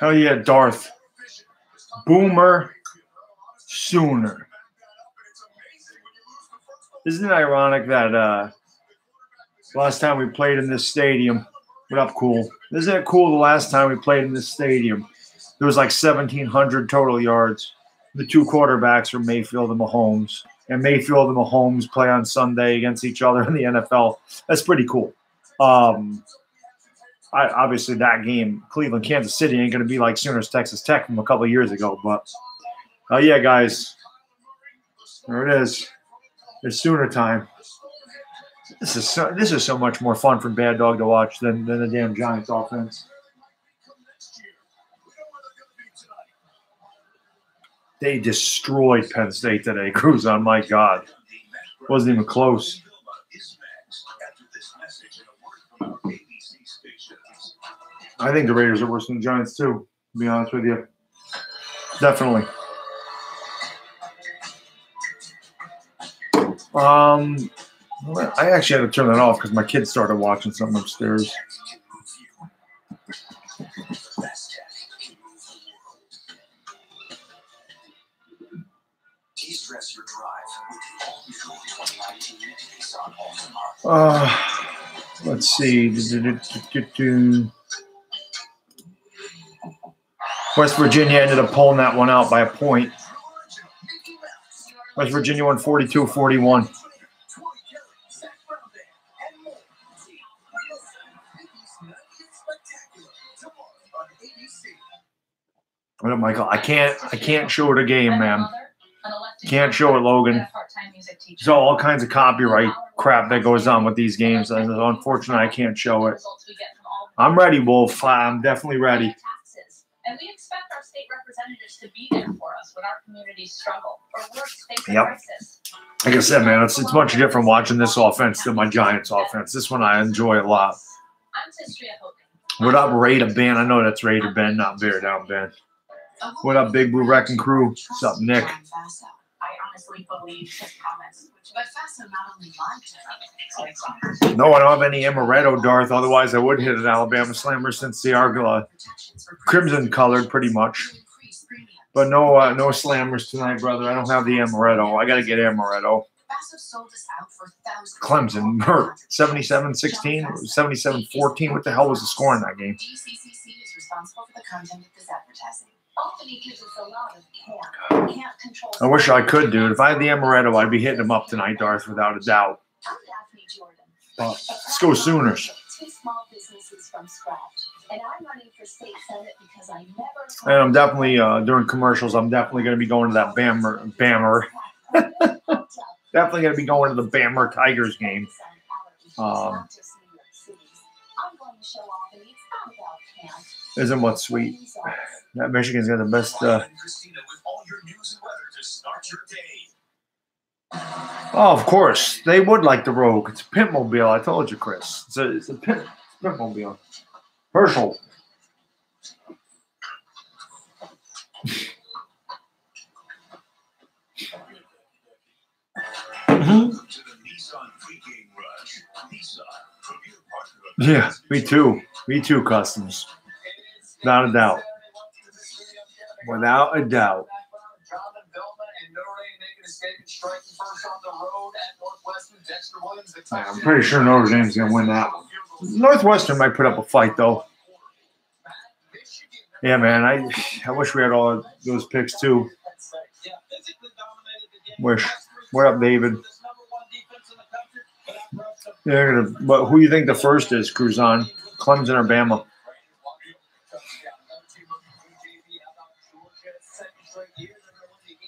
Hell yeah, Darth. Boomer sooner. Isn't it ironic that uh, last time we played in this stadium, what up, cool? Isn't it cool the last time we played in this stadium? There was like 1,700 total yards. The two quarterbacks were Mayfield and Mahomes. And Mayfield and Mahomes play on Sunday against each other in the NFL. That's pretty cool. Um, I, obviously, that game, Cleveland, Kansas City, ain't going to be like Sooners, Texas Tech from a couple years ago. But, uh, yeah, guys, there it is. It's Sooner time. This is so, this is so much more fun for Bad Dog to watch than, than the damn Giants offense. They destroyed Penn State today. Cruz on my God. Wasn't even close. I think the Raiders are worse than the Giants too, to be honest with you. Definitely. Um I actually had to turn that off because my kids started watching something upstairs. Uh, let's see. Um, West Virginia ended up pulling that one out by a point. West Virginia won 42 41. What Michael? I can't. I can't show it a game, man. Can't show it, Logan. There's all kinds of copyright crap that goes on with these games, and unfortunately, I can't show it. I'm ready, Wolf. I'm definitely ready. And we expect our state representatives to be there for us when our communities struggle or worse, face yep. crisis. Like I said, man, it's it's much different watching this offense than my Giants offense. This one I enjoy a lot. What up, Raider Ben? I know that's Raider Ben, not Bear Down Ben. What up, Big Blue Wrecking Crew? What's up, Nick? No, I don't have any amaretto, Darth. Otherwise, I would hit an Alabama Slammer since the Argala crimson colored, pretty much. But no, uh, no slammers tonight, brother. I don't have the amaretto. I got to get amaretto. Clemson hurt 77 16, 77 14. What the hell was the score in that game? I wish I could, dude. If I had the amaretto, I'd be hitting him up tonight, Darth, without a doubt. But let's go Sooners. And I'm definitely uh, during commercials. I'm definitely going to be going to that Bammer. Bammer. definitely going to be going to the Bammer Tigers game. Um, isn't what sweet? That Michigan's got the best. Uh, oh, of course. They would like the Rogue. It's a Pimpmobile. I told you, Chris. It's a, it's a pimp, Pimpmobile. Herschel. Yeah, me too. Me too, Customs. Without a doubt. Without a doubt. I'm pretty sure Notre Dame's going to win that one. Northwestern might put up a fight, though. Yeah, man. I I wish we had all those picks too. Wish. What up, David? Yeah, but who you think the first is, Cruzon? Clemson or Bama?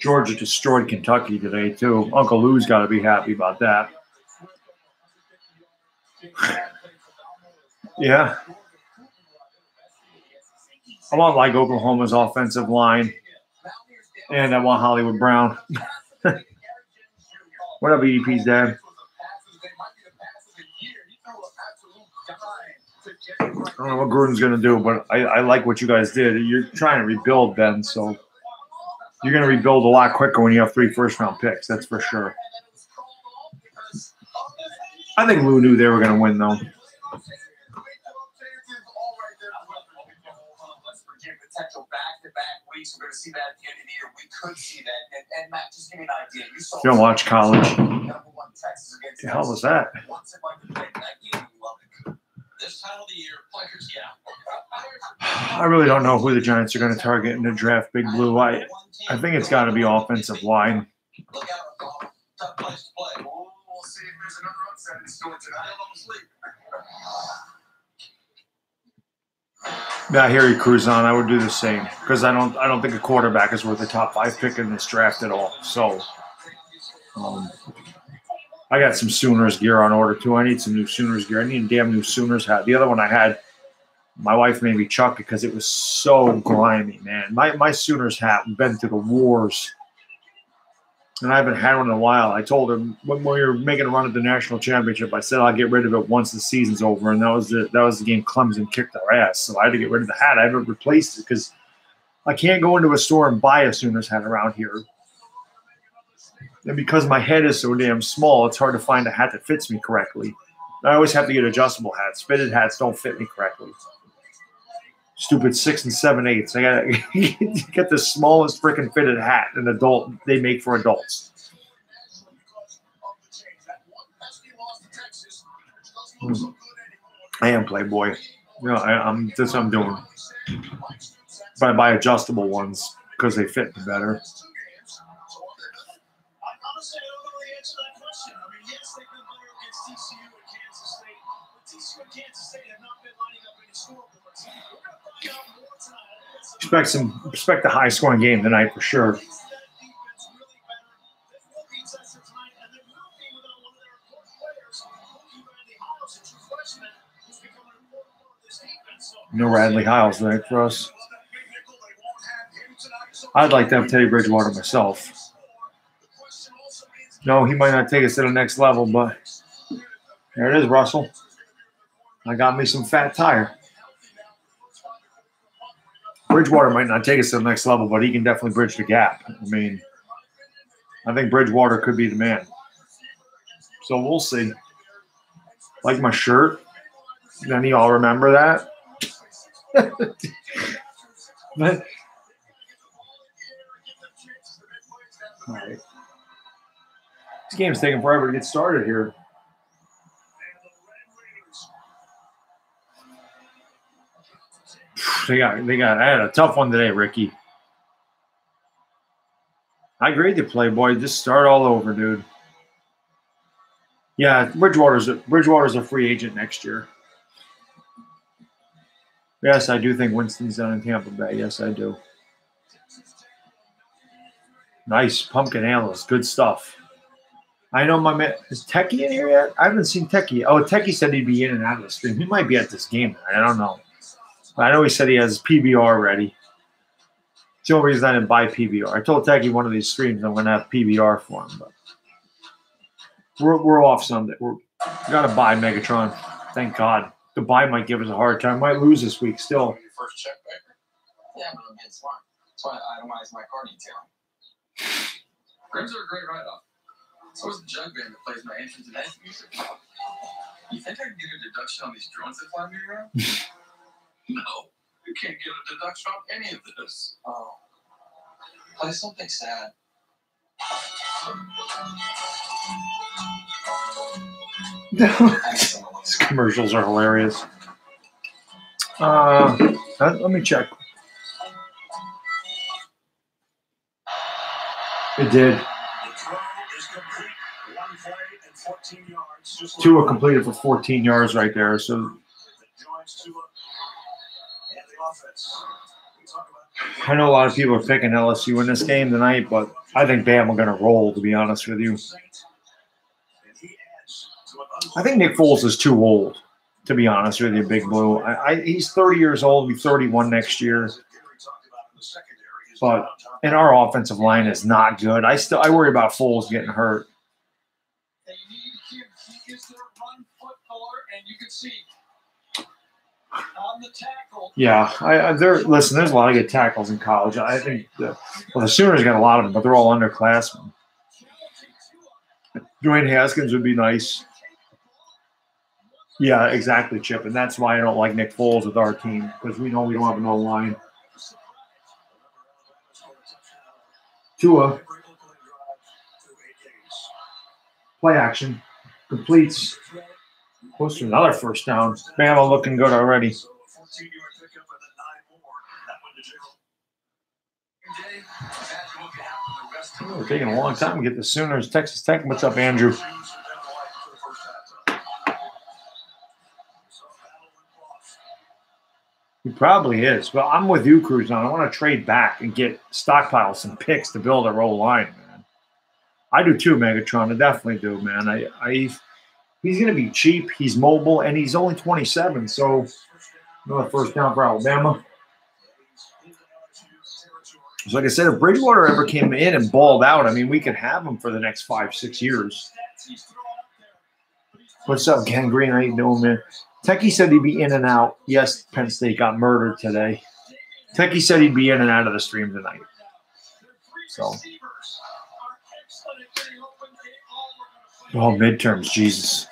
Georgia destroyed Kentucky today, too. Uncle Lou's got to be happy about that. yeah. I want like Oklahoma's offensive line, and I want Hollywood Brown. what up, EDP's dad? I don't know what Gruden's going to do, but I, I like what you guys did. You're trying to rebuild, Ben, so you're going to rebuild a lot quicker when you have three first round picks. That's for sure. I think Lou knew they were going to win, though. You don't watch college. The hell was that? This time of the year, players, yeah. I really don't know who the Giants are going to target in the draft. Big Blue. I I think it's got to be offensive line. Look out, Oklahoma. Tough place to play. We'll, we'll see if there's another upset in store tonight. Don't sleep. Yeah, Harry Cruzon, I would do the same because I don't I don't think a quarterback is worth a top five pick in this draft at all. So um, I got some Sooners gear on order too. I need some new Sooners gear. I need a damn new Sooners hat. The other one I had, my wife made me chuck because it was so oh, grimy, man. My my Sooners hat been through the wars. And I haven't had one in a while. I told her when we were making a run at the national championship, I said I'll get rid of it once the season's over, and that was the that was the game Clemson kicked our ass. So I had to get rid of the hat. I haven't replaced it because I can't go into a store and buy a Sooners hat around here. And because my head is so damn small, it's hard to find a hat that fits me correctly. I always have to get adjustable hats. Fitted hats don't fit me correctly. Stupid six and seven eighths. I gotta get the smallest freaking fitted hat an adult they make for adults. Hmm. I am Playboy. You know, I, I'm that's what I'm doing. But I buy adjustable ones because they fit better. Expect some expect a high scoring game tonight for sure. No Radley Hiles tonight for us. I'd like to have Teddy Bridgewater myself. No, he might not take us to the next level, but there it is, Russell. I got me some fat tire. Bridgewater might not take us to the next level, but he can definitely bridge the gap. I mean, I think Bridgewater could be the man. So we'll see. Like my shirt. Any of y'all remember that? but all right. This game's taking forever to get started here. They got they got I had a tough one today, Ricky. I agree with you, Playboy. Just start all over, dude. Yeah, Bridgewater's a Bridgewater's a free agent next year. Yes, I do think Winston's done in Tampa Bay. Yes, I do. Nice pumpkin ales, good stuff. I know my man is Techie in here yet? I haven't seen Techie. Oh, Techie said he'd be in and out of the stream. He might be at this game. I don't know. I know he said he has PBR ready. It's the only reason I didn't buy PBR. I told Techie one of these streams I'm going to have PBR for him, but we're, we're off Sunday. We're we got to bye Megatron. Thank God. The bye might give us a hard time. Might lose this week still. First check. Yeah, but I'm getting smart. That's why I itemize my car detailing. Rims are a great write-off. So is the jug band that plays my entrance and exit music. You think I can get a deduction on these drones that fly me around? no, you can't get a deduction on any of this. Oh. Play something sad. These commercials are hilarious. Uh, let let me check. It did. Two were completed for 14 yards right there. So I know a lot of people are picking LSU in this game tonight, but I think Bama are going to roll, to be honest with you. I think Nick Foles is too old, to be honest with you, Big Blue. I, I, he's 30 years old, He'll be 31 next year. But and our offensive line is not good. I still I worry about Foles getting hurt. Yeah, I, I there. Listen, there's a lot of good tackles in college. I think the, well, the Sooners got a lot of them, but they're all underclassmen. Dwayne Haskins would be nice. Yeah, exactly, Chip. And that's why I don't like Nick Foles with our team because we know we don't have an no line. Tua, play action, completes, to another first down. Bama looking good already. We're taking a long time to get the Sooners. Texas Tech. What's up, Andrew? He probably is. But I'm with you, Cruz. I want to trade back and get stockpile some picks to build a roll line, man. I do too, Megatron. I definitely do, man. I, I he's going to be cheap. He's mobile, and he's only 27. So another first down for Alabama. So like I said, if Bridgewater ever came in and balled out, I mean, we could have him for the next five, six years. What's up, Ken Green? How you doing, man? Techie said he'd be in and out. Yes, Penn State got murdered today. Techie said he'd be in and out of the stream tonight. So, oh, midterms, Jesus.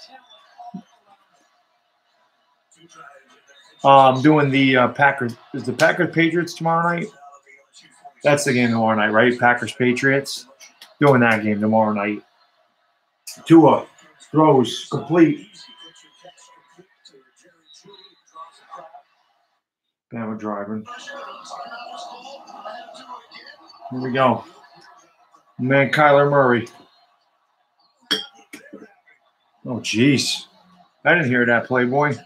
Um, doing the uh, Packers. Is the Packers Patriots tomorrow night? That's the game tomorrow night, right? Packers Patriots. Doing that game tomorrow night. Tua throws complete Bama driving. Here we go. Man, Kyler Murray. Oh, jeez. I didn't hear that, Playboy.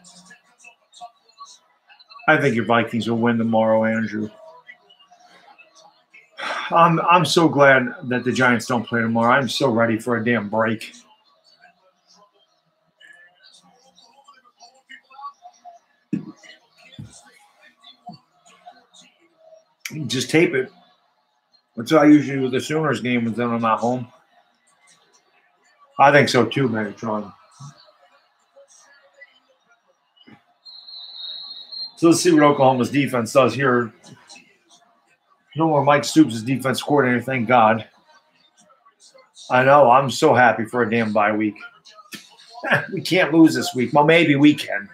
I think your Vikings will win tomorrow, Andrew. I'm I'm so glad that the Giants don't play tomorrow. I'm so ready for a damn break. just tape it. That's what I usually do with the Sooners game when I'm not home. I think so too, Megatron. So let's see what Oklahoma's defense does here. No more Mike Stoops' as defense coordinator, thank God. I know. I'm so happy for a damn bye week. we can't lose this week. Well, maybe we can.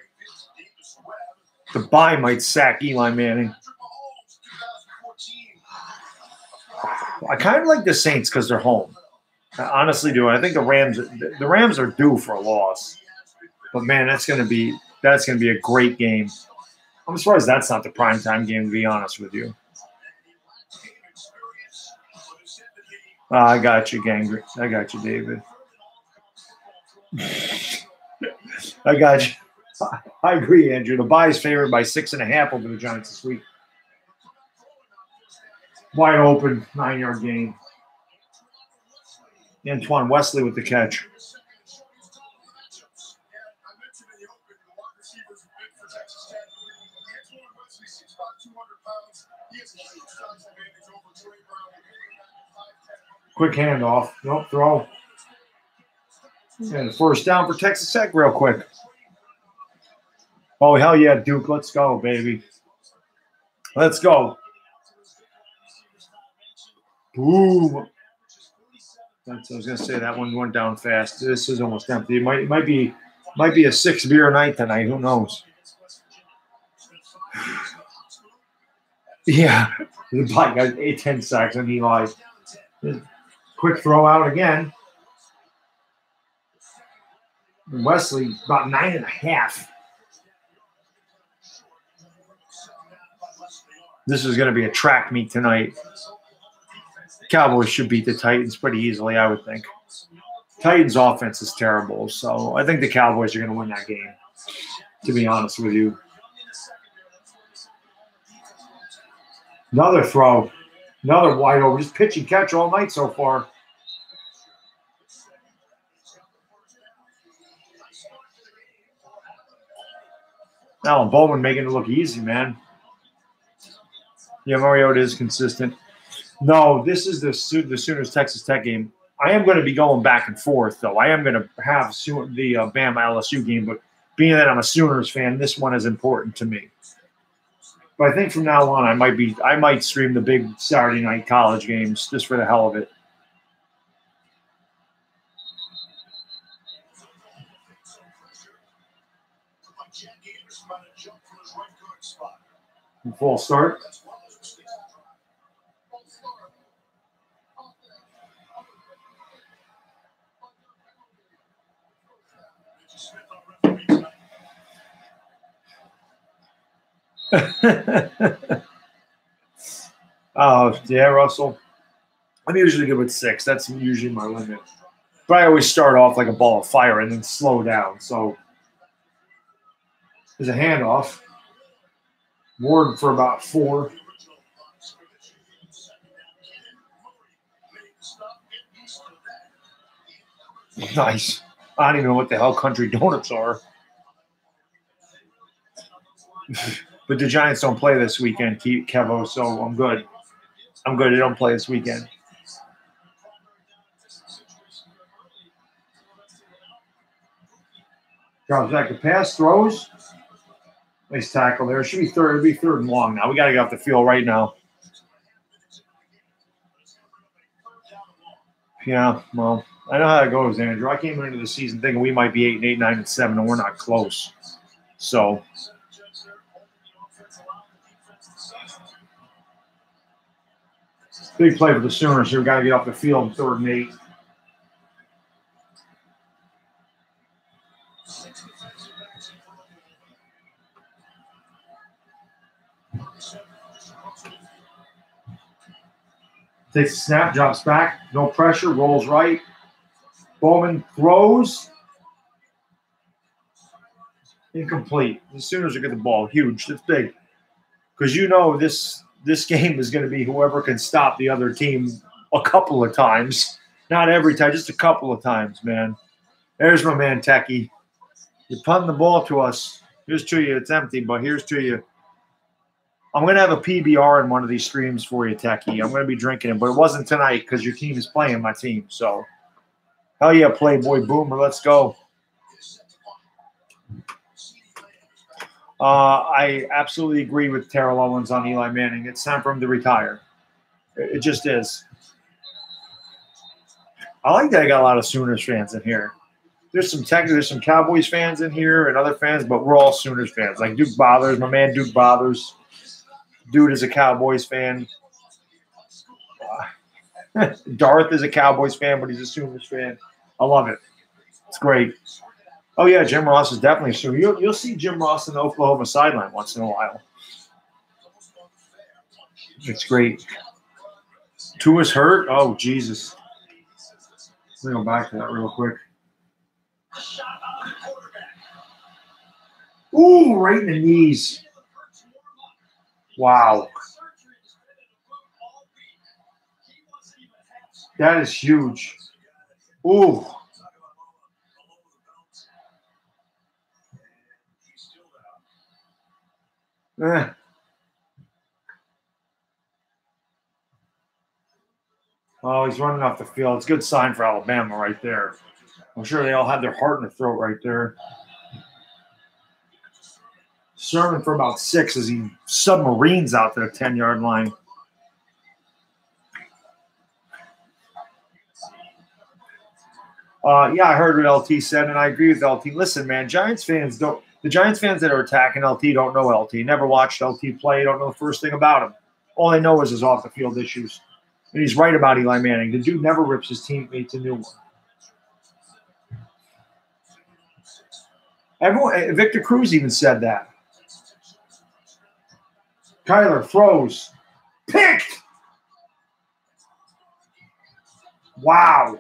The bye might sack Eli Manning. I kind of like the Saints because they're home. I honestly do. I think the Rams the Rams are due for a loss. But man, that's gonna be that's gonna be a great game. I'm surprised that's not the prime time game to be honest with you. Oh, I got you, gang. I got you, David. I got you. I agree, Andrew. The bye is favored by six and a half over the Giants this week wide open nine yard gain. Antoine Wesley with the catch. Quick handoff. Nope, throw. And first down for Texas Tech, real quick. Oh, hell yeah, Duke. Let's go, baby. Let's go. Boom. That's, I was gonna say that one went down fast. This is almost empty. It might it might be might be a six beer night tonight. Who knows? yeah, the bike got eight ten sacks on Eli. Quick throw out again. Wesley about nine and a half. This is going to be a track meet tonight. Cowboys should beat the Titans pretty easily, I would think. Titans offense is terrible, so I think the Cowboys are going to win that game. To be honest with you, another throw, another wide over, just pitch and catch all night so far. Alan Bowman making it look easy, man. Yeah, Mariota is consistent. No, this is the the Sooners Texas Tech game. I am going to be going back and forth, though. I am going to have the uh, Bama LSU game, but being that I'm a Sooners fan, this one is important to me. But I think from now on, I might be I might stream the big Saturday night college games just for the hell of it. Full start. oh yeah, Russell. I'm usually good with six. That's usually my limit. But I always start off like a ball of fire and then slow down. So there's a handoff. Ward for about four. Nice. I don't even know what the hell country donuts are. but the Giants don't play this weekend, Kevo, so I'm good. I'm good. They don't play this weekend. Drops back to pass, throws. Nice tackle there. Should be third. It'll be third and long now. We got to get off the field right now. Yeah, well, I know how it goes, Andrew. I came into the season thinking we might be eight and eight, nine and seven, and we're not close. So big play for the Sooners here. Got to get off the field third and eight. Takes a snap, drops back, no pressure, rolls right. Bowman throws. Incomplete. The Sooners are get the ball. Huge. That's big. Because you know this this game is going to be whoever can stop the other team a couple of times. Not every time, just a couple of times, man. There's my man Techie. You're punting the ball to us. Here's to you. It's empty, but here's to you. I'm going to have a PBR in one of these streams for you, Techie. I'm going to be drinking it, but it wasn't tonight because your team is playing my team. So, hell yeah, Playboy Boomer. Let's go. Uh, I absolutely agree with Terrell Owens on Eli Manning. It's time for him to retire. It just is. I like that I got a lot of Sooners fans in here. There's some tech, there's some Cowboys fans in here and other fans, but we're all Sooners fans. Like Duke Bothers, my man Duke Bothers dude is a Cowboys fan. Uh, Darth is a Cowboys fan, but he's a Sooners fan. I love it. It's great. Oh yeah, Jim Ross is definitely Sooner. You'll, you'll see Jim Ross in the Oklahoma sideline once in a while. It's great. Tua's hurt. Oh Jesus. Let me go back to that real quick. Ooh, right in the knees. Wow. That is huge. Ooh. Eh. Oh, he's running off the field. It's a good sign for Alabama right there. I'm sure they all had their heart in their throat right there. Sermon for about six as he submarines out there 10 yard line. Uh, yeah, I heard what LT said, and I agree with LT. Listen, man, Giants fans don't. The Giants fans that are attacking LT don't know LT. Never watched LT play. Don't know the first thing about him. All they know is his off the field issues. And he's right about Eli Manning. The dude never rips his teammates a new one. Everyone, eh, Victor Cruz even said that. Kyler throws. Picked. Wow.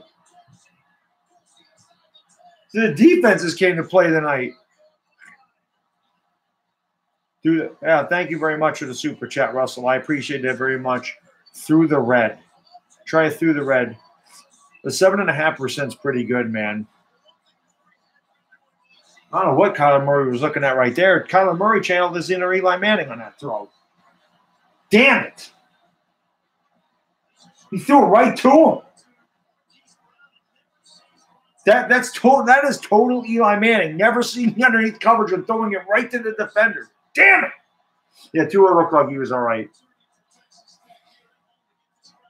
The defenses came to play tonight. Through yeah, thank you very much for the super chat, Russell. I appreciate it very much. Through the red. Try it through the red. The seven and a half percent is pretty good, man. I don't know what Kyler Murray was looking at right there. Kyler Murray channeled his inner Eli Manning on that throw. Damn it. He threw it right to him. That that's total that is total Eli Manning. Never seen underneath coverage and throwing it right to the defender. Damn it. Yeah, Tua looked like he was all right.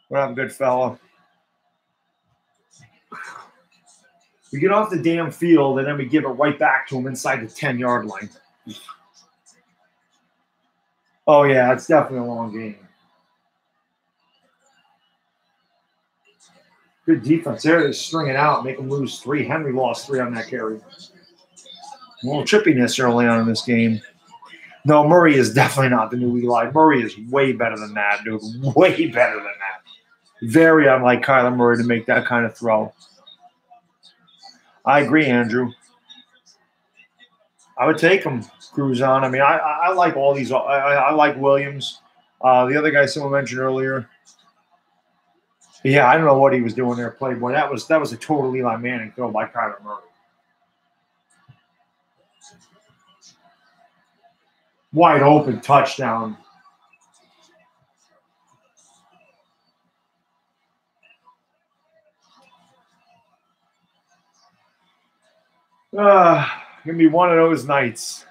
What up, good fella? We get off the damn field and then we give it right back to him inside the 10 yard line. Oh yeah, it's definitely a long game. Good defense there. They string it out, make them lose three. Henry lost three on that carry. A little trippiness early on in this game. No, Murray is definitely not the new Eli. Murray is way better than that, dude. Way better than that. Very unlike Kyler Murray to make that kind of throw. I agree, Andrew. I would take him, Cruz on. I mean, I, I, like all these. I, I like Williams. Uh, the other guy someone mentioned earlier. Yeah, I don't know what he was doing there, Playboy. That was that was a total Eli Manning throw by Kyler Murray. Wide open touchdown. Uh, gonna be one of those nights.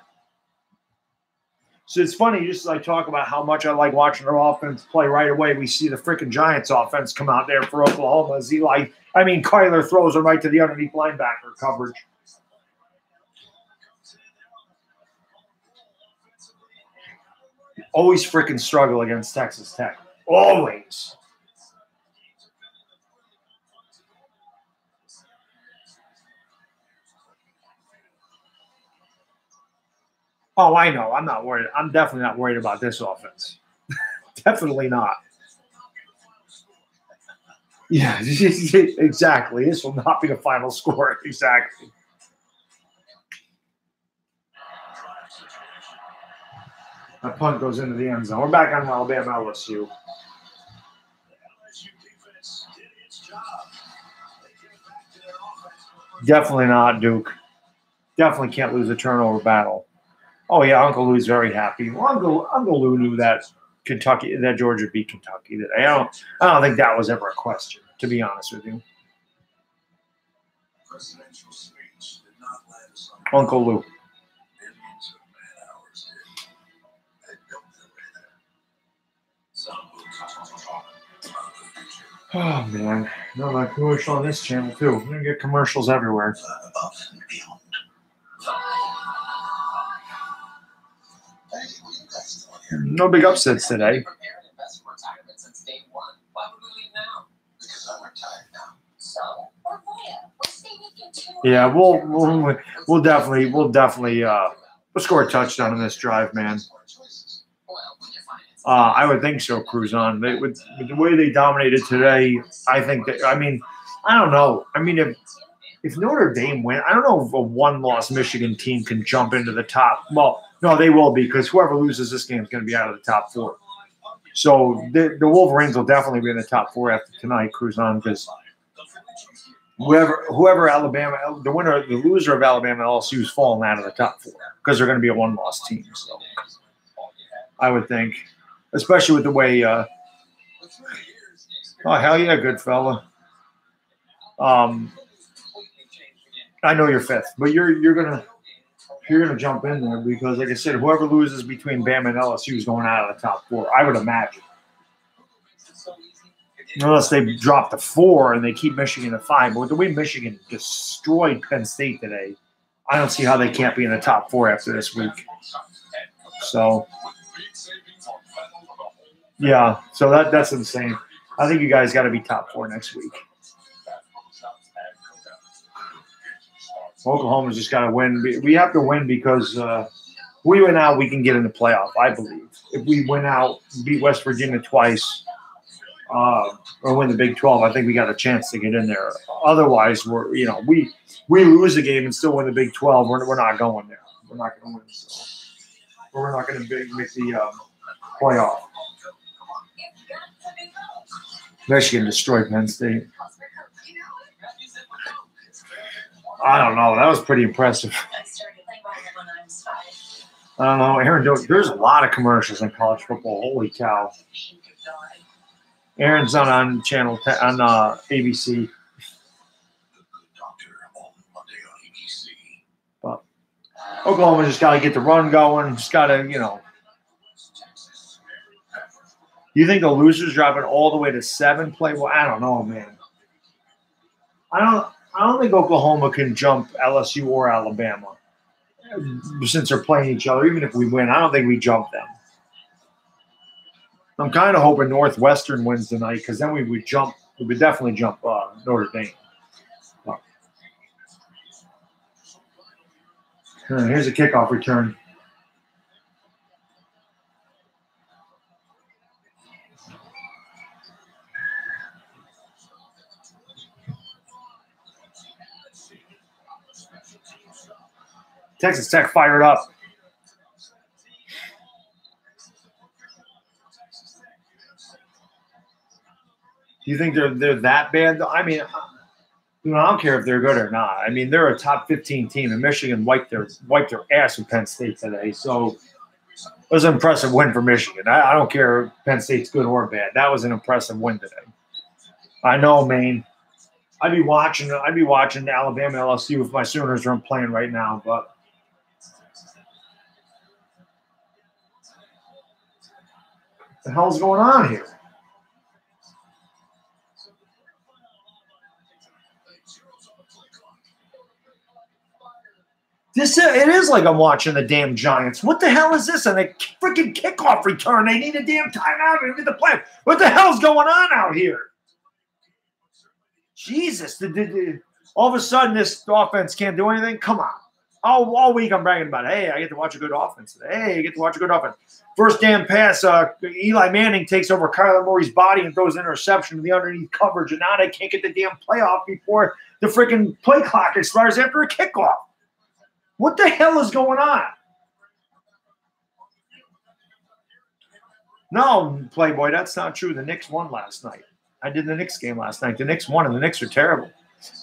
So it's funny, just as I talk about how much I like watching their offense play right away, we see the freaking Giants offense come out there for Oklahoma. As Eli, I mean, Kyler throws them right to the underneath linebacker coverage. Always freaking struggle against Texas Tech. Always. Oh, I know. I'm not worried. I'm definitely not worried about this offense. definitely not. Yeah, exactly. This will not be the final score. Exactly. That punt goes into the end zone. We're back on Alabama LSU. Definitely not Duke. Definitely can't lose a turnover battle. Oh yeah, Uncle Lou's very happy. Well, Uncle Uncle Lou knew that Kentucky that Georgia beat Kentucky today. I don't I don't think that was ever a question, to be honest with you. Uncle Lou. Oh man, no my commercial on this channel too. We're gonna get commercials everywhere. No big upsets today. Yeah, we'll we'll, we'll definitely we'll definitely uh we'll score a touchdown in this drive, man. Uh, I would think so, Cruzon. They, with, with the way they dominated today, I think that I mean, I don't know. I mean, if if Notre Dame win, I don't know if a one-loss Michigan team can jump into the top. Well, no, they will be because whoever loses this game is going to be out of the top four. So the, the Wolverines will definitely be in the top four after tonight, Cruzon, because whoever whoever Alabama, the winner, the loser of Alabama LSU is falling out of the top four because they're going to be a one-loss team. So I would think, especially with the way. Uh, oh hell yeah, good fella. Um, I know you're fifth, but you're you're gonna you're gonna jump in there because, like I said, whoever loses between Bam and LSU is going out of the top four. I would imagine, unless they drop to four and they keep Michigan at five. But with the way Michigan destroyed Penn State today, I don't see how they can't be in the top four after this week. So, yeah, so that that's insane. I think you guys got to be top four next week. Oklahoma's just got to win. We have to win because uh, we win out, we can get in the playoff. I believe if we win out, beat West Virginia twice, uh, or win the Big Twelve, I think we got a chance to get in there. Otherwise, we're you know we we lose the game and still win the Big Twelve. We're, we're not going there. We're not going to win. So. We're not going to make the um, playoff. Michigan destroyed Penn State. I don't know. That was pretty impressive. I don't know, Aaron. There's a lot of commercials in college football. Holy cow! Aaron's on on channel on uh, ABC. But Oklahoma just got to get the run going. Just got to, you know. You think the losers dropping all the way to seven play? Well, I don't know, man. I don't. I don't think Oklahoma can jump LSU or Alabama. since they're playing each other. Even if we win, I don't think we jump them. I'm kind of hoping Northwestern wins tonight because then we would jump. We would definitely jump uh, Notre Dame. Here's a kickoff return. Texas Tech fired up. Do you think they're they're that bad? I mean, you know, I don't care if they're good or not. I mean, they're a top 15 team, and Michigan wiped their wiped their ass with Penn State today. So it was an impressive win for Michigan. I, I don't care if Penn State's good or bad. That was an impressive win today. I know, Maine. I'd be watching. I'd be watching Alabama LSU if my Sooners aren't playing right now, but the hell's going on here? This it is like I'm watching the damn Giants. What the hell is this? And a freaking kickoff return. They need a damn timeout to get the play. What the hell's going on out here? Jesus! The, the, the, all of a sudden, this offense can't do anything. Come on! All, all week I'm bragging about, hey, I get to watch a good offense. Hey, I get to watch a good offense. First damn pass, uh, Eli Manning takes over Kyler Murray's body and throws an interception to the underneath coverage, and now they can't get the damn playoff before the freaking play clock expires after a kickoff. What the hell is going on? No, Playboy, that's not true. The Knicks won last night. I did the Knicks game last night. The Knicks won, and the Knicks are terrible.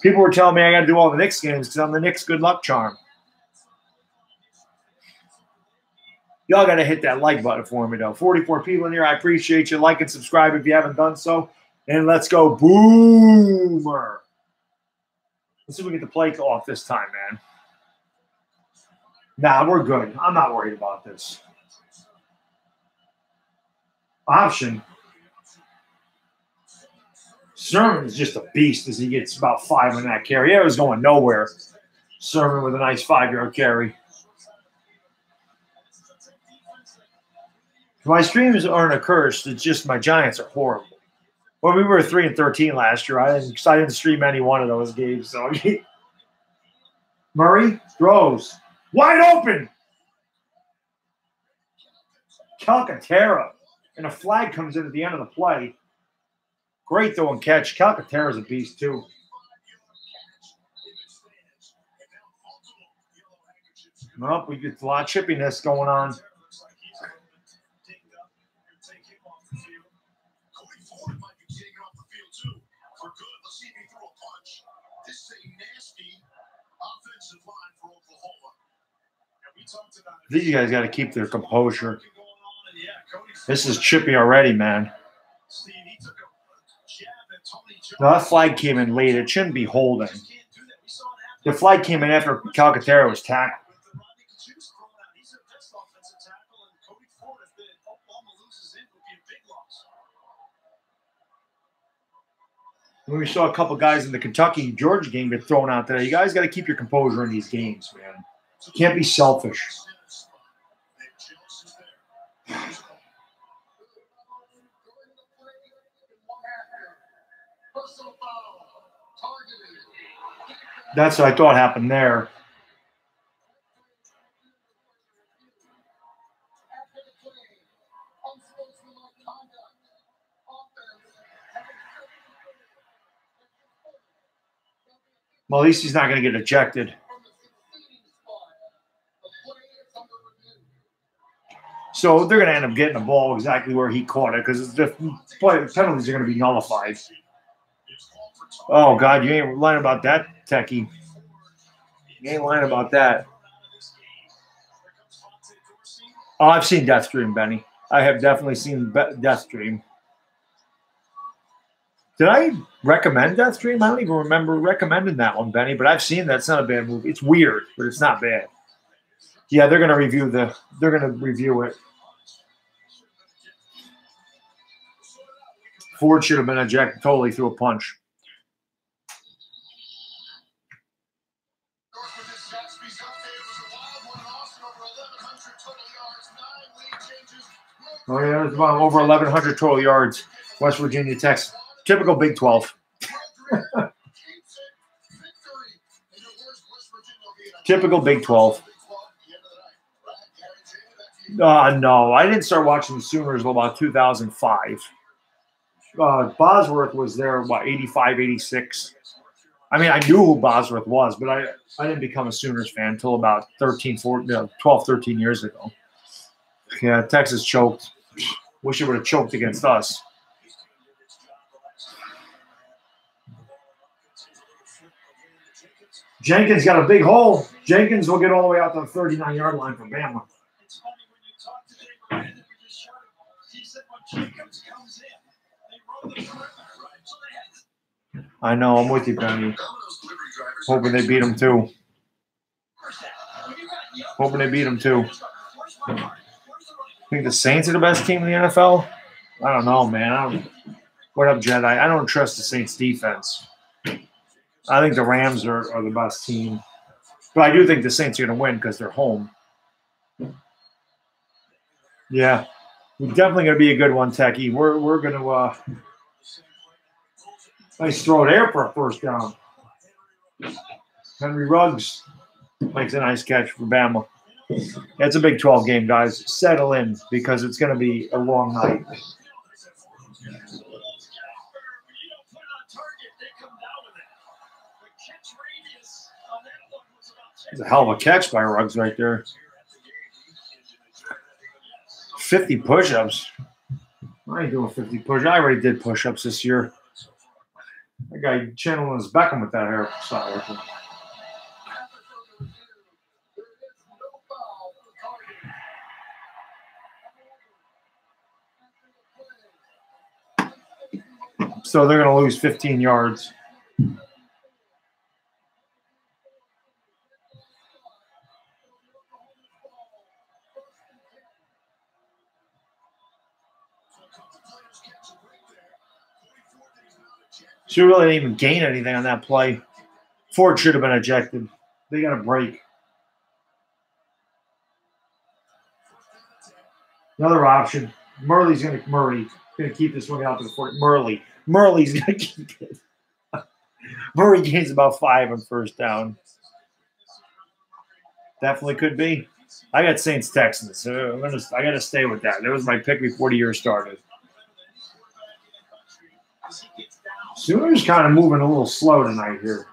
People were telling me I got to do all the Knicks games because I'm the Knicks good luck charm. Y'all got to hit that like button for me, though. 44 people in here. I appreciate you. Like and subscribe if you haven't done so. And let's go, Boomer. Let's see if we get the play off this time, man. Nah, we're good. I'm not worried about this. Option. Sermon is just a beast as he gets about five in that carry. Yeah, it was going nowhere. Sermon with a nice five yard carry. My streams aren't a curse. It's just my Giants are horrible. Well, we were three and thirteen last year. I didn't, I didn't stream any one of those games. So Murray throws wide open. Calcaterra, and a flag comes in at the end of the play. Great throw and catch. Calcaterra's a beast too. Well, we get a lot of chippiness going on. You guys got to keep their composure. This is chippy already, man. that flag came in late. It shouldn't be holding. The flag came in after Calcaterra was tackled. We saw a couple guys in the Kentucky Georgia game get thrown out today, you guys got to keep your composure in these games, man. You can't be selfish. That's what I thought happened there. Well, at least he's not going to get ejected. So they're going to end up getting the ball exactly where he caught it because the penalties are going to be nullified. Oh God, you ain't lying about that, Techie. You ain't lying about that. Oh, I've seen Deathstream, Benny. I have definitely seen Deathstream. Did I recommend Deathstream? I don't even remember recommending that one, Benny. But I've seen that. It's not a bad movie. It's weird, but it's not bad. Yeah, they're gonna review the. They're gonna review it. Ford should have been ejected totally through a punch. Oh, yeah, it about over 1,100 total yards. West Virginia Tech's typical Big 12. typical Big 12. Uh, no, I didn't start watching the Sooners until about 2005. Uh, Bosworth was there, what, 85, 86. I mean, I knew who Bosworth was, but I, I didn't become a Sooners fan until about 13, 14, you know, 12, 13 years ago. Yeah, Texas choked. Wish it would have choked against us. Jenkins got a big hole. Jenkins will get all the way out to the 39 yard line for Bama. I know. I'm with you, Benny. Hoping they beat them too. Hoping they beat them too. think the Saints are the best team in the NFL. I don't know, man. I don't, what up, Jedi? I don't trust the Saints defense. I think the Rams are, are the best team. But I do think the Saints are going to win because they're home. Yeah. We're definitely going to be a good one, Techie. We're, we're going to uh, nice throw there for a first down. Henry Ruggs makes a nice catch for Bama. That's a Big 12 game, guys. Settle in because it's going to be a long night. It's a hell of a catch by Ruggs right there. 50 push ups. I ain't doing 50 push I already did push ups this year. That guy channeling his Beckham with that hairstyle. So they're going to lose 15 yards. She really didn't even gain anything on that play. Ford should have been ejected. They got a break. Another option. Murley's gonna Murray gonna keep this one out to the fort. Murley. Murley's gonna keep it. Murray gains about five on first down. Definitely could be. I got Saints Texans. So I'm gonna I gotta stay with that. That was my pick before the year started. Sooners kind of moving a little slow tonight here.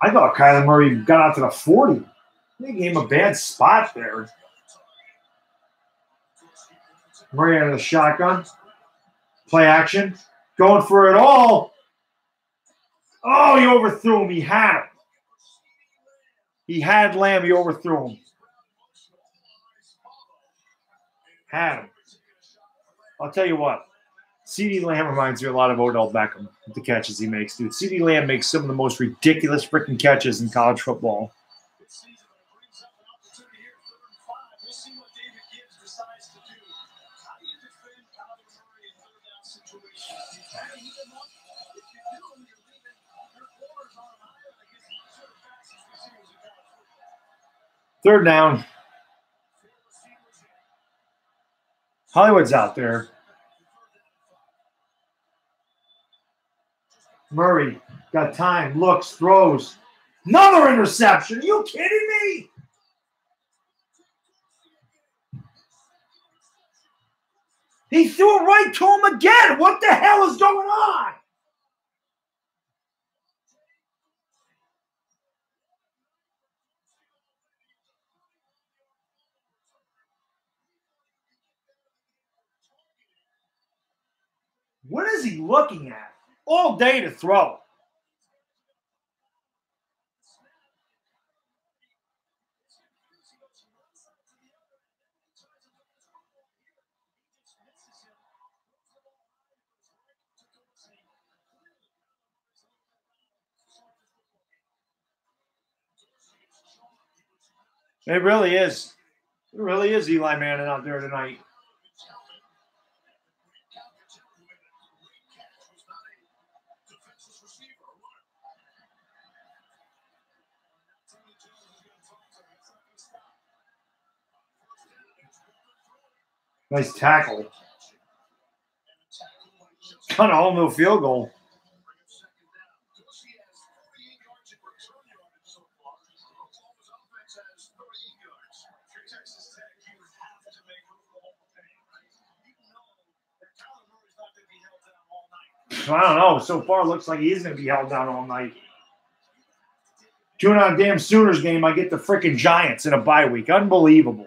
I thought Kyler Murray got out to the 40. They gave him a bad spot there. Murray out of the shotgun. Play action. Going for it all. Oh, he overthrew him. He had him. He had Lamb. He overthrew him. Had him. I'll tell you what. CeeDee Lamb reminds me a lot of Odell Beckham with the catches he makes, dude. CeeDee Lamb makes some of the most ridiculous freaking catches in college football. Third down. Hollywood's out there. Murray got time, looks, throws. Another interception. Are you kidding me? He threw it right to him again. What the hell is going on? What is he looking at? All day to throw. It really is. It really is Eli Manning out there tonight. Nice tackle. Got a whole new field goal. I don't know. So far, it looks like he is going to be held down all night. Tune on damn Sooners game. I get the freaking Giants in a bye week. Unbelievable.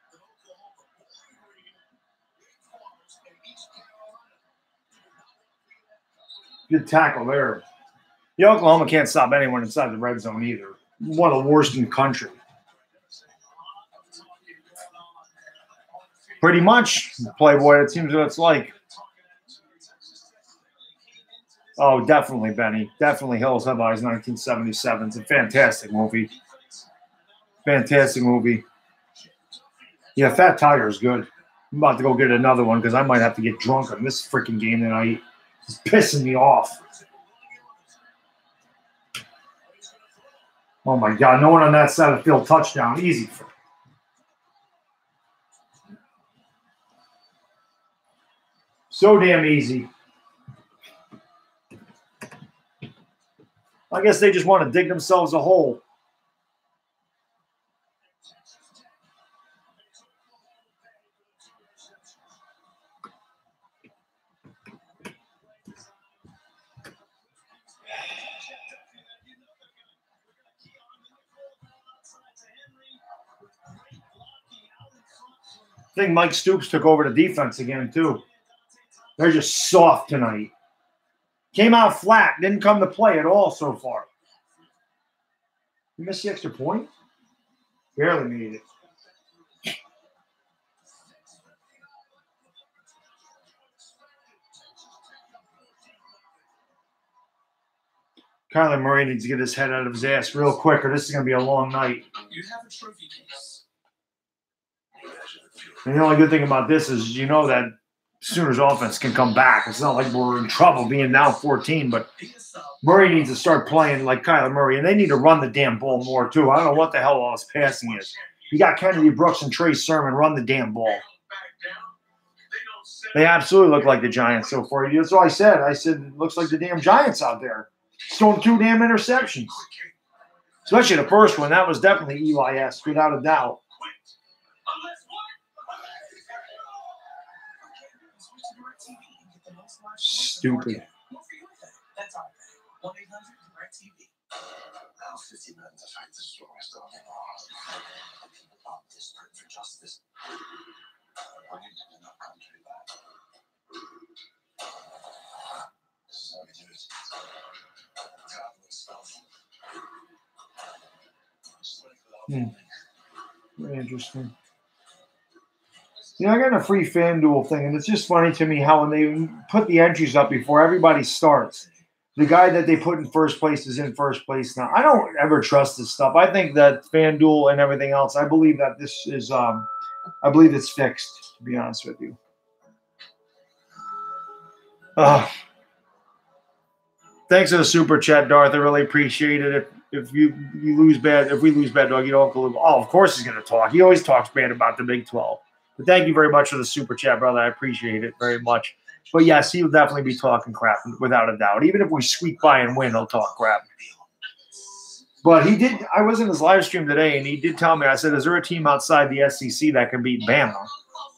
Good tackle there. The Oklahoma can't stop anyone inside the red zone either. One of the worst in the country. Pretty much, Playboy. It seems what it's like. Oh, definitely, Benny. Definitely Hills Have Eyes 1977. It's a fantastic movie. Fantastic movie. Yeah, Fat Tire is good. I'm about to go get another one because I might have to get drunk on this freaking game tonight. It's pissing me off. Oh my God, no one on that side of the field touchdown. Easy for So damn easy. I guess they just want to dig themselves a hole. I think Mike Stoops took over the defense again, too. They're just soft tonight. Came out flat, didn't come to play at all so far. You missed the extra point? Barely made it. Kyler Murray needs to get his head out of his ass real quick, or this is going to be a long night. You have a trophy case. And the only good thing about this is you know that Sooners offense can come back. It's not like we're in trouble being down 14, but Murray needs to start playing like Kyler Murray, and they need to run the damn ball more too. I don't know what the hell all this passing is. You got Kennedy Brooks and Trey Sermon run the damn ball. They absolutely look like the Giants so far. That's all I said. I said it looks like the damn Giants out there. Throwing two damn interceptions. Especially the first one. That was definitely Eli without a doubt. Without Hmm. Very interesting. You know, I got a free FanDuel thing, and it's just funny to me how when they put the entries up before everybody starts, the guy that they put in first place is in first place now. I don't ever trust this stuff. I think that FanDuel and everything else, I believe that this is, um, I believe it's fixed, to be honest with you. Uh, thanks for the super chat, Darth. I really appreciate it. If if you you lose bad, if we lose bad dog, you don't go. Oh, of course he's gonna talk. He always talks bad about the Big Twelve. But thank you very much for the super chat, brother. I appreciate it very much. But yes, he will definitely be talking crap without a doubt. Even if we squeak by and win, he'll talk crap. But he did. I was in his live stream today, and he did tell me. I said, "Is there a team outside the SEC that can beat Bama?"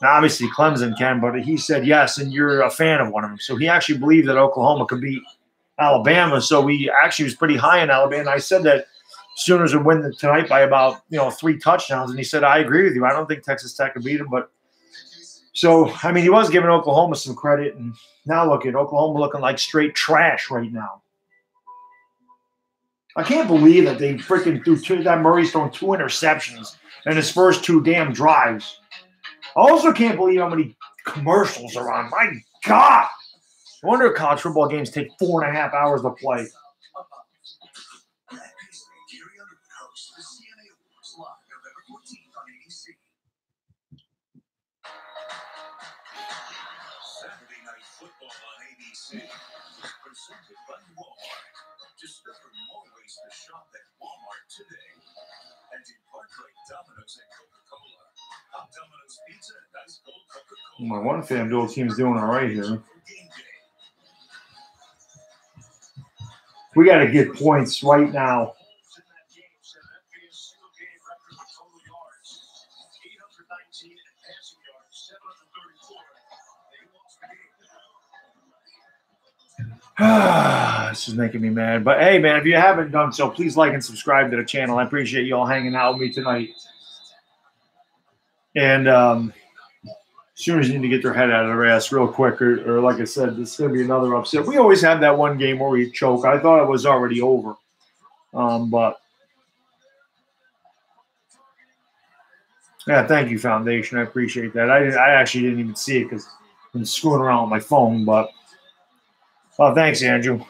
Now, obviously, Clemson can, but he said yes, and you're a fan of one of them. So he actually believed that Oklahoma could beat Alabama. So he actually was pretty high in Alabama. And I said that Sooners would win tonight by about you know three touchdowns, and he said, "I agree with you. I don't think Texas Tech could beat them, but." So I mean, he was giving Oklahoma some credit, and now look at Oklahoma looking like straight trash right now. I can't believe that they freaking threw two. That Murray's throwing two interceptions in his first two damn drives. I also can't believe how many commercials are on. My God. I wonder if college football games take four and a half hours to play. My one FanDuel team's doing all right here. We got to get points right now. in that game set FBS single game record for total yards. 819 and passing yards, 734. They lost the game. this is making me mad. But hey, man, if you haven't done so, please like and subscribe to the channel. I appreciate you all hanging out with me tonight. And um, Sooners need to get their head out of their ass real quick, or, or like I said, this is going to be another upset. We always have that one game where we choke. I thought it was already over, um, but yeah, thank you, Foundation. I appreciate that. I I actually didn't even see it because I've been screwing around with my phone, but oh, thanks, Andrew.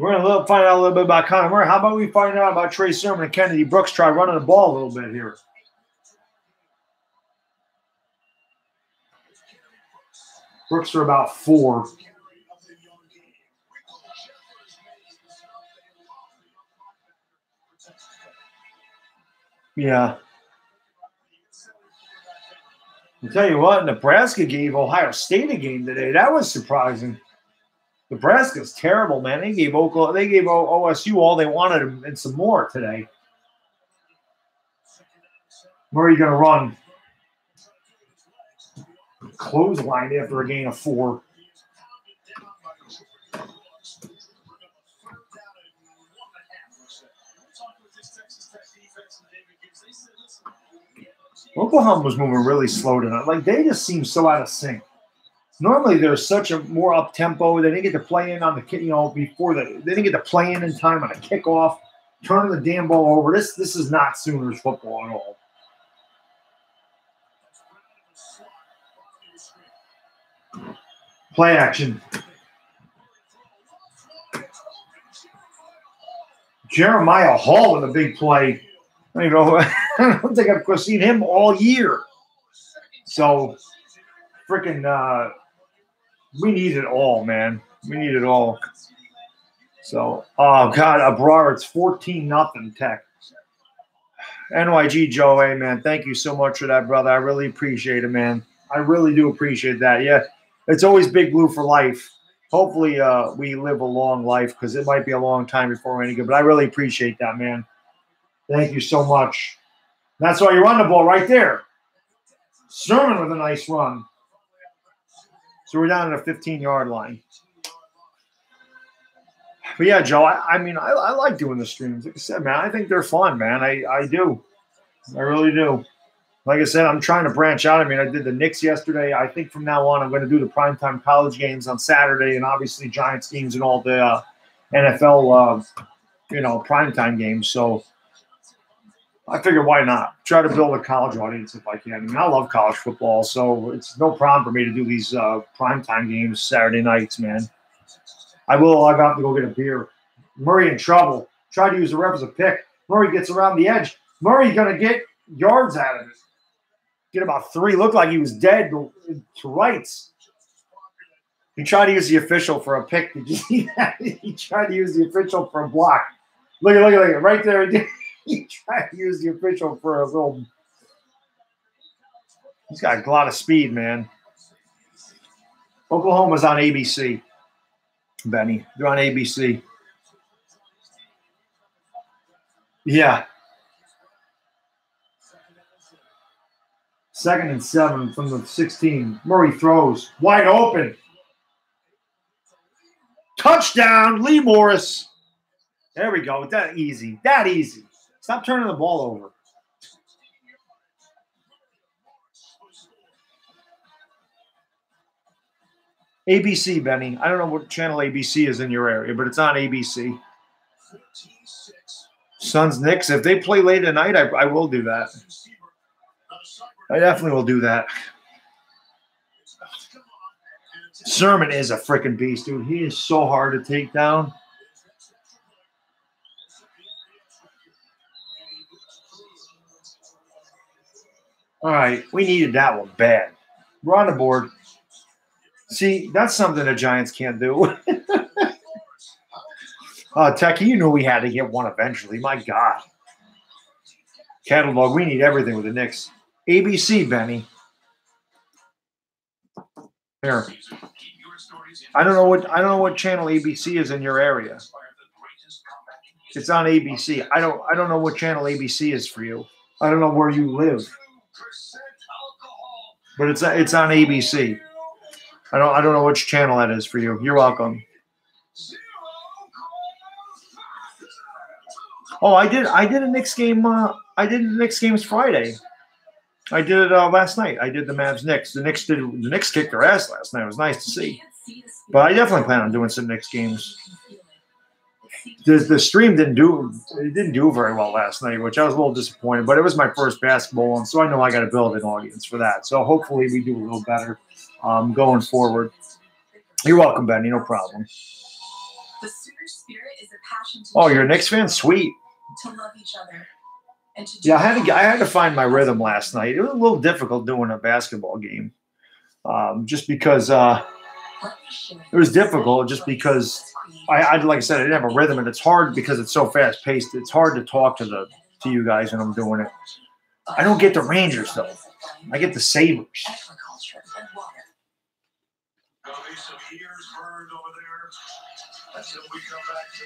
We're gonna find out a little bit about Connor Murray. How about we find out about Trey Sermon and Kennedy Brooks try running the ball a little bit here? Brooks are about four. Yeah. I'll tell you what, Nebraska gave Ohio State a game today. That was surprising. Nebraska's terrible, man. They gave Oklahoma, they gave OSU all they wanted and some more today. Where are you going to run? Clothesline after a gain of four. Oklahoma was moving really slow tonight. Like they just seem so out of sync. Normally they're such a more up tempo. They didn't get to play in on the you know before the they didn't get to play in in time on a kickoff, turning the damn ball over. This this is not Sooners football at all. Play action. Jeremiah Hall with a big play. I don't even know. I don't think I've seen him all year. So, freaking, uh, we need it all, man. We need it all. So, oh God, Abrar, it's fourteen nothing Tech. NYG Joe, hey man, thank you so much for that, brother. I really appreciate it, man. I really do appreciate that. Yeah, it's always Big Blue for life. Hopefully, uh, we live a long life because it might be a long time before we're any good. But I really appreciate that, man. Thank you so much. That's why you're on the ball right there. Sermon with a nice run. So we're down at a 15 yard line. But yeah, Joe, I, I mean, I, I like doing the streams. Like I said, man, I think they're fun, man. I, I do. I really do. Like I said, I'm trying to branch out. I mean, I did the Knicks yesterday. I think from now on, I'm going to do the primetime college games on Saturday and obviously Giants games and all the uh, NFL, uh, you know, primetime games. So I figured why not? Try to build a college audience if I can. I mean, I love college football, so it's no problem for me to do these uh, primetime games Saturday nights, man. I will. I have to go get a beer. Murray in trouble. Try to use the ref as a pick. Murray gets around the edge. Murray gonna get yards out of it. Get about three. Looked like he was dead to, to rights. He tried to use the official for a pick. You? He tried to use the official for a block. Look at look at look at right there. Tried to use the official for a little. He's got a lot of speed, man. Oklahoma's on ABC. Benny, they're on ABC. Yeah. Second and seven from the 16. Murray throws wide open. Touchdown, Lee Morris. There we go. That easy. That easy. Stop turning the ball over. ABC, Benny. I don't know what channel ABC is in your area, but it's on ABC. Suns Knicks. If they play late at night, I, I will do that. I definitely will do that. Sermon is a freaking beast, dude. He is so hard to take down. All right, we needed that one bad. We're on the board. See, that's something the Giants can't do. uh, Techie, you knew we had to get one eventually. My God. Catalog, we need everything with the Knicks. ABC, Benny. Here. I don't know what I don't know what channel ABC is in your area. It's on ABC. I don't I don't know what channel ABC is for you. I don't know where you live. But it's it's on ABC. I don't I don't know which channel that is for you. You're welcome. Oh, I did I did a Knicks game. Uh, I did the Knicks games Friday. I did it uh, last night. I did the Mavs Knicks. The Knicks did the Knicks kicked their ass last night. It was nice to see. But I definitely plan on doing some Knicks games. The, the stream didn't do it didn't do very well last night, which I was a little disappointed. But it was my first basketball, and so I know I got to build an audience for that. So hopefully we do a little better um, going forward. You're welcome, Benny. No problem. The Sooner spirit is a passion to Oh, you're a Knicks fan? Sweet. to love each other and to Yeah, I had to. I had to find my rhythm last night. It was a little difficult doing a basketball game, um, just because uh, Let me share it was difficult. Just because. I, I like I said, I didn't have a rhythm, and it's hard because it's so fast paced. It's hard to talk to the to you guys when I'm doing it. I don't get the Rangers though. I get the Sabres.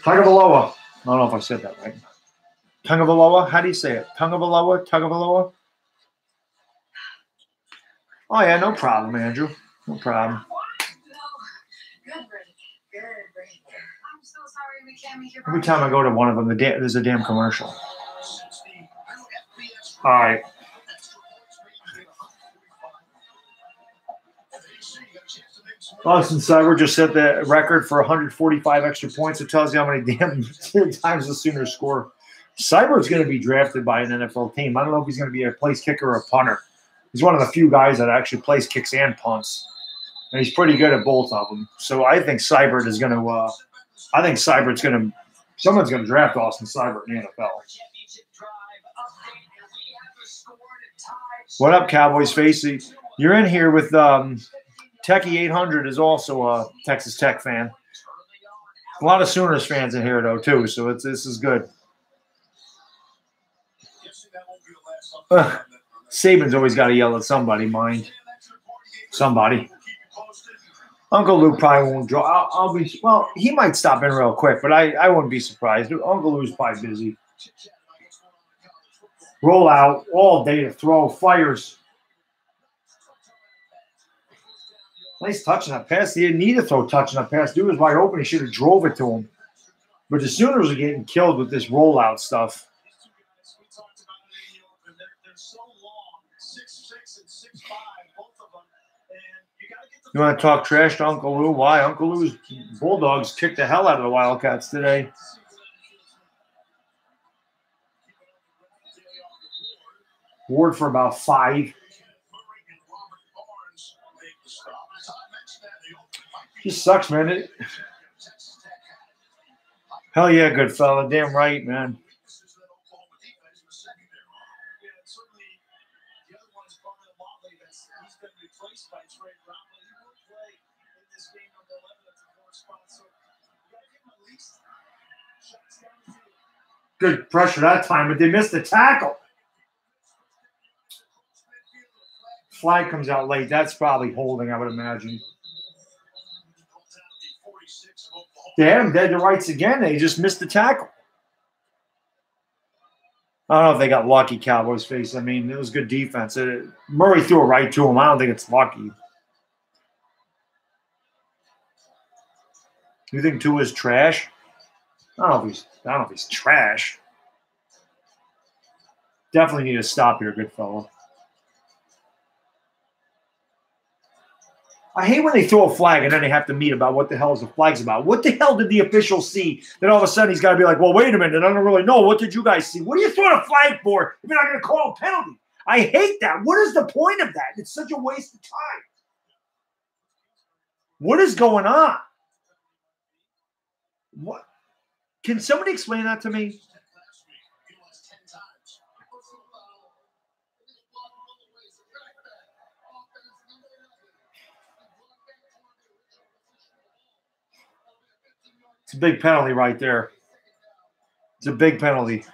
Tungavaloa. I don't know if I said that right. Tungavaloa. How do you say it? Tungavaloa. Tungavaloa. Oh yeah, no problem, Andrew. No problem. Good break. Good break. I'm so sorry we can't make your Every time I go to one of them, the da- there's a damn commercial. All right. Austin Seibert just set the record for 145 extra points. It tells you how many damn times the Sooners score. Seibert's going to be drafted by an NFL team. I don't know if he's going to be a place kicker or a punter. He's one of the few guys that actually plays kicks and punts, and he's pretty good at both of them. So I think Seibert is going to. Uh, I think Seibert's going to. Someone's going to draft Austin Seibert in the NFL. What up, Cowboys Facey? You're in here with um, Techie 800 is also a Texas Tech fan. A lot of Sooners fans in here though too, so it's this is good. Ugh. Saban's always got to yell at somebody, mind somebody. Uncle Lou probably won't draw. I'll, I'll be well. He might stop in real quick, but I I wouldn't be surprised. Uncle Lou's probably busy. Roll out all day to throw fires. Nice touching that pass. He didn't need to throw touching that pass. Dude was wide open. He should have drove it to him. But the Sooners are getting killed with this rollout stuff. You want to talk trash to Uncle Lou? Why? Uncle Lou's Bulldogs kicked the hell out of the Wildcats today. Ward for about five. Just sucks, man. It, hell yeah, good fella. Damn right, man. Good pressure that time, but they missed the tackle. Flag comes out late. That's probably holding, I would imagine. Him dead to rights again. They just missed the tackle. I don't know if they got lucky, Cowboys face. I mean, it was good defense. It, Murray threw it right to him. I don't think it's lucky. You think Tua is trash? I don't know if he's. I don't know if he's trash. Definitely need to stop here, good fellow. I hate when they throw a flag and then they have to meet about what the hell is the flag's about. What the hell did the official see? Then all of a sudden he's got to be like, well, wait a minute. I don't really know. What did you guys see? What are you throwing a flag for if you're not going to call a penalty? I hate that. What is the point of that? It's such a waste of time. What is going on? What? Can somebody explain that to me? It's a big penalty right there. It's a big penalty.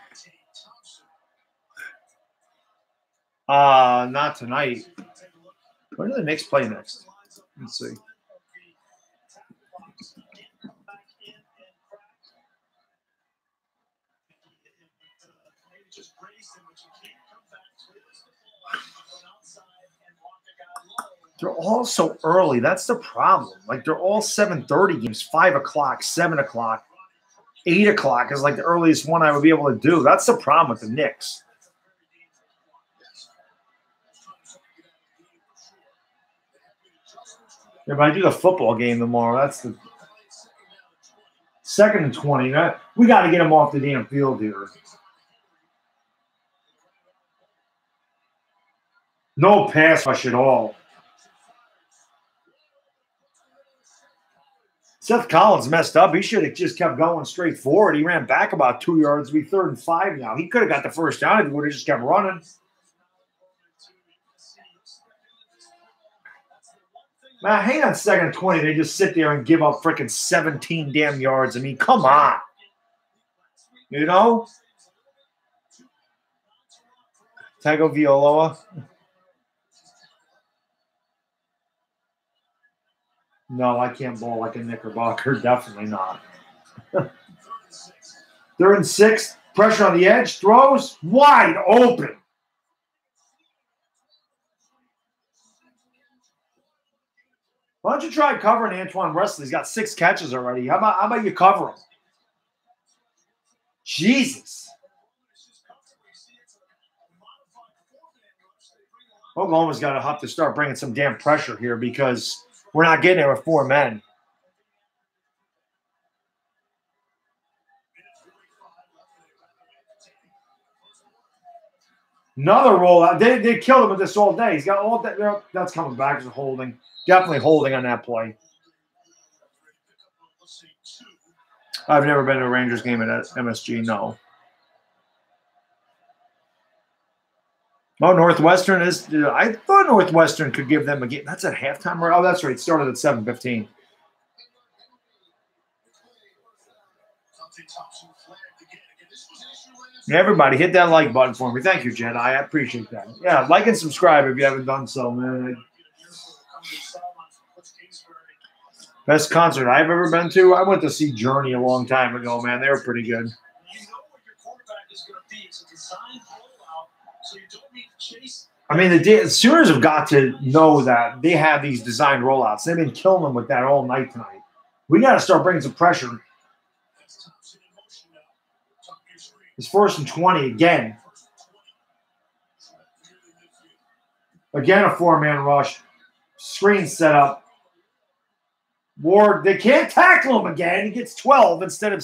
Uh not tonight. When do the Knicks play next? Let's see. They're all so early. That's the problem. Like they're all 7:30 games, five o'clock, seven o'clock, eight o'clock is like the earliest one I would be able to do. That's the problem with the Knicks. If I do the football game tomorrow, that's the second and 20. We got to get them off the damn field here. No pass rush at all. Seth Collins messed up. He should have just kept going straight forward. He ran back about two yards. We third and five now. He could have got the first down if he would have just kept running. Man, hate on second and 20. They just sit there and give up freaking 17 damn yards. I mean, come on. You know? Tagovailoa. No, I can't ball like a Knickerbocker. Definitely not. They're in sixth. Pressure on the edge. Throws wide open. Why don't you try covering Antoine Wesley? He's got six catches already. How about how about you cover him? Jesus. Oklahoma's got to have to start bringing some damn pressure here because we're not getting there with four men. Another rollout. Uh, they, they killed him with this all day. He's got all that. That's coming back a holding. Definitely holding on that play. I've never been to a Rangers game at MSG. No. Oh, Northwestern is. I thought Northwestern could give them a game. That's at halftime. Oh, that's right. It started at seven fifteen. Everybody, hit that like button for me. Thank you, Jedi. I appreciate that. Yeah, like and subscribe if you haven't done so, man. Best concert I've ever been to. I went to see Journey a long time ago, man. They were pretty good. I mean, the Sooners have got to know that they have these designed rollouts. They've been killing them with that all night tonight. We got to start bringing some pressure. It's first and 20 again. Again, a four man rush. Screen set up. Ward, they can't tackle him again. He gets 12 instead of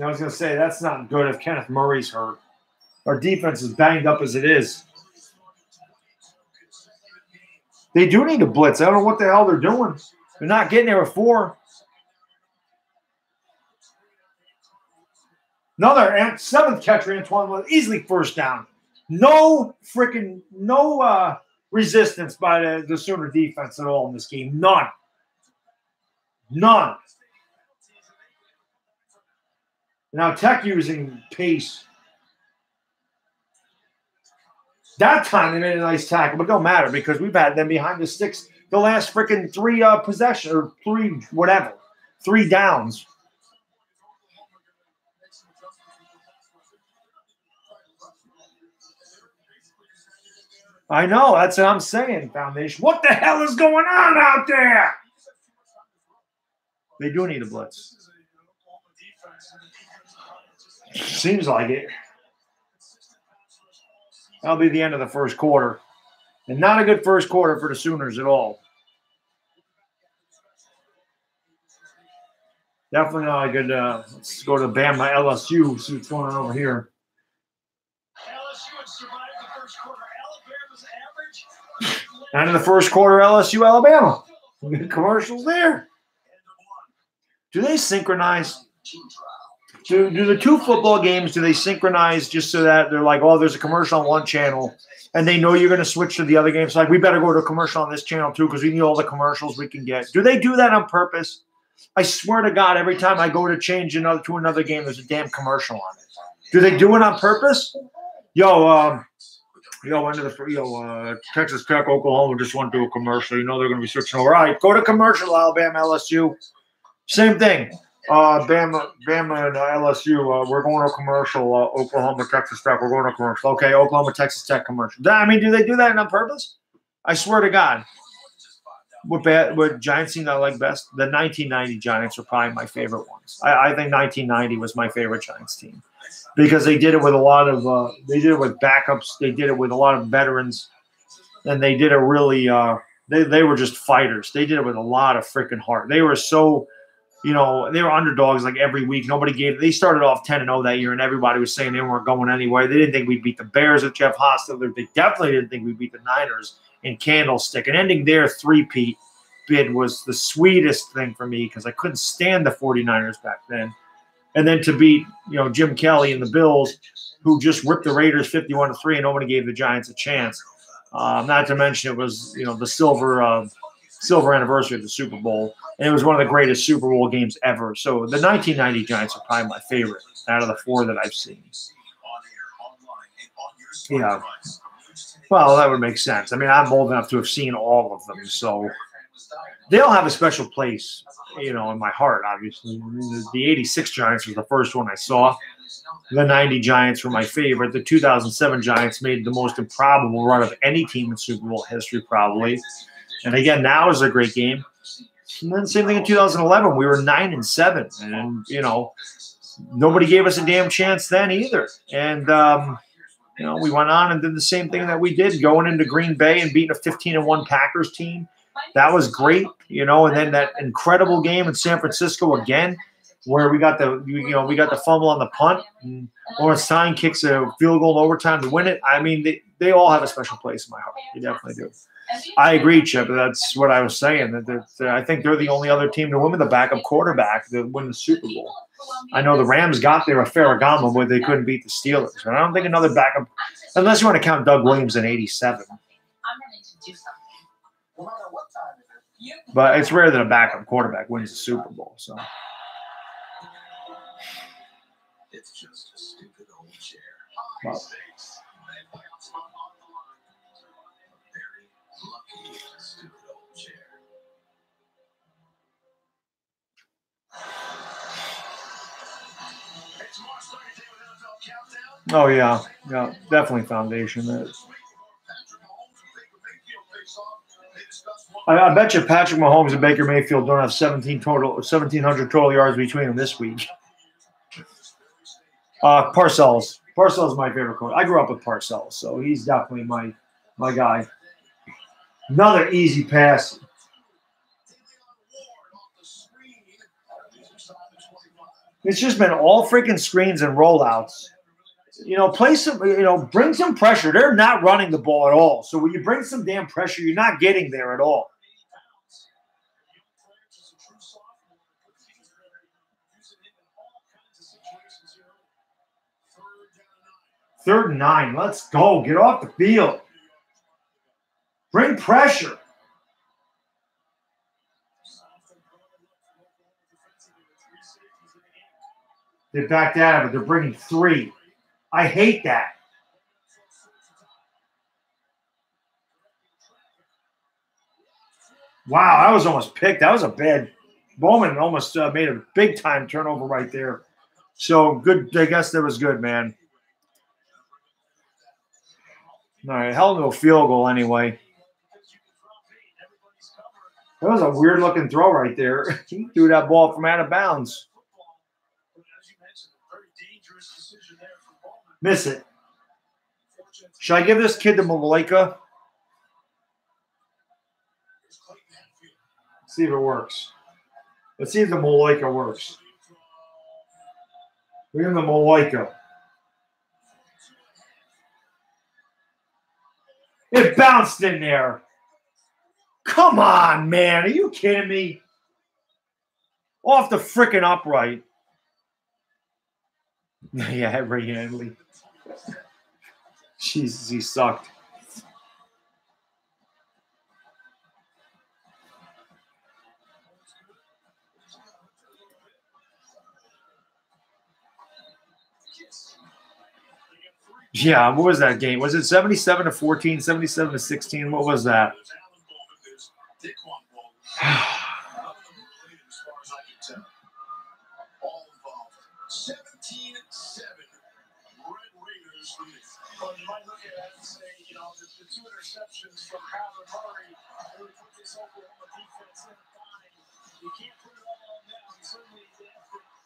I was going to say, that's not good if Kenneth Murray's hurt. Our defense is banged up as it is. They do need to blitz. I don't know what the hell they're doing. They're not getting there four. Another seventh catcher, Antoine was easily first down. No freaking no uh, resistance by the, the Sooner defense at all in this game. None. None. Now Tech using pace. That time they made a nice tackle, but it don't matter because we've had them behind the sticks the last freaking three uh, possession or three whatever, three downs. I know. That's what I'm saying, Foundation. What the hell is going on out there? They do need a blitz. Seems like it. That'll be the end of the first quarter. And not a good first quarter for the Sooners at all. Definitely not a good. Uh, let's go to Bama LSU, see what's going on over here. End of the first quarter, LSU, Alabama. Good commercials there. Do they synchronize? Do, do the two football games, do they synchronize just so that they're like, oh, there's a commercial on one channel and they know you're going to switch to the other game? So like, we better go to a commercial on this channel too because we need all the commercials we can get. Do they do that on purpose? I swear to God, every time I go to change another to another game, there's a damn commercial on it. Do they do it on purpose? Yo, um, yo, of the yo, uh, Texas Tech, Oklahoma just went to a commercial. You know they're going to be switching over. All right, go to commercial, Alabama, LSU. Same thing. Uh, Bama, Bama, and LSU. Uh, we're going to commercial. Uh, Oklahoma, Texas Tech. We're going to commercial. Okay, Oklahoma, Texas Tech commercial. I mean, do they do that on purpose? I swear to God. What bad? What Giants team I like best? The 1990 Giants are probably my favorite ones. I, I think 1990 was my favorite Giants team because they did it with a lot of. Uh, they did it with backups. They did it with a lot of veterans, and they did it really. Uh, they they were just fighters. They did it with a lot of freaking heart. They were so you know, they were underdogs like every week. Nobody gave. They started off ten and zero that year, and everybody was saying they weren't going anywhere. They didn't think we'd beat the Bears with Jeff Hostetler. They definitely didn't think we'd beat the Niners in Candlestick. And ending their three-peat bid was the sweetest thing for me because I couldn't stand the 49ers back then. And then to beat, you know, Jim Kelly and the Bills, who just ripped the Raiders fifty-one to three, and nobody gave the Giants a chance. Uh, not to mention it was, you know, the silver. Uh, silver anniversary of the Super Bowl, and it was one of the greatest Super Bowl games ever. So the 1990 Giants are probably my favorite out of the four that I've seen. Yeah. Well, that would make sense. I mean, I'm old enough to have seen all of them, so they all have a special place, you know, in my heart. Obviously, the, the '86 Giants was the first one I saw. The '90 Giants were my favorite. The 2007 Giants made the most improbable run of any team in Super Bowl history, probably. And again, now is a great game. And then same thing in 2011. We were nine and seven, and you know, nobody gave us a damn chance then either. And um, you know, we went on and did the same thing that we did going into Green Bay and beating a 15 and one Packers team. That was great, you know. And then that incredible game in San Francisco again, where we got the you know we got the fumble on the punt, and Lawrence Tynes kicks a field goal in overtime to win it. I mean, they, they all have a special place in my heart. They definitely do. I agree, Chip. That's what I was saying. That, that I think they're the only other team to win with a backup quarterback that win the Super Bowl. I know the Rams got there a Ferragamo, but they couldn't beat the Steelers. And I don't think another backup, unless you want to count Doug Williams in '87. But it's rare that a backup quarterback wins the Super Bowl. So It's just a stupid old chair. Well. Oh yeah, yeah, definitely foundation. What I, I bet you Patrick Mahomes and Baker Mayfield don't have 17 total, 1,700 total yards between them this week. Uh, Parcells. Parcells is my favorite coach. I grew up with Parcells, so he's definitely my my guy. Another easy pass. It's just been all freaking screens and rollouts. You know, play some, you know, bring some pressure. They're not running the ball at all. So when you bring some damn pressure, you're not getting there at all. Third and nine. Let's go. Get off the field. Bring pressure. They backed out of it. They're bringing three. I hate that. Wow, that was almost picked. That was a bad. Bowman almost uh, made a big time turnover right there. So good. I guess that was good, man. All right, hell no field goal anyway. That was a weird looking throw right there. he threw that ball from out of bounds. Miss it. Should I give this kid the Malika? See if it works. Let's see if the Malika works. We're in the Malika. It bounced in there. Come on, man. Are you kidding me? Off the freaking upright. Yeah, Ray Handley. Jesus, he sucked. Yeah, what was that game? Was it 77 to 14, 77 to 16? What was that? Two interceptions from Kyler Murray really put this defense in. You can't put it all on them.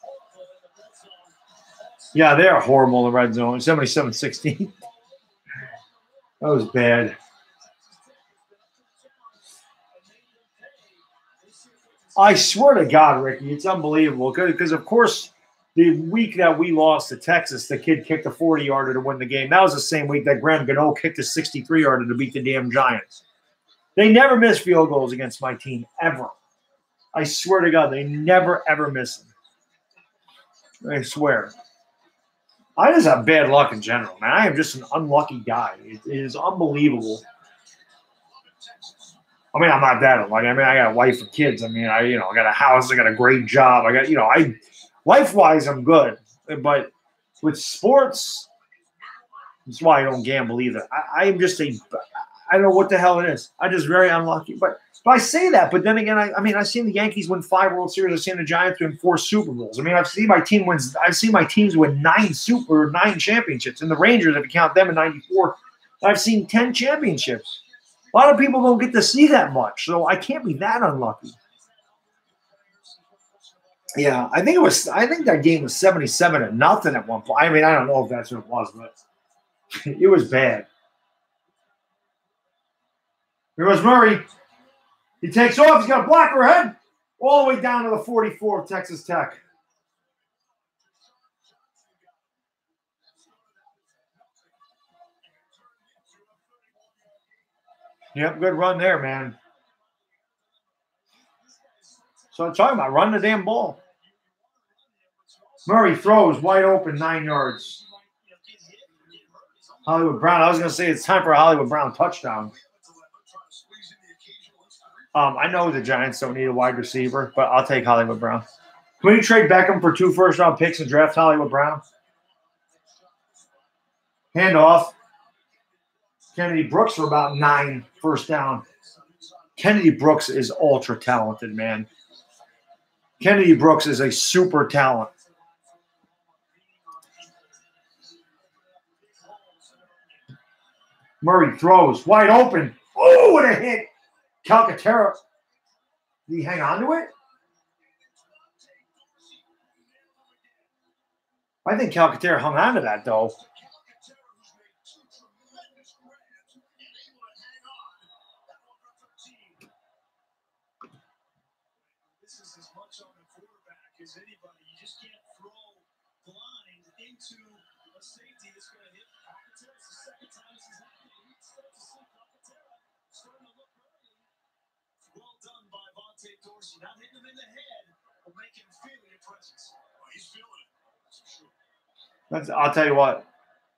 Horrible in the red zone. Yeah, they are horrible in the red zone. 77 16. That was bad. I swear to God, Ricky, it's unbelievable. Because, of course, the week that we lost to Texas, the kid kicked a 40 yarder to win the game. That was the same week that Graham Gano kicked a 63 yarder to beat the damn Giants. They never miss field goals against my team, ever. I swear to God, they never, ever miss them. I swear. I just have bad luck in general, man. I am just an unlucky guy. It, it is unbelievable. I mean, I'm not that unlucky. I mean, I got a wife and kids. I mean, I you know, I got a house. I got a great job. I got you know, I life wise, I'm good. But with sports, that's why I don't gamble either. I, I'm just a, I don't know what the hell it is. I'm just very unlucky. But but I say that. But then again, I, I mean, I've seen the Yankees win five World Series. I've seen the Giants win four Super Bowls. I mean, I've seen my team wins. I've seen my teams win nine Super, nine championships. And the Rangers, if you count them in '94, I've seen ten championships. A lot of people don't get to see that much, so I can't be that unlucky. Yeah, I think it was. I think that game was seventy-seven to nothing at one point. I mean, I don't know if that's what it was, but it was bad. Here was Murray. He takes off. He's got a blocker head all the way down to the 44 of Texas Tech. Yep, good run there, man. So I'm talking about run the damn ball. Murray throws wide open, nine yards. Hollywood Brown. I was going to say it's time for a Hollywood Brown touchdown. Um, I know the Giants don't need a wide receiver, but I'll take Hollywood Brown. Can we trade Beckham for two first round picks and draft Hollywood Brown? Hand off. Kennedy Brooks for about nine first down. Kennedy Brooks is ultra talented, man. Kennedy Brooks is a super talent. Murray throws wide open. Oh, what a hit. Calcaterra. Did he hang on to it? I think Calcaterra hung on to that, though. This is as much on the quarterback as anybody. You just can't throw blind into a safety that's going to hit Calcaterra. It's the second time this has happened. You start to see Calcaterra starting to look early. Well done by Vontae Dorsey. Not hitting him in the head, but making him feel your presence. Oh, he's feeling it. For sure. That's, I'll tell you what.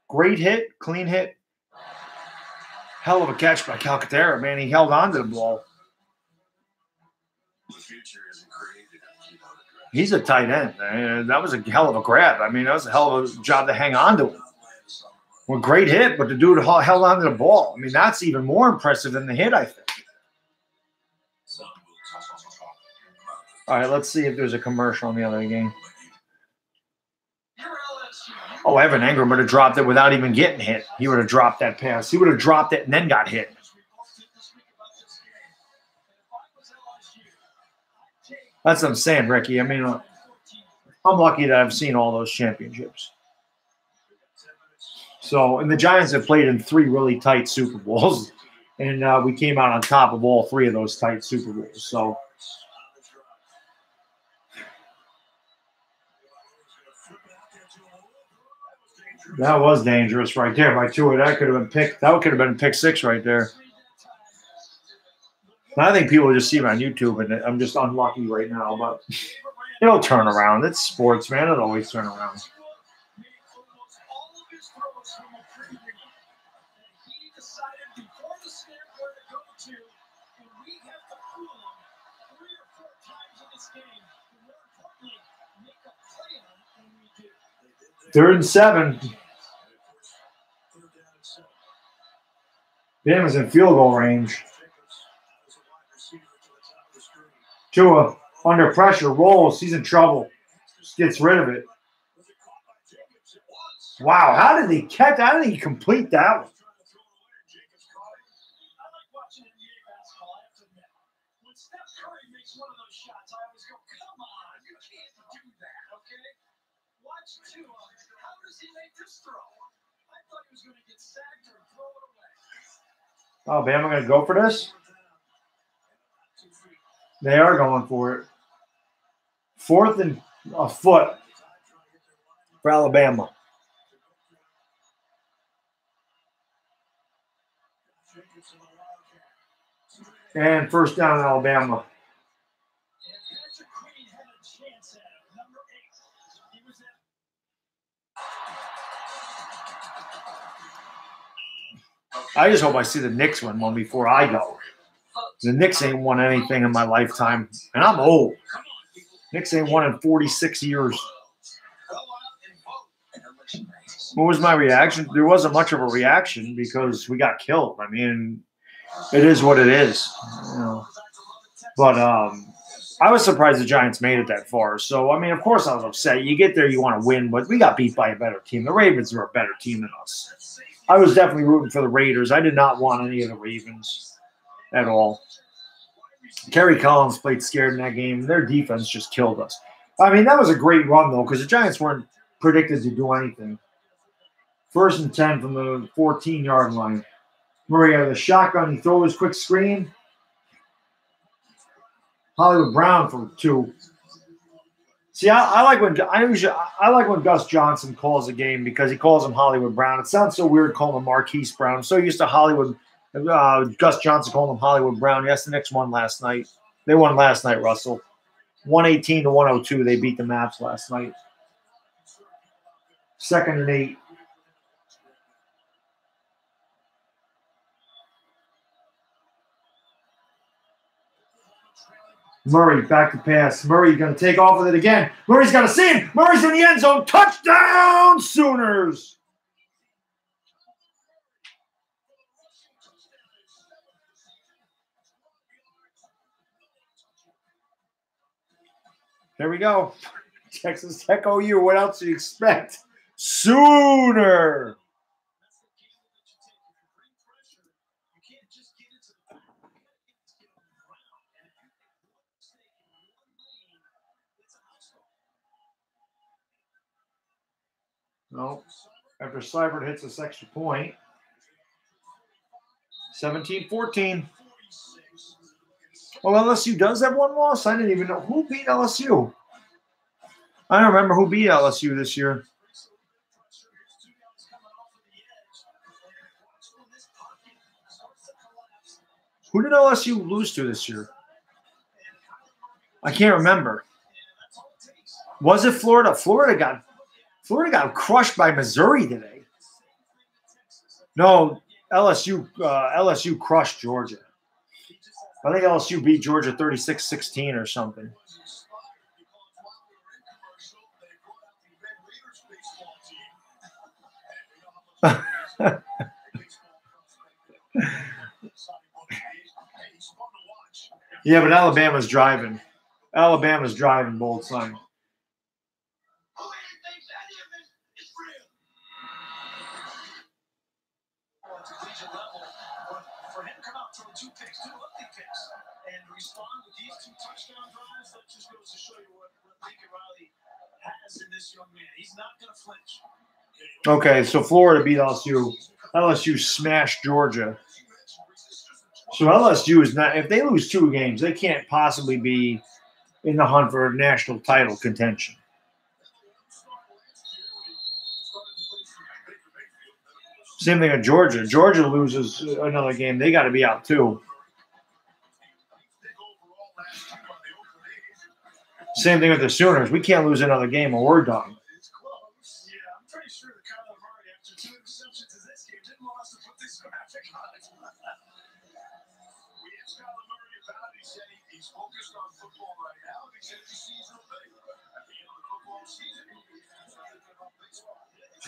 Great hit, clean hit. Hell of a catch by Calcaterra, man. He held on to the ball. The future isn't created in keep on the draft. He's a tight end. man. That was a hell of a grab. I mean, that was a hell of a job to hang on to him. Well, great hit, but the dude hel- held on to the ball. I mean, that's even more impressive than the hit, I think. All right, let's see if there's a commercial on the other game. Oh, Evan Engram would have dropped it without even getting hit. He would have dropped that pass. He would have dropped it and then got hit. That's what I'm saying, Ricky. I mean, uh, I'm lucky that I've seen all those championships. So, and the Giants have played in three really tight Super Bowls, and uh, we came out on top of all three of those tight Super Bowls. So, that was dangerous right there by Tua. That could have been pick. That could have been pick six right there. I think people just see me on YouTube, and I'm just unlucky right now, but it'll turn around. It's sports, man. It'll always turn around. Third and seven. Bama's in field goal range. Tua under pressure rolls. He's in trouble. Just gets rid of it. Wow, how did he catch? How did he complete that one? I like watching NBA basketball. I have to admit. When Steph Curry makes one of those shots, I always go, come on, you can't do that, okay? Watch Tua. How does he make this throw? I thought he was going to get sacked or throw it away. Oh, Bama going to go for this? They are going for it. Fourth and a foot for Alabama. And first down, in Alabama. I just hope I see the Knicks win one before I go. The Knicks ain't won anything in my lifetime, and I'm old. Knicks ain't won in 46 years. What was my reaction? There wasn't much of a reaction because we got killed. I mean, it is what it is. You know. But um, I was surprised the Giants made it that far. So I mean, of course, I was upset. You get there, you want to win, but we got beat by a better team. The Ravens were a better team than us. I was definitely rooting for the Raiders. I did not want any of the Ravens at all. Kerry Collins played scared in that game. Their defense just killed us. I mean, that was a great run though, because the Giants weren't predicted to do anything. First and ten from the 14 yard line. Murray out of the shotgun. He throws quick screen. Hollywood Brown for two. See, I, I like when I usually I like when Gus Johnson calls a game because he calls him Hollywood Brown. It sounds so weird calling him Marquise Brown. I'm so used to Hollywood. Uh, Gus Johnson calling him Hollywood Brown. Yes, the Knicks won last night. They won last night, Russell. 118 to 102. They beat the Maps last night. Second and eight. Murray back to pass. Murray going to take off with it again. Murray's got to see him. Murray's in the end zone. Touchdown, Sooners. There we go. Texas Tech OU. What else do you expect? Sooner. No. After Seibert hits this extra point. 17 14. Well, LSU does have one loss. I didn't even know who beat LSU. I don't remember who beat LSU this year. Who did LSU lose to this year? I can't remember. Was it Florida? Florida got Florida got crushed by Missouri today. No, LSU uh, LSU crushed Georgia. I think LSU beat Georgia 36-16 or something. Yeah, but Alabama's driving. Alabama's driving both sides. Okay, so Florida beat LSU. LSU smashed Georgia. So LSU is not. If they lose two games, they can't possibly be in the hunt for national title contention. Same thing with Georgia. Georgia loses another game, they got to be out too. Same thing with the Sooners. We can't lose another game or we're done.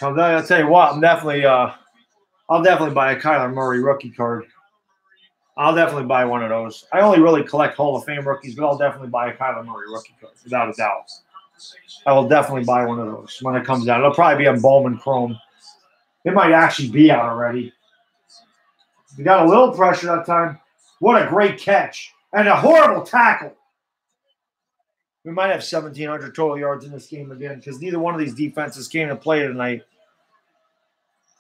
I'll, tell you what, I'm definitely uh I'll definitely buy a Kyler Murray rookie card. I'll definitely buy one of those. I only really collect Hall of Fame rookies, but I'll definitely buy a Kyler Murray rookie card, without a doubt. I will definitely buy one of those when it comes out. It'll probably be on Bowman Chrome. It might actually be out already. We got a little pressure that time. What a great catch. And a horrible tackle. We might have 1,700 total yards in this game again because neither one of these defenses came to play tonight.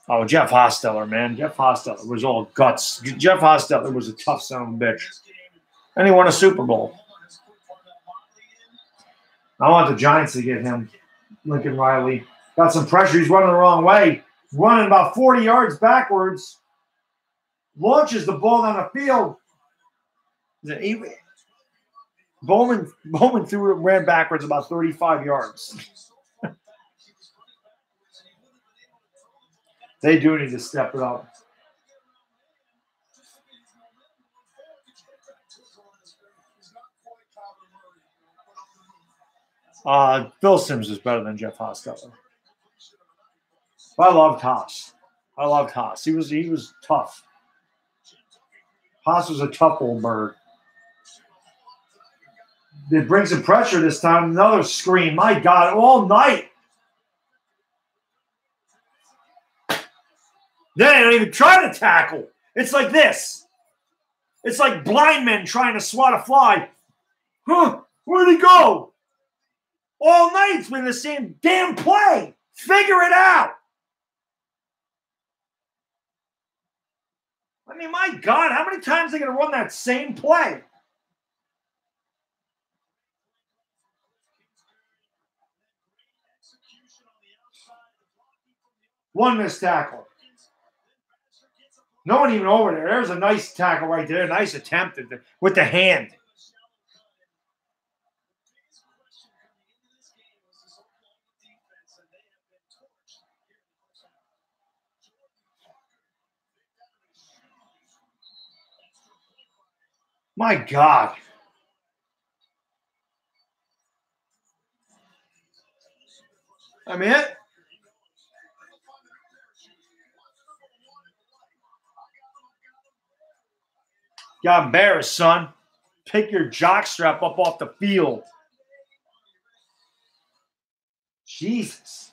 Oh, Jeff Hostetler, man. Jeff Hostetler was all guts. Jeff Hostetler was a tough a bitch. And he won a Super Bowl. I want the Giants to get him. Lincoln Riley. Got some pressure. He's running the wrong way. Running about 40 yards backwards. Launches the ball down the field. He- Bowman Bowman threw it, ran backwards about 35 yards. they do need to step it up. Uh, Phil Simms is better than Jeff Hostetler. But I loved Haas. I loved Haas. He was he was tough. Haas was a tough old bird. It brings some pressure this time. Another screen. My God, all night. They don't even try to tackle. It's like this. It's like blind men trying to swat a fly. Huh? Where'd he go? All night it's been the same damn play. Figure it out. I mean, my God, how many times are they going to run that same play? One missed tackle. No one even over there. There's a nice tackle right there. Nice attempt at the, with the hand. My God. I mean, it. Got embarrassed, son. Pick your jockstrap up off the field. Jesus.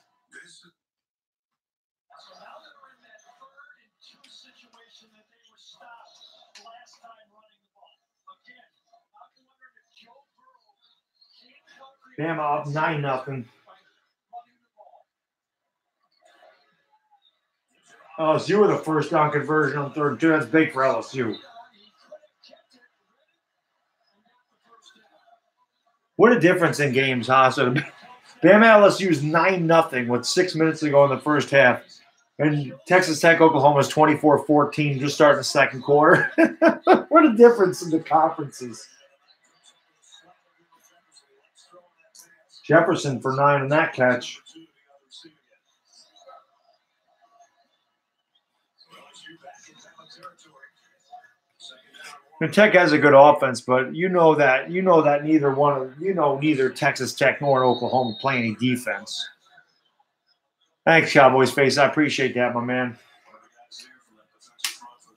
Bama up nine nothing. Oh, you were the first down conversion on third and two. That's big for LSU. What a difference in games, huh? So LSU is nine nothing with six minutes to go in the first half. And Texas Tech Oklahoma is 24-14 just starting the second quarter. what a difference in the conferences. Jefferson for nine in that catch. And Tech has a good offense, but you know that you know that neither one of you know neither Texas Tech nor Oklahoma play any defense. Thanks, Cowboys face. I appreciate that, my man.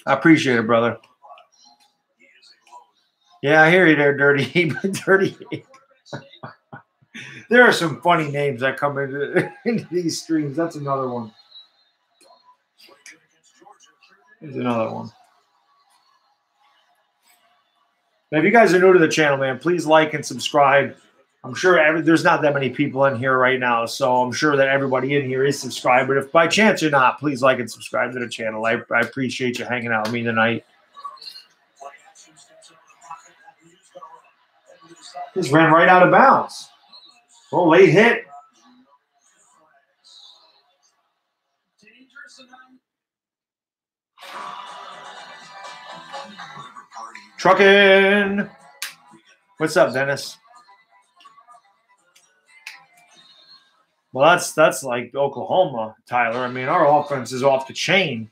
I appreciate it, brother. Yeah, I hear you there, Dirty. Dirty there are some funny names that come into, into these streams. That's another one. There's another one. Now, if you guys are new to the channel, man, please like and subscribe. I'm sure every, there's not that many people in here right now, so I'm sure that everybody in here is subscribed. But if by chance you're not, please like and subscribe to the channel. I, I appreciate you hanging out with me tonight. Just ran right out of bounds. Oh, late hit. Trucking. What's up, Dennis? Well, that's that's like Oklahoma, Tyler. I mean, our offense is off the chain.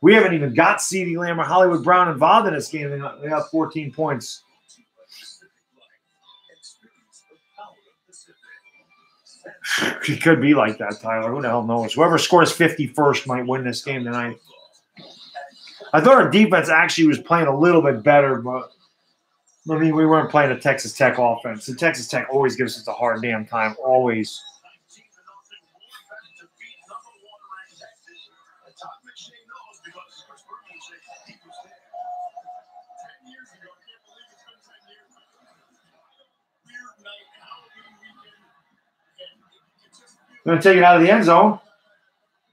We haven't even got CeeDee Lamb or Hollywood Brown involved in this game. They got, they got 14 points. It could be like that, Tyler. Who the hell knows? Whoever scores 51st might win this game tonight. I thought our defense actually was playing a little bit better, but I mean, we weren't playing a Texas Tech offense. And Texas Tech always gives us a hard damn time. Always. 19 to nothing Wolfpack to beat number one ranked Texas. And Todd McShay knows because Chris Berman said he was there. Ten years ago, I can't believe it's been ten years. Weird night, Halloween weekend. And it just Going to take it out of the end zone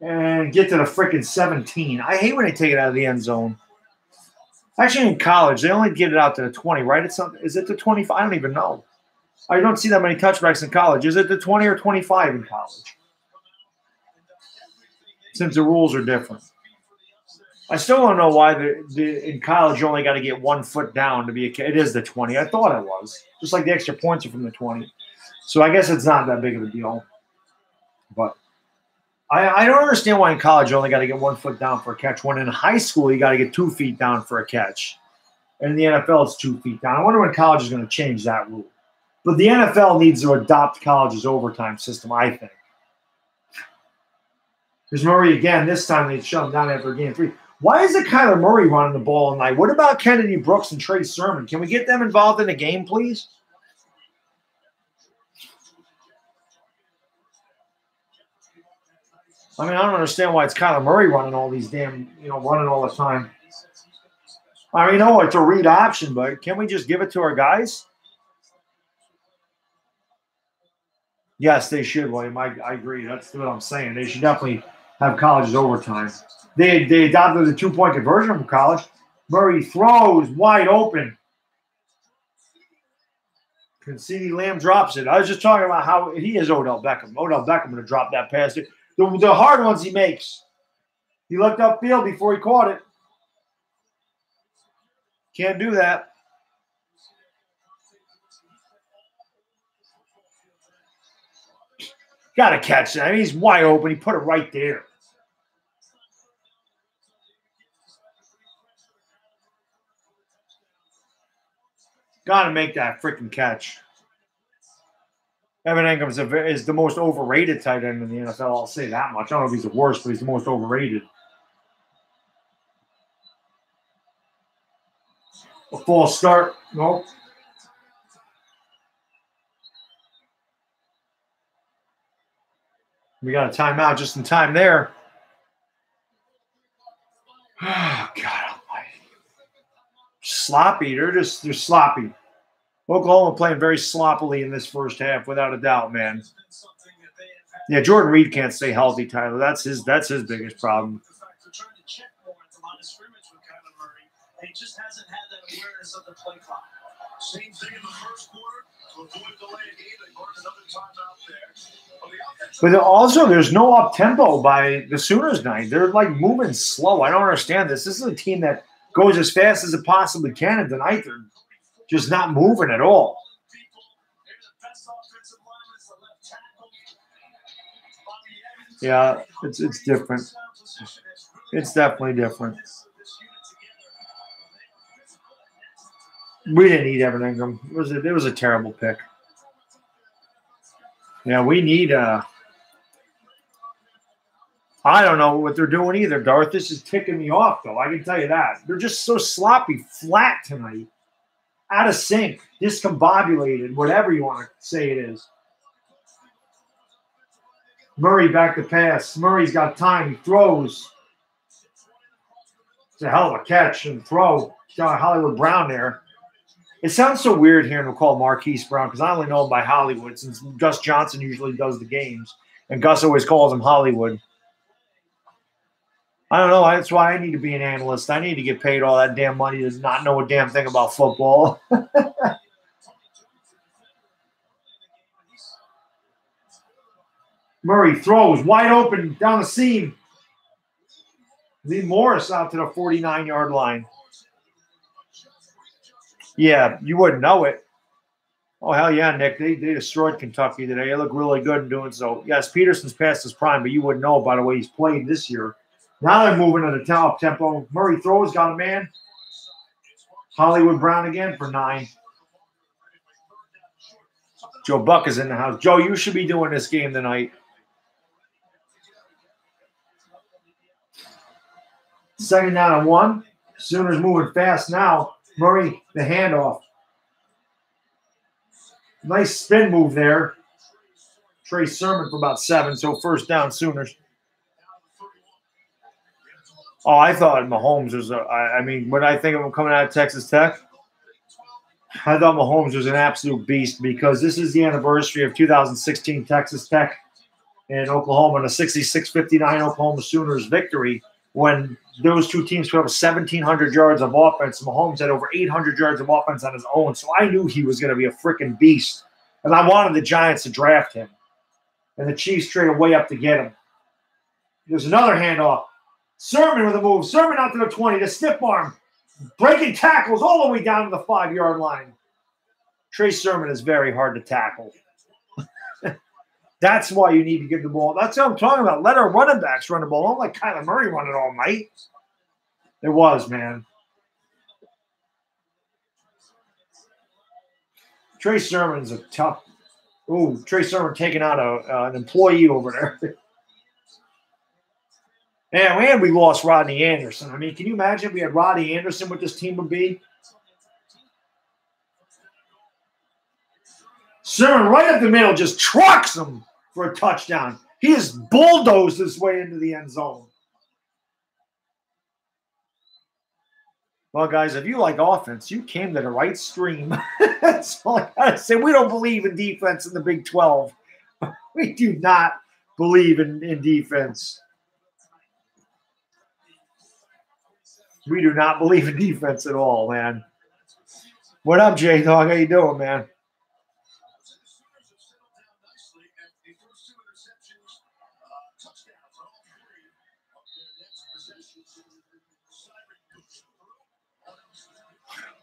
and get to the freaking 17. I hate when they take it out of the end zone. Actually, in college, they only get it out to the 20, right? It's not, is it the 25? I don't even know. I don't see that many touchbacks in college. Is it the 20 or 25 in college? Since the rules are different. I still don't know why the, the in college you only got to get one foot down to be a kid. It is the 20. I thought it was. Just like the extra points are from the 20. So I guess it's not that big of a deal. But I, I don't understand why in college you only got to get one foot down for a catch. When in high school you got to get two feet down for a catch, and in the NFL it's two feet down. I wonder when college is going to change that rule. But the NFL needs to adopt college's overtime system. I think. Because Murray again, this time they shut him down after game three. Why is it Kyler Murray running the ball tonight? What about Kennedy Brooks and Trey Sermon? Can we get them involved in the game, please? I mean, I don't understand why it's Kyler Murray running all these damn, you know, running all the time. I mean, no, it's a read option, but can we just give it to our guys? Yes, they should, William. I, I agree. That's what I'm saying. They should definitely have college's overtime. They they adopted the two point conversion from college. Murray throws wide open. CeeDee Lamb drops it. I was just talking about how he is Odell Beckham. Odell Beckham going to drop that pass. The, the hard ones he makes. He looked upfield before he caught it. Can't do that. Got to catch that. I mean, he's wide open. He put it right there. Got to make that freaking catch. Evan Engram is, a, is the most overrated tight end in the NFL. I'll say that much. I don't know if he's the worst, but he's the most overrated. A false start. Nope. We got a timeout just in time there. Oh, God almighty. Sloppy. They're just they're sloppy. Oklahoma playing very sloppily in this first half, without a doubt, man. Yeah, Jordan Reed can't stay healthy, Tyler. That's his that's his biggest problem. the in the But also, there's no up tempo by the Sooners night. They're like moving slow. I don't understand this. This is a team that goes as fast as it possibly can, and tonight they're just not moving at all. Yeah, it's it's different. It's definitely different. We didn't need Evan Engram. It was a, it was a terrible pick. Yeah, we need. Uh, I don't know what they're doing either, Darth. This is ticking me off, though. I can tell you that they're just so sloppy, flat tonight, out of sync, discombobulated, whatever you want to say it is. Murray back to pass. Murray's got time. He throws. It's a hell of a catch and throw. Got Hollywood Brown there. It sounds so weird hearing him call Marquise Brown because I only know him by Hollywood since Gus Johnson usually does the games and Gus always calls him Hollywood. I don't know. That's why I need to be an analyst. I need to get paid all that damn money to not know a damn thing about football. Murray throws wide open down the seam. Lee Morris out to the 49 yard line. Yeah, you wouldn't know it. Oh, hell yeah, Nick. They, they destroyed Kentucky today. They look really good in doing so. Yes, Peterson's past his prime, but you wouldn't know by the way he's played this year. Now they're moving at a top tempo. Murray throws, got a man. Hollywood Brown again for nine. Joe Buck is in the house. Joe, you should be doing this game tonight. Second down and one. Sooners moving fast now. Murray, the handoff. Nice spin move there. Trey Sermon for about seven, so first down Sooners. Oh, I thought Mahomes was. A, I, I mean, when I think of him coming out of Texas Tech, I thought Mahomes was an absolute beast because this is the anniversary of 2016 Texas Tech and Oklahoma and a 66-59 Oklahoma Sooners victory when those two teams put up 1,700 yards of offense. Mahomes had over 800 yards of offense on his own, so I knew he was going to be a freaking beast, and I wanted the Giants to draft him, and the Chiefs traded way up to get him. There's another handoff. Sermon with a move. Sermon out to the 20, the stiff arm, breaking tackles all the way down to the five yard line. Trey Sermon is very hard to tackle. That's why you need to give the ball. That's what I'm talking about. Let our running backs run the ball. Don't let Kyler Murray run it all night. It was, man. Trey Sermon's a tough. Ooh, Trey Sermon taking out a, uh, an employee over there. Man, and we lost Rodney Anderson. I mean, can you imagine if we had Rodney Anderson what this team would be? Sermon right up the middle just trucks him for a touchdown. He just bulldozed his way into the end zone. Well, guys, if you like offense, you came to the right stream. That's all I gotta say. We don't believe in defense in the Big 12. We do not believe in, in defense. We do not believe in defense at all, man. What up, J Dog? How you doing, man?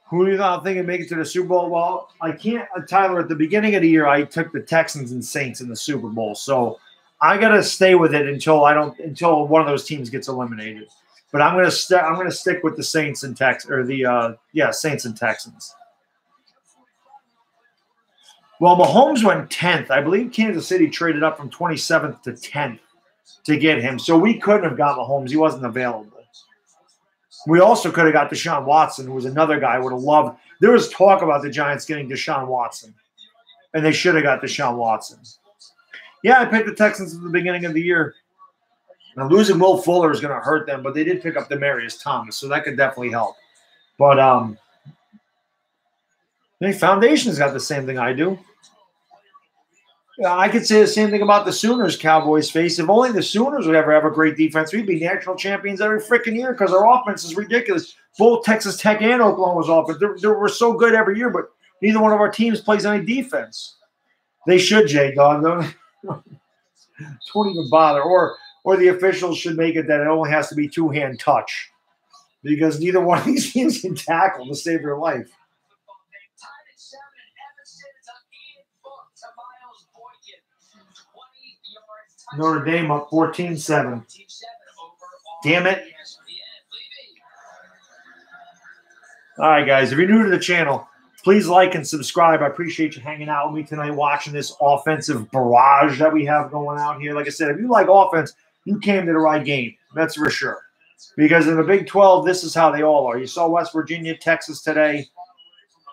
Who do you not think make it to the Super Bowl? Well, I can't, uh, Tyler. At the beginning of the year, I took the Texans and Saints in the Super Bowl, so I gotta stay with it until I don't until one of those teams gets eliminated. But I'm gonna st- I'm gonna stick with the Saints and Tex or the uh, yeah Saints and Texans. Well, Mahomes went 10th. I believe Kansas City traded up from 27th to 10th to get him. So we couldn't have got Mahomes. He wasn't available. We also could have got Deshaun Watson, who was another guy I would have loved. There was talk about the Giants getting Deshaun Watson, and they should have got Deshaun Watson. Yeah, I picked the Texans at the beginning of the year. Now losing Will Fuller is going to hurt them, but they did pick up Demaryius Thomas, so that could definitely help. But um, the Foundation's got the same thing I do. I could say the same thing about the Sooners, Cowboys face. If only the Sooners would ever have a great defense, we'd be national champions every freaking year because our offense is ridiculous. Both Texas Tech and Oklahoma's offense, they're, they're, we're so good every year, but neither one of our teams plays any defense. They should, Jay Dog. Don't, don't even bother. Or or the officials should make it that it only has to be two hand touch because neither one of these teams can tackle to save their life. Notre Dame up 14 7. Damn it. All right, guys. If you're new to the channel, please like and subscribe. I appreciate you hanging out with me tonight, watching this offensive barrage that we have going out here. Like I said, if you like offense, you came to the right game. That's for sure. Because in the Big 12, this is how they all are. You saw West Virginia, Texas today.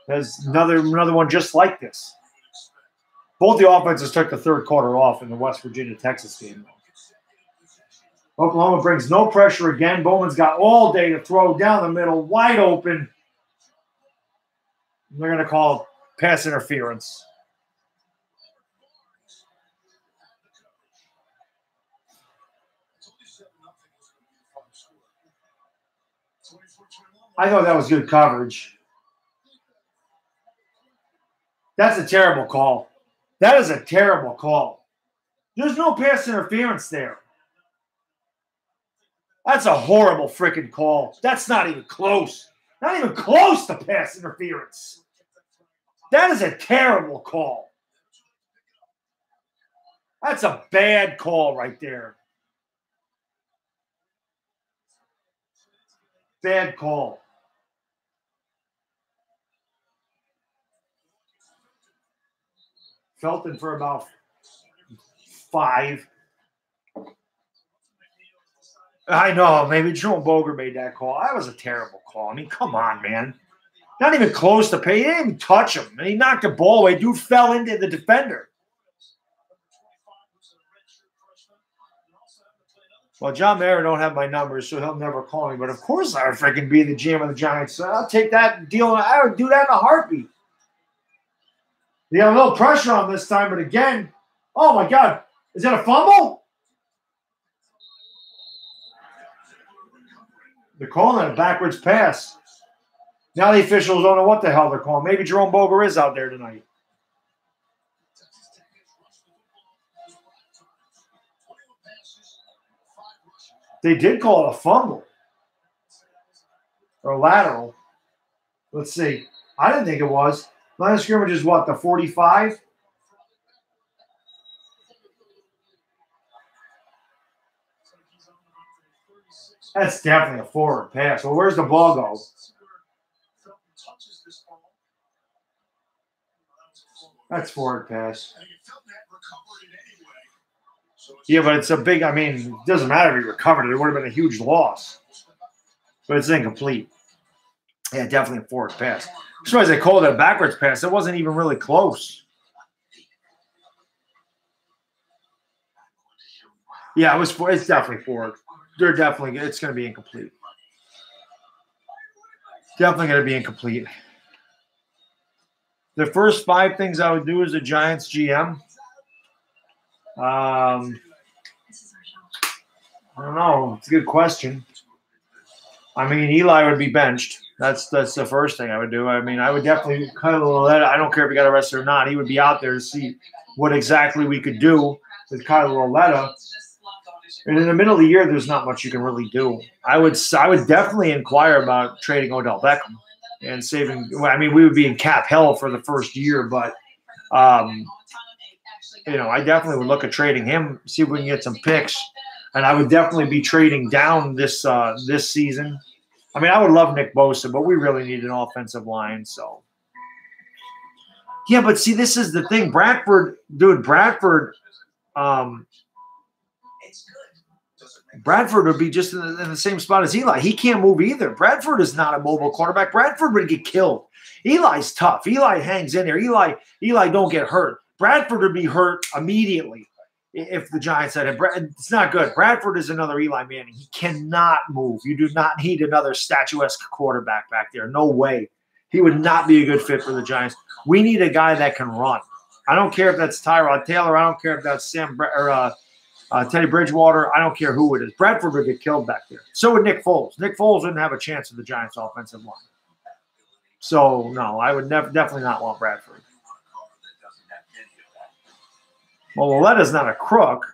There's another another one just like this. Both the offenses took the third quarter off in the West Virginia Texas game. Oklahoma brings no pressure again. Bowman's got all day to throw down the middle, wide open. They're going to call pass interference. I thought that was good coverage. That's a terrible call. That is a terrible call. There's no pass interference there. That's a horrible freaking call. That's not even close. Not even close to pass interference. That is a terrible call. That's a bad call right there. Bad call. Felton for about five. I know. Maybe Jerome Boger made that call. That was a terrible call. I mean, come on, man. Not even close to pay. He didn't even touch him. He knocked the ball away. Dude fell into the defender. Well, John Mara don't have my numbers, so he'll never call me. But of course, I would freaking be the GM of the Giants. So I'll take that deal. I would do that in a heartbeat. They got a little pressure on this time, but again, oh my God, is that a fumble? They're calling it a backwards pass. Now the officials don't know what the hell they're calling. Maybe Jerome Boger is out there tonight. They did call it a fumble or lateral. Let's see. I didn't think it was. Line of scrimmage is what, the 45? That's definitely a forward pass. Well, where's the ball go? That's forward pass. Yeah, but it's a big. I mean, it doesn't matter if he recovered it. It would have been a huge loss. But it's incomplete. Yeah, definitely a forward pass. I'm surprised they called it a backwards pass. It wasn't even really close. Yeah, it was. for- It's definitely forward. They're definitely. It's going to be incomplete. Definitely going to be incomplete. The first five things I would do as a Giants GM. Um. I don't know. It's a good question. I mean, Eli would be benched. That's that's the first thing I would do. I mean, I would definitely cut a little. I don't care if he got arrested or not. He would be out there to see what exactly we could do with Kyle Lauletta. And in the middle of the year, there's not much you can really do. I would I would definitely inquire about trading Odell Beckham and saving. I mean, we would be in cap hell for the first year, but um, you know, I definitely would look at trading him, see if we can get some picks, and I would definitely be trading down this uh, this season. I mean, I would love Nick Bosa, but we really need an offensive line. So, yeah, but see, this is the thing, Bradford, dude, Bradford, um, Bradford would be just in the, in the same spot as Eli. He can't move either. Bradford is not a mobile quarterback. Bradford would get killed. Eli's tough. Eli hangs in there. Eli, Eli don't get hurt. Bradford would be hurt immediately if the Giants had. Bra- It's not good. Bradford is another Eli Manning. He cannot move. You do not need another statuesque quarterback back there. No way. He would not be a good fit for the Giants. We need a guy that can run. I don't care if that's Tyrod Taylor. I don't care if that's Sam or uh, uh, Teddy Bridgewater. I don't care who it is. Bradford would get killed back there. So would Nick Foles. Nick Foles wouldn't have a chance with the Giants' offensive line. So no, I would never, definitely not want Bradford. Well, Lauletta's not a crook.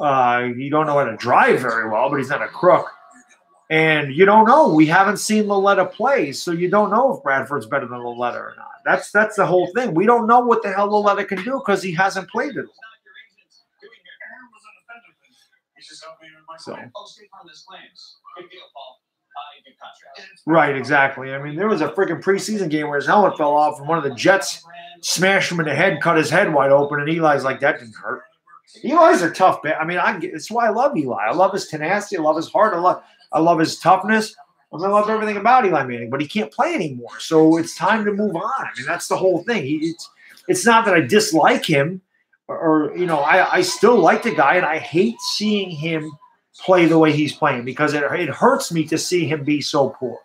Uh, you don't know how to drive very well, but he's not a crook. And you don't know. We haven't seen Lauletta play, so you don't know if Bradford's better than Lauletta or not. That's that's the whole thing. We don't know what the hell Lauletta can do because he hasn't played it. So. Right, exactly. I mean, there was a freaking preseason game where his helmet fell off, and one of the Jets smashed him in the head, cut his head wide open, and Eli's like, "That didn't hurt." Eli's a tough man. I mean, I it's why I love Eli. I love his tenacity. I love his heart. I love, I love his toughness. I mean, I love everything about Eli Manning, but he can't play anymore. So it's time to move on. I mean, that's the whole thing. He, it's, it's not that I dislike him, or, or you know, I, I still like the guy, and I hate seeing him play the way he's playing because it, it hurts me to see him be so poor.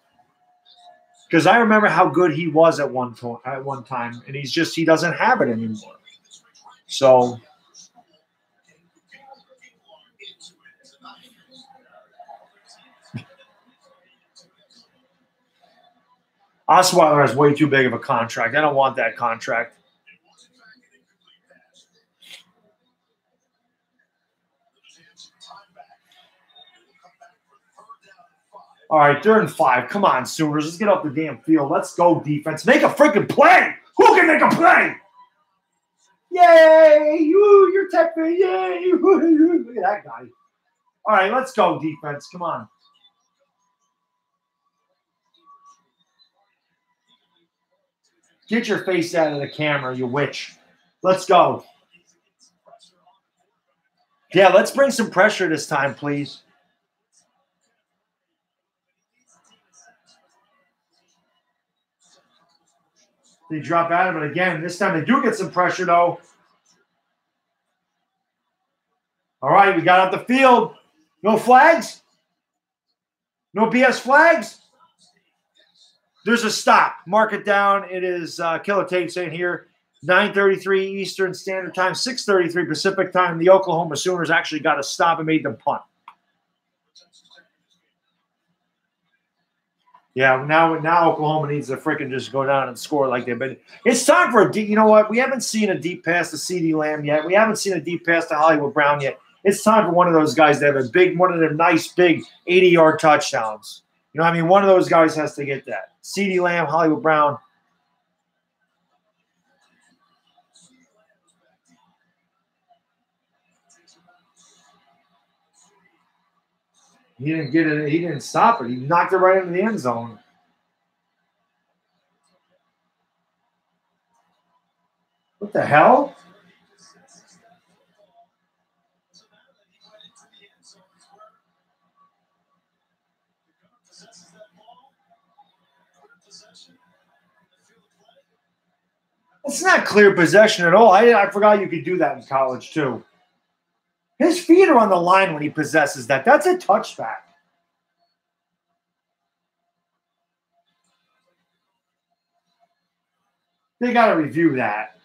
Because I remember how good he was at one to- at one time, and he's just he doesn't have it anymore. So Osweiler has way too big of a contract. I don't want that contract. All right, third and five. Come on, Sooners. Let's get off the damn field. Let's go, defense. Make a freaking play. Who can make a play? Yay! You, you're tech fan. Yay! Look at that guy. All right, let's go, defense. Come on. Get your face out of the camera, you witch. Let's go. Yeah, let's bring some pressure this time, please. They drop out of it again. This time they do get some pressure, though. All right, we got out the field. No flags? No BS flags? There's a stop. Mark it down. It is uh, Killer Tate saying here, 9:33 Eastern Standard Time, 6:33 Pacific Time. The Oklahoma Sooners actually got a stop and made them punt. Yeah, now now Oklahoma needs to freaking just go down and score like they've been. It's time for a deep. You know what? We haven't seen a deep pass to CeeDee Lamb yet. We haven't seen a deep pass to Hollywood Brown yet. It's time for one of those guys to have a big, one of them nice, big 80 yard touchdowns. You know, I mean, one of those guys has to get that. CeeDee Lamb, Hollywood Brown. He didn't get it. He didn't stop it. He knocked it right into the end zone. What the hell? It's not clear possession at all. I, I forgot you could do that in college too. His feet are on the line when he possesses that. That's a touchback. They got to review that.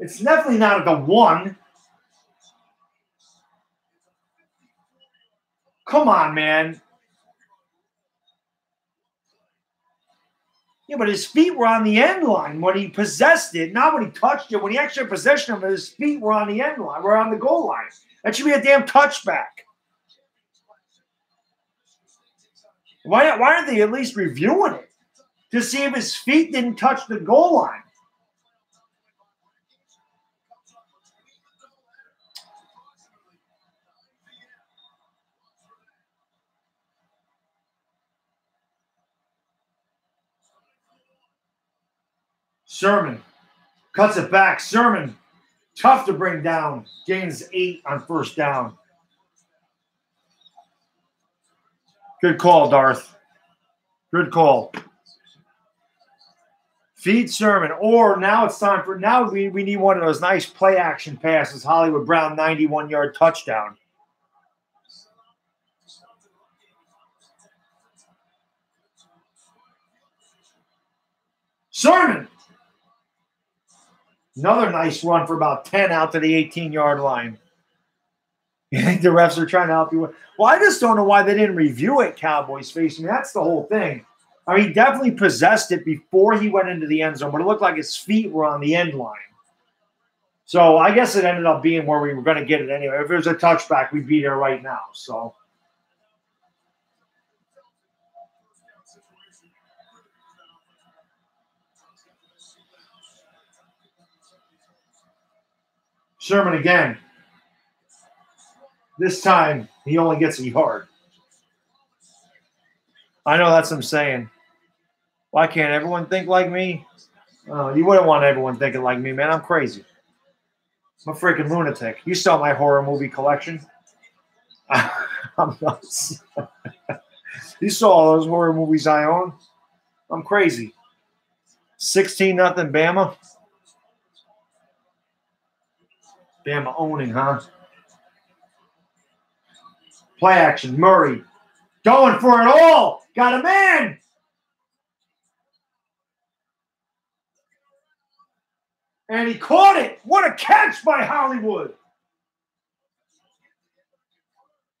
It's definitely not the one. Come on, man. Yeah, but his feet were on the end line when he possessed it, not when he touched it. When he actually possession of it, his feet were on the end line, were on the goal line. That should be a damn touchback. Why, why aren't they at least reviewing it to see if his feet didn't touch the goal line? Sermon cuts it back. Sermon, tough to bring down. Gains eight on first down. Good call, Darth. Good call. Feed Sermon. Or now it's time for now we, we need one of those nice play action passes. Hollywood Brown 91 yard touchdown. Sermon. Another nice run for about 10 out to the 18 yard line. You think the refs are trying to help you? Well, I just don't know why they didn't review it, Cowboys facing. That's the whole thing. I mean, he definitely possessed it before he went into the end zone, but it looked like his feet were on the end line. So I guess it ended up being where we were going to get it anyway. If it was a touchback, we'd be there right now. So. Sermon again. This time he only gets a yard. I know that's what I'm saying. Why can't everyone think like me? Oh, you wouldn't want everyone thinking like me, man. I'm crazy. I'm a freaking lunatic. You saw my horror movie collection. I'm nuts. you saw all those horror movies I own. I'm crazy. 16 nothing Bama. Bama owning, huh? Play action. Murray going for it all. Got a man. And he caught it. What a catch by Hollywood.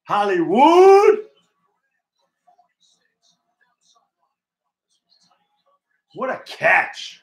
Hollywood. What a catch.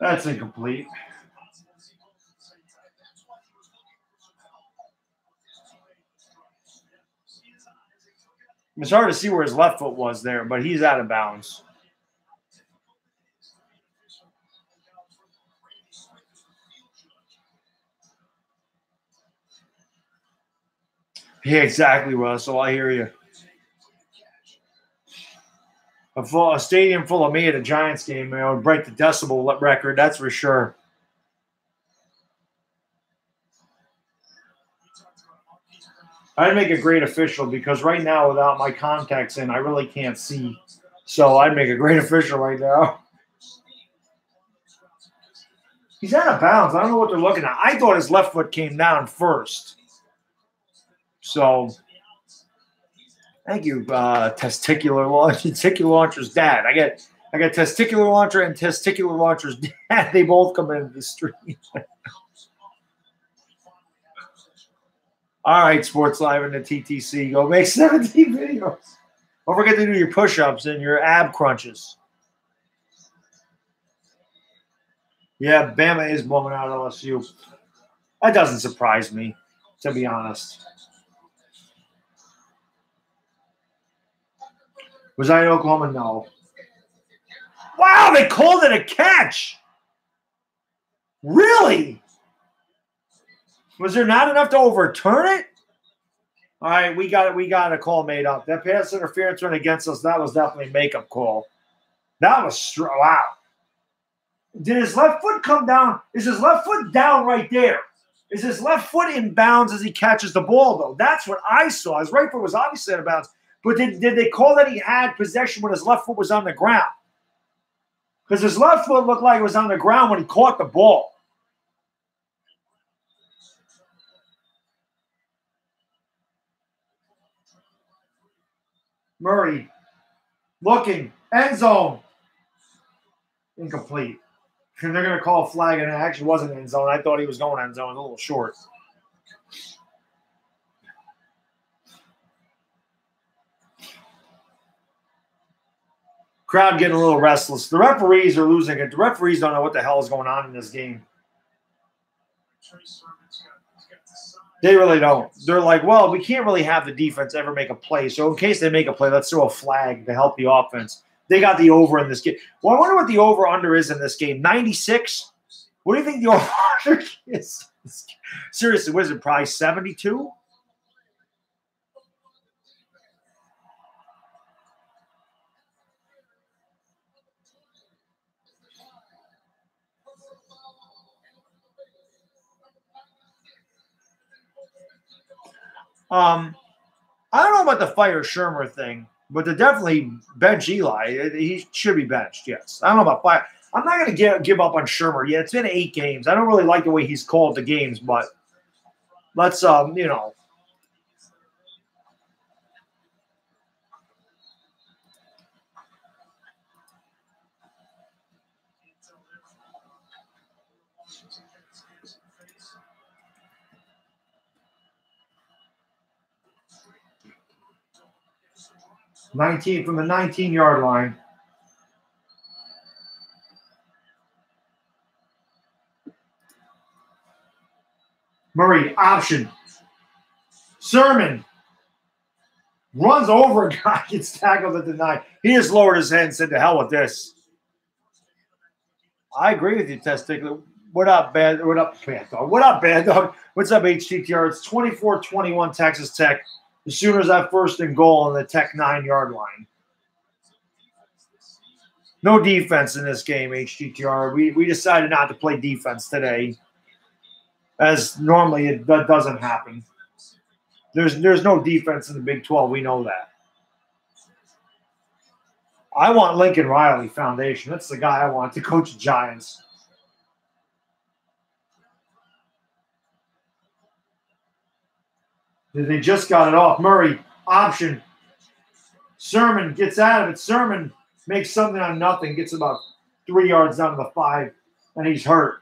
That's incomplete. It's hard to see where his left foot was there, but he's out of bounds. Yeah, exactly, Russell. I hear you. A, full, a stadium full of me at a Giants game, man, would break the decibel record. That's for sure. I'd make a great official because right now, without my contacts in, I really can't see. So I'd make a great official right now. He's out of bounds. I don't know what they're looking at. I thought his left foot came down first. So thank you, uh, testicular launch, testicular launcher's dad. I got I got testicular launcher and testicular launcher's dad. They both come into the stream. All right, Sports Live and the TTC. Go make 17 videos. Don't forget to do your push-ups and your ab crunches. Yeah, Bama is blowing out LSU. That doesn't surprise me, to be honest. Was I in Oklahoma? No. Wow, they called it a catch. Really? Was there not enough to overturn it? All right, we got it. We got a call made up. That pass interference went against us. That was definitely makeup call. That was str- wow. Did his left foot come down? Is his left foot down right there? Is his left foot in bounds as he catches the ball, though? That's what I saw. His right foot was obviously of bounds. But did, did they call that he had possession when his left foot was on the ground? Because his left foot looked like it was on the ground when he caught the ball. Murray looking, end zone. Incomplete. And they're going to call a flag, and it actually wasn't end zone. I thought he was going end zone, a little short. Crowd getting a little restless. The referees are losing it. The referees don't know what the hell is going on in this game. They really don't. They're like, well, we can't really have the defense ever make a play. So in case they make a play, let's throw a flag to help the offense. They got the over in this game. Well, I wonder what the over under is in this game. 96? What do you think the over under is? Seriously, what is it? Probably 72? Um, I don't know about the fire Shurmur thing, but to definitely bench Eli, he should be benched. Yes, I don't know about fire. I'm not going to give give up on Shurmur. Yeah, it's been eight games. I don't really like the way he's called the games, but let's um, you know. 19 from the 19 yard line. Murray option. Sermon runs over a guy, gets tackled at the nine. He just lowered his head and said, "To hell with this." I agree with you, Testicular. What up, bad? What up, bad dog? What up, bad dog? What's up, HTTR? It's 24-21 Texas Tech. The Sooners have first and goal on the Tech nine yard line. No defense in this game, HTTR. We, we decided not to play defense today, as normally it that doesn't happen. There's there's no defense in the Big 12. We know that. I want Lincoln Riley Foundation. That's the guy I want to coach Giants. They just got it off. Murray, option. Sermon gets out of it. Sermon makes something on nothing, gets about three yards down to the five, and he's hurt.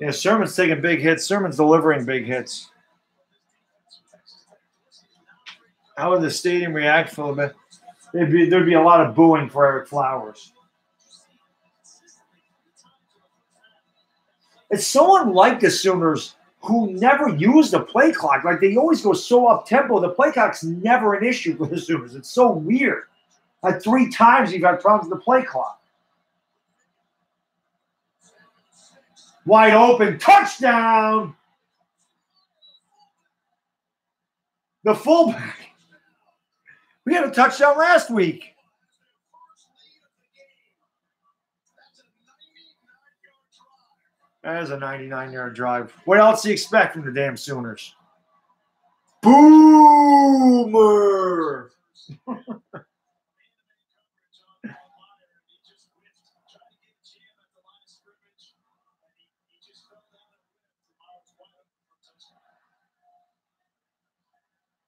Yeah, Sermon's taking big hits. Sermon's delivering big hits. How would the stadium react for bit? There'd be, there'd be a lot of booing for Ereck Flowers. It's so unlike the Sooners who never use the play clock. Like they always go so up tempo. The play clock's never an issue for the Sooners. It's so weird. Like three times you've had problems with the play clock. Wide open, touchdown. The fullback. We had a touchdown last week. Is a 99 yard drive. What else do you expect from the damn Sooners? Boomer!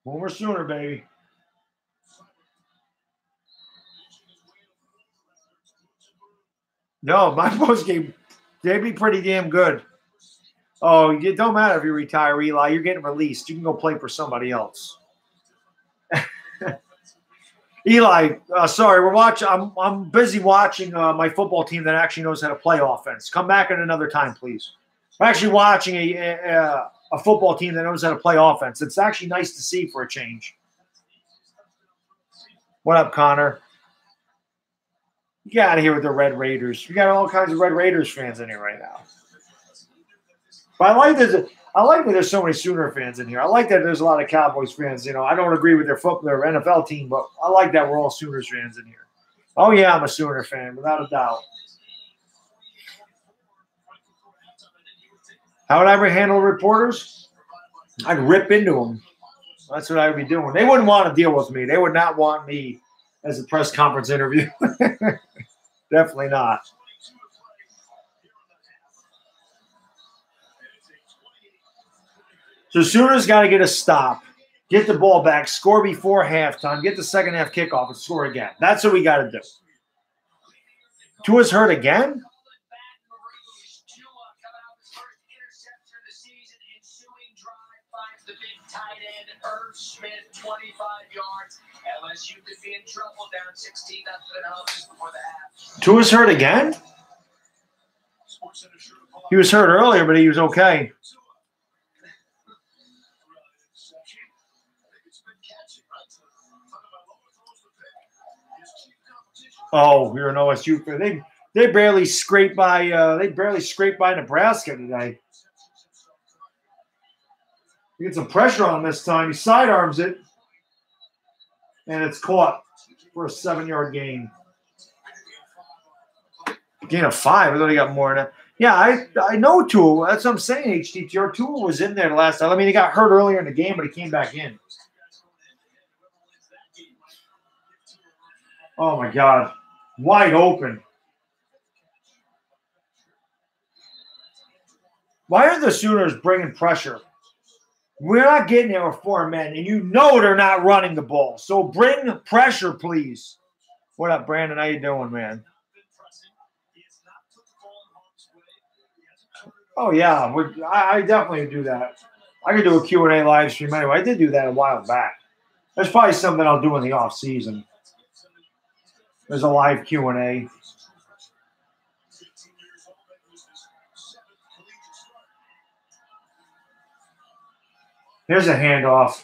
Boomer Sooner, baby. No, my post game, they'd be pretty damn good. Oh, it don't matter if you retire, Eli. You're getting released. You can go play for somebody else. Eli, uh, sorry, we're watching. I'm I'm busy watching uh, my football team that actually knows how to play offense. Come back at another time, please. I'm actually watching a, a a football team that knows how to play offense. It's actually nice to see for a change. What up, Connor? Get out of here with the Red Raiders. We got all kinds of Red Raiders fans in here right now. But I like there's I like that there's so many Sooner fans in here. I like that there's a lot of Cowboys fans. You know, I don't agree with their football, their NFL team, but I like that we're all Sooners fans in here. Oh yeah, I'm a Sooner fan, without a doubt. How would I ever handle reporters? I'd rip into them. That's what I would be doing. They wouldn't want to deal with me. They would not want me as a press conference interview. Definitely not. So Sooners got to get a stop, get the ball back, score before halftime, get the second half kickoff, and score again. That's what we got to do. Tua's hurt again? Smith, 25 yards. LSU could be in trouble down 16 nothing at home just before the half. Tua's hurt again? He was hurt earlier, but he was okay. Oh, you're an OSU fan. They they barely scraped by uh, they barely scraped by Nebraska today. He gets some pressure on him this time. He sidearms it, and it's caught for a seven-yard gain. Gain of five. I thought he got more than that. Yeah, I I know Tua. That's what I'm saying. HTTR Tua was in there last time. I mean, he got hurt earlier in the game, but he came back in. Oh my God, wide open. Why are the Sooners bringing pressure? We're not getting there with four men, and you know they're not running the ball. So bring pressure, please. What up, Brandon? How you doing, man? Oh yeah, I, I definitely do that. I could do a Q&A live stream anyway. I did do that a while back. That's probably something I'll do in the off season. There's a live Q&A. Here's a handoff.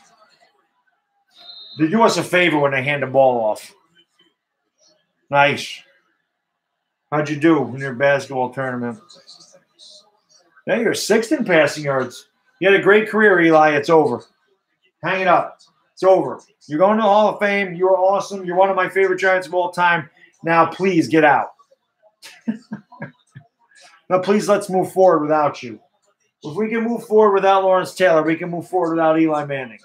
They do us a favor when they hand the ball off. Nice. How'd you do in your basketball tournament? Now you're sixth in passing yards. You had a great career, Eli. It's over. Hang it up. It's over. You're going to the Hall of Fame. You are awesome. You're one of my favorite Giants of all time. Now, please get out. now, please let's move forward without you. If we can move forward without Lawrence Taylor, we can move forward without Eli Manning.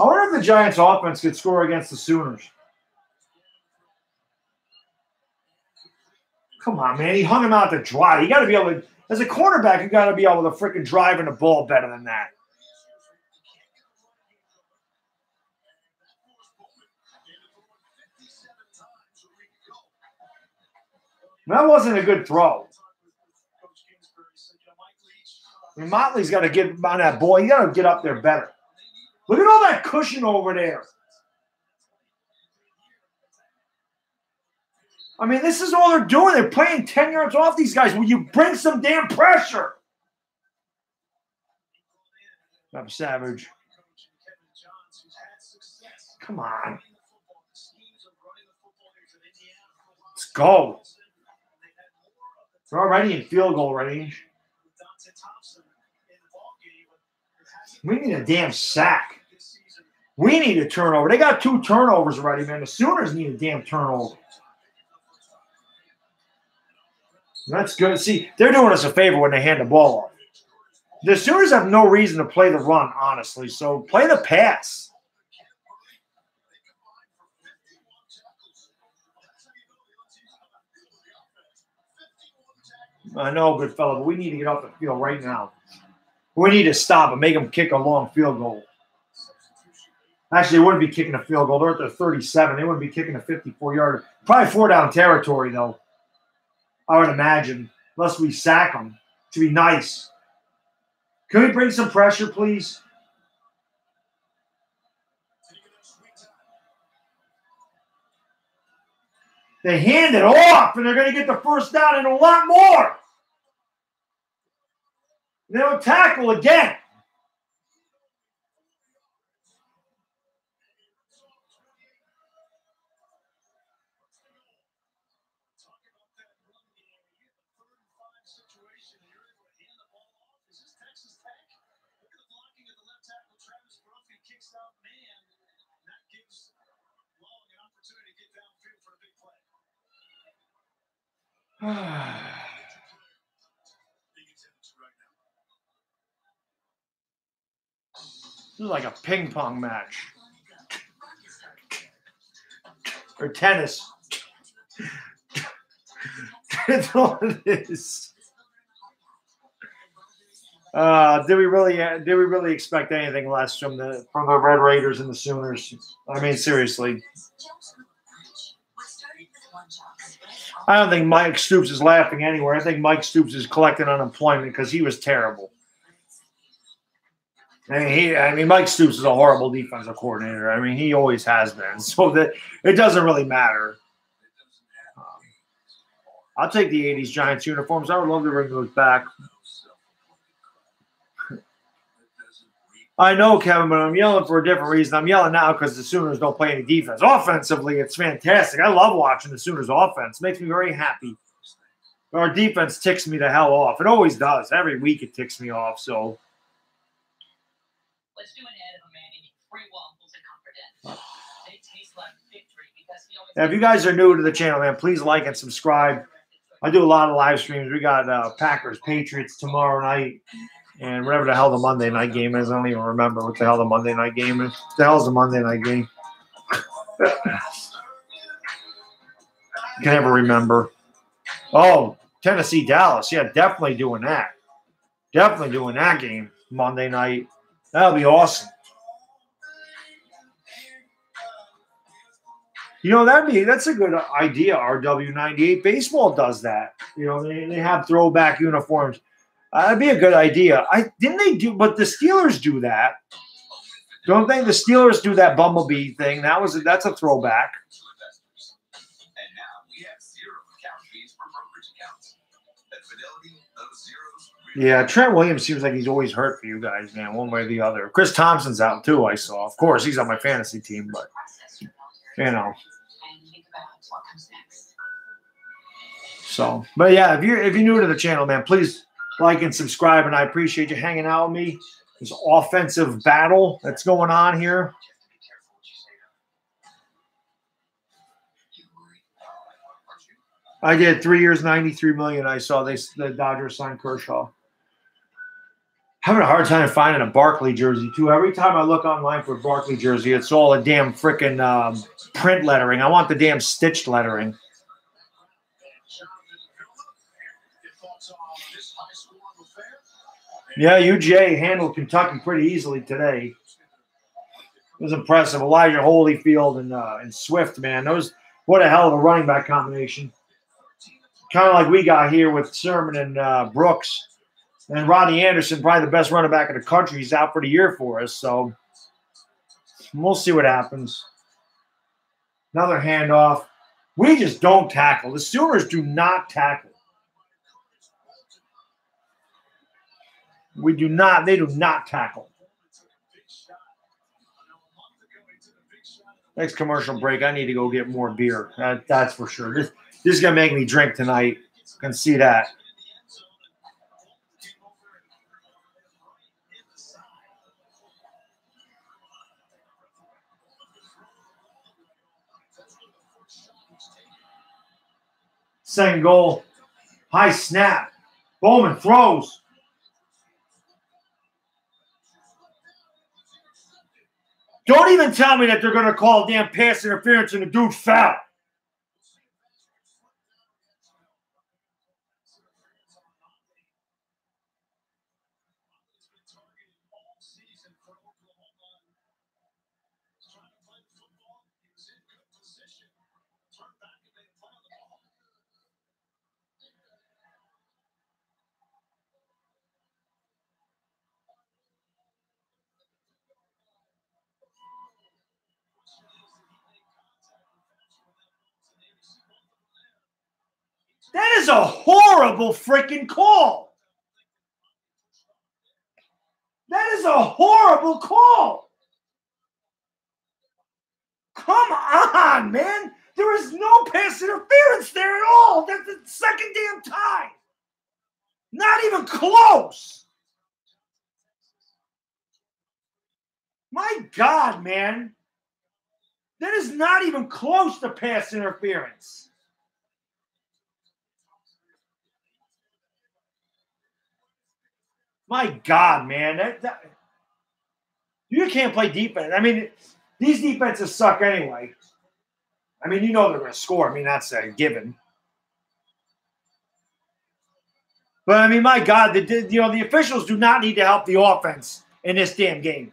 I wonder if the Giants offense could score against the Sooners. Come on, man. He hung him out to dry. You got to be able to, as a cornerback, you got to be able to freaking drive in the ball better than that. That wasn't a good throw. I mean, Motley's got to get on that ball. You got to get up there better. Look at all that cushion over there. I mean, this is all they're doing. They're playing 10 yards off these guys. Will you bring some damn pressure? I'm savage. Come on. Let's go. They're already in field goal range. We need a damn sack. We need a turnover. They got two turnovers already, man. The Sooners need a damn turnover. That's good. See, they're doing us a favor when they hand the ball off. The Sooners have no reason to play the run, honestly. So play the pass. I know, good fella, but we need to get off the field right now. We need to stop and make them kick a long field goal. Actually, they wouldn't be kicking a field goal. They're at the 37. They wouldn't be kicking a 54 yarder. Probably four down territory, though. I would imagine, unless we sack them to be nice. Can we bring some pressure, please? They hand it off, and they're going to get the first down and a lot more. They don't tackle again. This is like a ping pong match or tennis. That's all it is. Uh, did we really? Did we really expect anything less from the from the Red Raiders and the Sooners? I mean, seriously. I don't think Mike Stoops is laughing anywhere. I think Mike Stoops is collecting unemployment because he was terrible. I mean, he, I mean, Mike Stoops is a horrible defensive coordinator. I mean, he always has been. So that it doesn't really matter. Um, I'll take the '80s Giants uniforms. I would love to bring those back. I know, Kevin, but I'm yelling for a different reason. I'm yelling now because the Sooners don't play any defense. Offensively, it's fantastic. I love watching the Sooners offense. It makes me very happy. Our defense ticks me the hell off. It always does. Every week it ticks me off. So Let's do an ad of a man eating free waffles at Comfort Inn. They taste like victory because he always Now, if you guys are new to the channel, man, please like and subscribe. I do a lot of live streams. We got uh, Packers Patriots tomorrow night, and whatever the hell the Monday night game is. I don't even remember what the hell the Monday night game is. What the hell's the Monday night game? Can never remember. Oh, Tennessee Dallas. Yeah, definitely doing that. Definitely doing that game Monday night. That'll be awesome. You know, that'd be that's a good idea. RW98 baseball does that. You know, they, they have throwback uniforms. Uh, that'd be a good idea. I didn't they do, but the Steelers do that. Don't they? The Steelers do that bumblebee thing. That was a, that's a throwback. Yeah, Trent Williams seems like he's always hurt for you guys, man, one way or the other. Chris Thompson's out too, I saw. Of course, he's on my fantasy team, but you know. and think about what comes next. So, but yeah, if you're if you're new to the channel, man, please like and subscribe, and I appreciate you hanging out with me. This offensive battle that's going on here. Be careful what you say now. You're worried. Aren't you? I did three years, ninety three million. I saw they the Dodgers signed Kershaw. Having a hard time finding a Barkley jersey too. Every time I look online for a Barkley jersey, it's all a damn freaking um, print lettering. I want the damn stitched lettering. Yeah, UJ handled Kentucky pretty easily today. It was impressive. Elijah Holyfield and uh, and Swift, man, those what a hell of a running back combination. Kind of like we got here with Sermon and uh, Brooks, and Rodney Anderson, probably the best running back in the country. He's out for the year for us, so we'll see what happens. Another handoff. We just don't tackle. The Sooners do not tackle. We do not. They do not tackle. Next commercial break, I need to go get more beer. That, that's for sure. This, this is gonna make me drink tonight. I Can see that. Second goal, high snap. Bowman throws. Don't even tell me that they're going to call damn pass interference and the dude foul. That is a horrible freaking call. That is a horrible call. Come on, man. There is no pass interference there at all. That's the second damn time. Not even close. My God, man. That is not even close to pass interference. My God, man, that, that you can't play defense. I mean, these defenses suck anyway. I mean, you know they're going to score. I mean, that's a given. But I mean, my God, the, you know the officials do not need to help the offense in this damn game.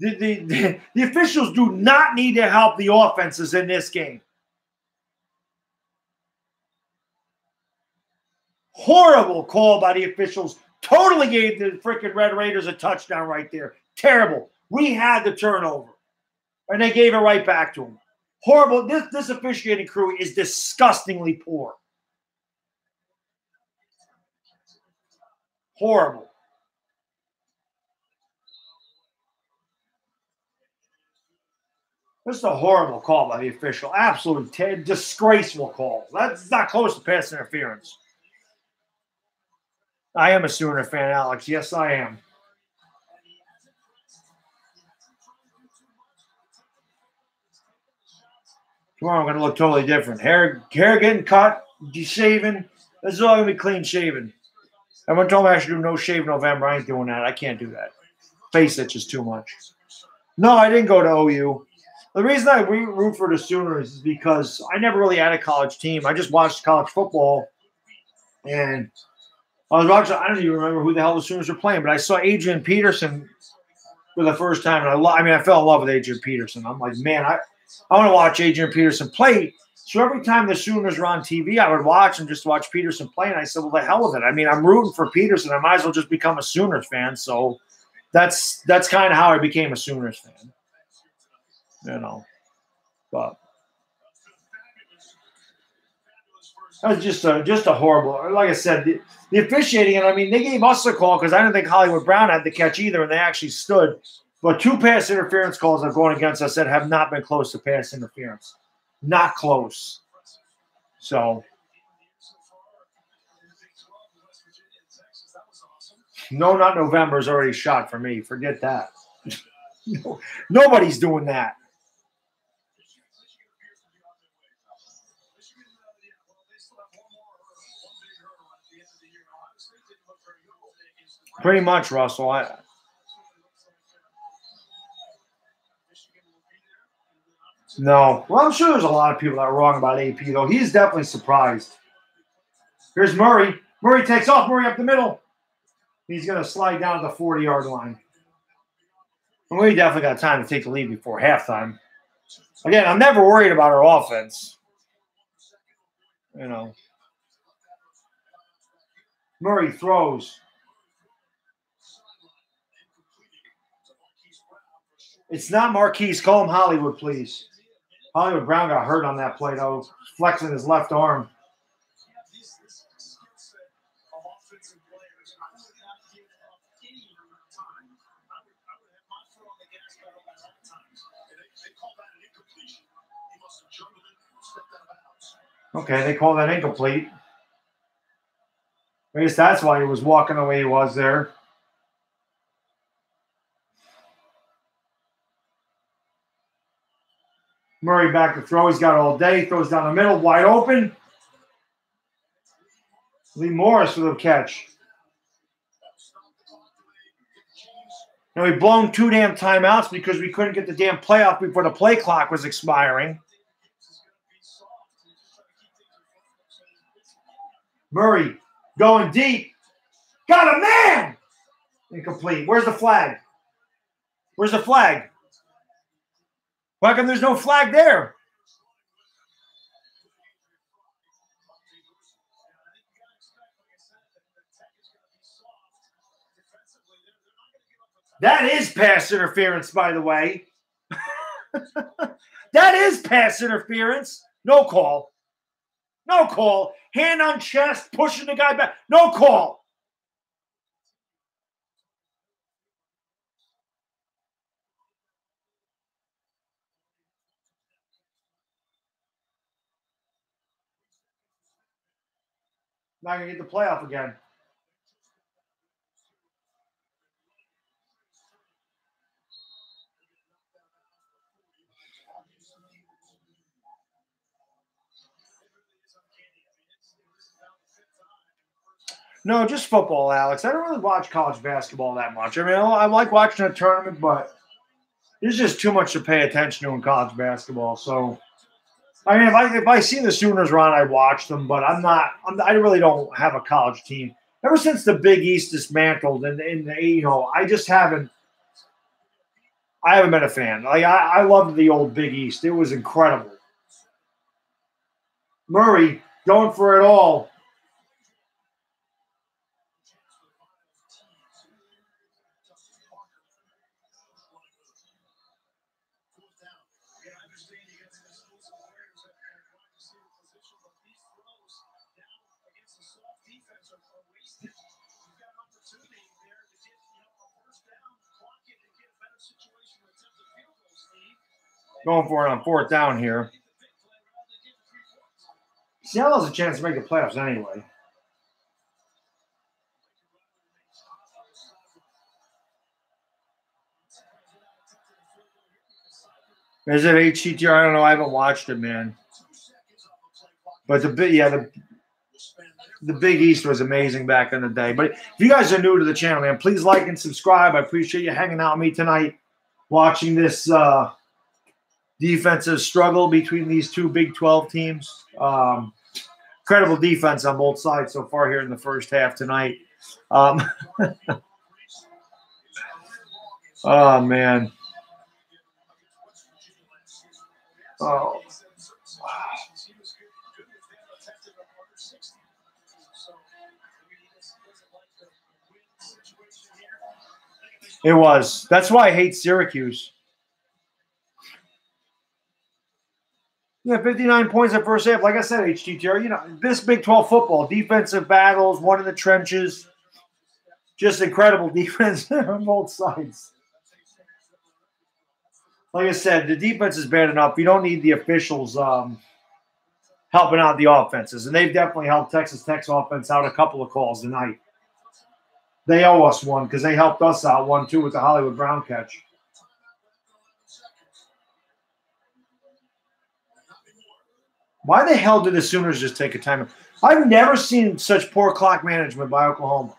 The, the, the officials do not need to help the offenses in this game. Horrible call by the officials Totally gave the freaking Red Raiders a touchdown right there. Terrible. We had the turnover, and they gave it right back to him. Horrible. This this officiating crew is disgustingly poor. Horrible. This is a horrible call by the official. Absolutely t- disgraceful call. That's not close to pass interference. I am a Sooner fan, Alex. Yes, I am. Tomorrow I'm going to look totally different. Hair, hair getting cut, shaving. This is all going to be clean shaven. Everyone told me I should do no shave November. I ain't doing that. I can't do that. Face itches too much. No, I didn't go to OU. The reason I root for the Sooners is because I never really had a college team. I just watched college football, and I was watching. I don't even remember who the hell the Sooners were playing, but I saw Adrian Peterson for the first time, and I, lo- I mean, I fell in love with Adrian Peterson. I'm like, man, I, I want to watch Adrian Peterson play. So every time the Sooners were on TV, I would watch and just watch Peterson play. And I said, well, the hell with it. I mean, I'm rooting for Peterson. I might as well just become a Sooners fan. So that's that's kind of how I became a Sooners fan. You know, but That was just a just a horrible. Like I said, the, the officiating, and I mean, they gave us a call because I didn't think Hollywood Brown had the catch either, and they actually stood. But two pass interference calls are going against us that have not been close to pass interference, not close. So no, not November is already shot for me. Forget that. Nobody's doing that. Pretty much, Russell. I, no. Well, I'm sure there's a lot of people that are wrong about AP, though. He's definitely surprised. Here's Murray. Murray takes off. Murray up the middle. He's going to slide down to the 40 yard line. And we definitely got time to take the lead before halftime. Again, I'm never worried about our offense. You know, Murray throws. It's not Marquise. Call him Hollywood, please. Hollywood Brown got hurt on that play, though, flexing his left arm. Okay, they call that incomplete. I guess that's why he was walking the way he was there. Murray back to throw. He's got all day. Throws down the middle, wide open. Lee Morris with a catch. Now we've blown two damn timeouts because we couldn't get the damn playoff before the play clock was expiring. Murray going deep. Got a man. Incomplete. Where's the flag? Where's the flag? Why come there's no flag there? That is pass interference, by the way. that is pass interference. No call. No call. Hand on chest, pushing the guy back. No call. I'm not gonna get the playoff again. No, just football, Alex. I don't really watch college basketball that much. I mean, I like watching a tournament, but there's just too much to pay attention to in college basketball. So, I mean, if I if I see the Sooners run, I watch them, but I'm not. I'm, I really don't have a college team. Ever since the Big East dismantled, and, and you know, I just haven't. I haven't been a fan. Like I, I loved the old Big East. It was incredible. Murray going for it all. Going for it on fourth down here. Seattle has a chance to make the playoffs anyway. Is it HCTR? I don't know. I haven't watched it, man. But the big, yeah, the the Big East was amazing back in the day. But if you guys are new to the channel, man, please like and subscribe. I appreciate you hanging out with me tonight, watching this uh, defensive struggle between these two Big 12 teams. Um, incredible defense on both sides so far here in the first half tonight. Um, oh, man. Oh. It was. That's why I hate Syracuse. Yeah, 59 points in first half. Like I said, HTTR, you know, this Big 12 football, defensive battles, one in the trenches, just incredible defense on both sides. Like I said, the defense is bad enough. You don't need the officials um, helping out the offenses. And they've definitely helped Texas Tech's offense out a couple of calls tonight. They owe us one because they helped us out one too with the Hollywood Brown catch. Why the hell did the Sooners just take a time? I've never seen such poor clock management by Oklahoma.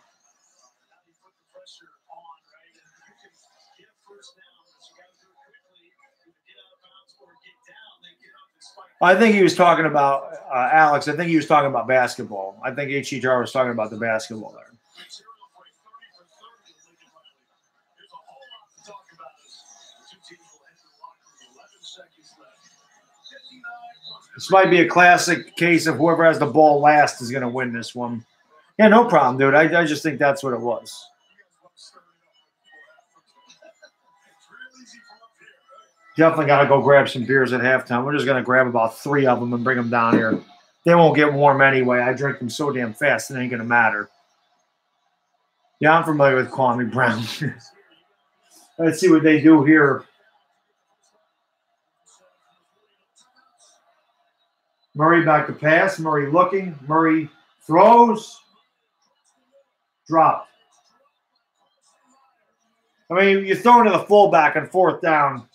I think he was talking about uh, Alex. I think he was talking about basketball. I think HER was talking about the basketball there. This might be a classic case of whoever has the ball last is going to win this one. Yeah, no problem, dude. I, I just think that's what it was. Definitely got to go grab some beers at halftime. We're just going to grab about three of them and bring them down here. They won't get warm anyway. I drink them so damn fast, it ain't going to matter. Yeah, I'm familiar with Kwame Brown. Let's see what they do here. Murray back to pass. Murray looking. Murray throws. Dropped. I mean, you're throwing to the fullback on fourth down.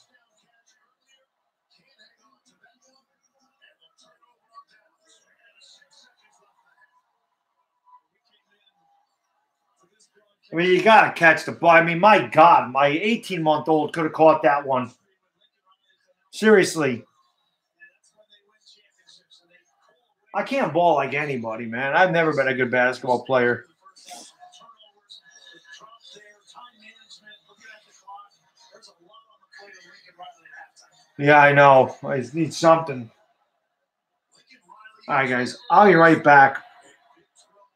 I mean, you got to catch the ball. I mean, my God, my 18 month old could have caught that one. Seriously. I can't ball like anybody, man. I've never been a good basketball player. Yeah, I know. I need something. All right, guys. I'll be right back.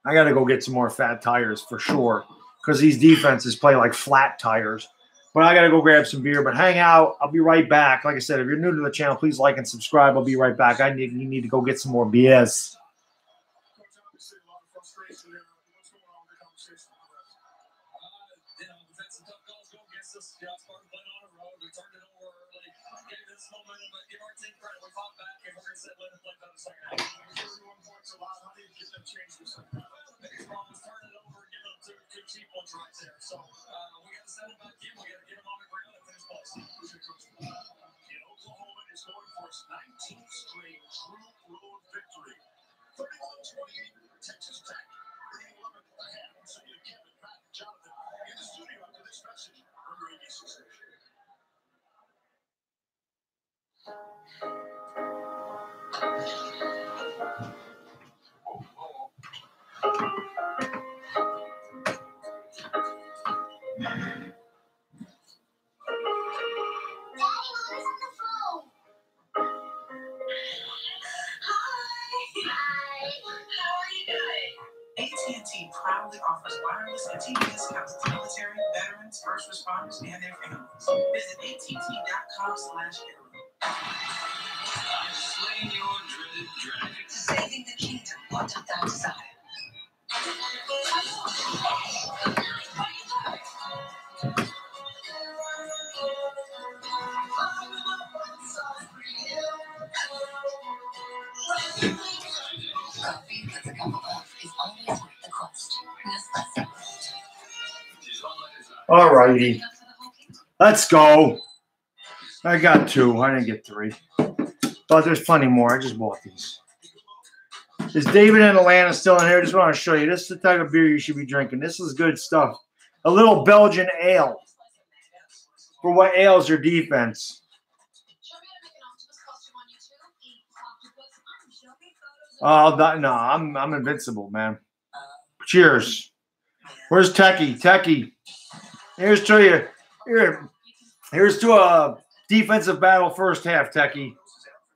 I got to go get some more fat tires for sure because these defenses play like flat tires. But I got to go grab some beer. But hang out. I'll be right back. Like I said, if you're new to the channel, please like and subscribe. I'll be right back. I need you need to go get some more BS. Cheap ones right there. So uh, we got to send them back in. We got to get them on the ground and finish place. And Oklahoma is going for its 19th straight true road victory. 31-28, Texas Tech. The 11th ahead. So you Jonathan in the studio after this message from ABC station. Daddy, proudly offers wireless and TV discounts to military, veterans, first responders, and their families. Visit att.com slash Saving the kingdom. What doth thou desire? All righty. Let's go. I got two. I didn't get three. But there's plenty more. I just bought these. Is David in Atlanta still in here? Just want to show you. This is the type of beer you should be drinking. This is good stuff. A little Belgian ale for what ails your defense. Oh that, no, I'm I'm invincible, man. Cheers. Where's Techie? Techie. Here's to you. Here, here's to a defensive battle first half, Techie.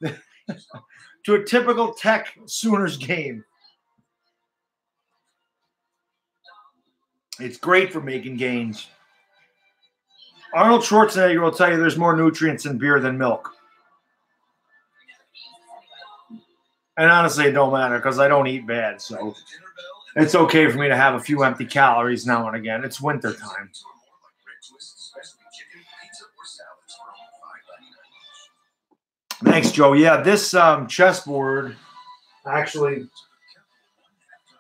to a typical Tech Sooners game. It's great for making gains. Arnold Schwarzenegger will tell you there's more nutrients in beer than milk. And honestly, it don't matter because I don't eat bad, so it's okay for me to have a few empty calories now and again. It's winter time. Thanks, Joe. Yeah, this um, chessboard actually,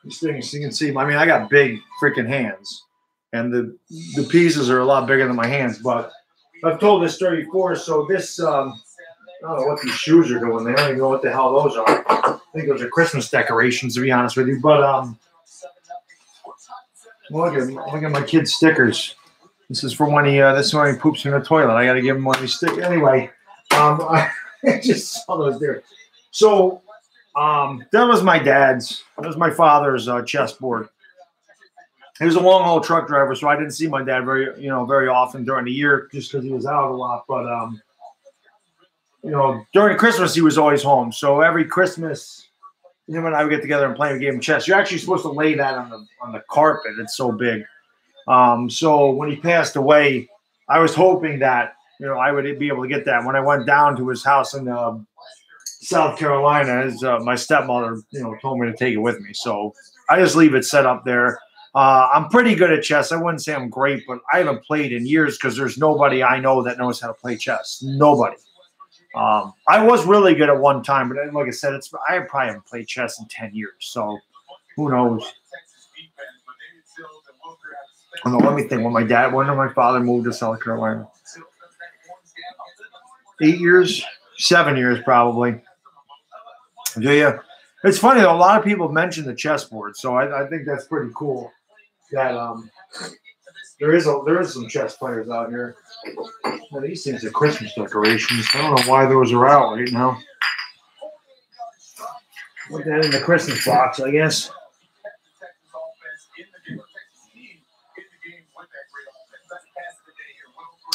these things you can see. I mean, I got big freaking hands, and the the pieces are a lot bigger than my hands. But I've told this story before. So this, um, I don't know what these shoes are doing. They don't even know what the hell those are. I think those are Christmas decorations, to be honest with you. But um, look at look at my kid's stickers. This is for when he uh, this is when he poops in the toilet. I got to give him one of these stickers. Anyway, um, I just saw those there. So um, that was my dad's. That was my father's uh, chessboard. He was a long haul truck driver, so I didn't see my dad very, you know, very often during the year, just because he was out a lot. But um, you know, during Christmas he was always home. So every Christmas, him and I would get together and play a game of chess. You're actually supposed to lay that on the on the carpet. It's so big. Um, so when he passed away, I was hoping that you know I would be able to get that. When I went down to his house in uh, South Carolina, his, uh, my stepmother, you know, told me to take it with me. So I just leave it set up there. Uh, I'm pretty good at chess. I wouldn't say I'm great, but I haven't played in years because there's nobody I know that knows how to play chess. Nobody. Um, I was really good at one time, but like I said, it's I probably haven't played chess in ten years. So who knows? Oh, no, let me think. When my dad, when my father moved to South Carolina? Eight years, seven years probably. Do you? It's funny though. A lot of people mention the chessboard, so I, I think that's pretty cool. That um, there is a there is some chess players out here. Well, these things are Christmas decorations. I don't know why those are out right now. Put that in the Christmas box, I guess.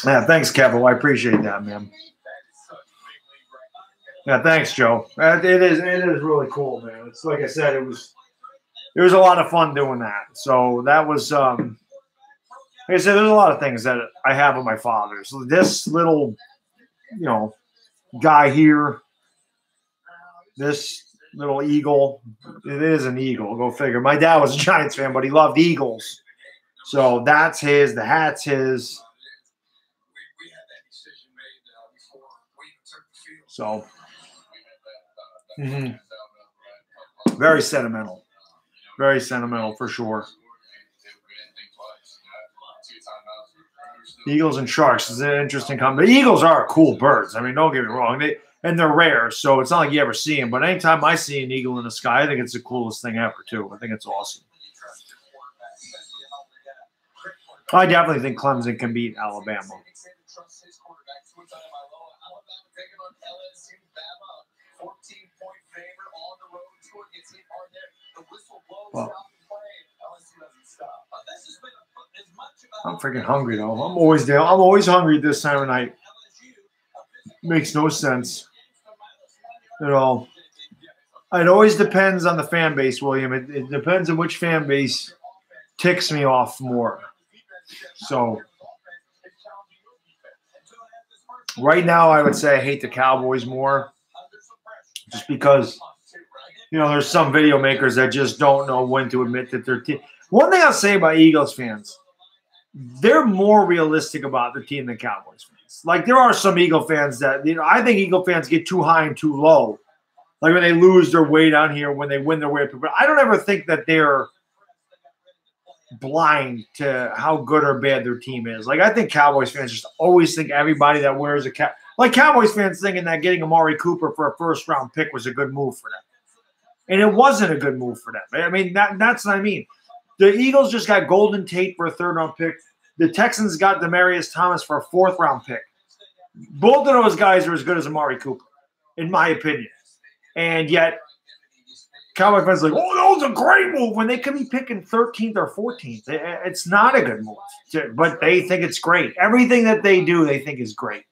Yeah, thanks, Kevin. I appreciate that, man. Yeah, thanks, Joe. Uh, It is it is really cool, man. It's like I said, it was it was a lot of fun doing that. So that was um like I said, there's a lot of things that I have with my father. So this little, you know, guy here, this little eagle, it is an eagle. Go figure. My dad was a Giants fan, but he loved eagles. So that's his. The hat's his. So mhm. very sentimental. Very sentimental for sure. Eagles and sharks is an interesting combo. The eagles are cool birds. I mean, don't get me wrong. They and they're rare, so it's not like you ever see them. But anytime I see an eagle in the sky, I think it's the coolest thing ever, too. I think it's awesome. I definitely think Clemson can beat Alabama. Well, I'm freaking hungry though. I'm always there. I'm always hungry this time of night. Makes no sense at all. It always depends on the fan base, William. It, it depends on which fan base ticks me off more. So right now, I would say I hate the Cowboys more, just because you know there's some video makers that just don't know when to admit that their team. One thing I'll say about Eagles fans, they're more realistic about the team than Cowboys fans. Like there are some Eagle fans that you know I think Eagle fans get too high and too low. Like when they lose their way down here, when they win their way up. But I don't ever think that they're blind to how good or bad their team is. Like I think Cowboys fans just always think everybody that wears a cap, like Cowboys fans thinking that getting Amari Cooper for a first round pick was a good move for them, and it wasn't a good move for them. I mean that that's what I mean. The Eagles just got Golden Tate for a third round pick. The Texans got Demaryius Thomas for a fourth round pick. Both of those guys are as good as Amari Cooper, in my opinion. And yet, Cowboy fans are like, oh, that was a great move when they could be picking 13th or 14th. It's not a good move, but they think it's great. Everything that they do, they think is great.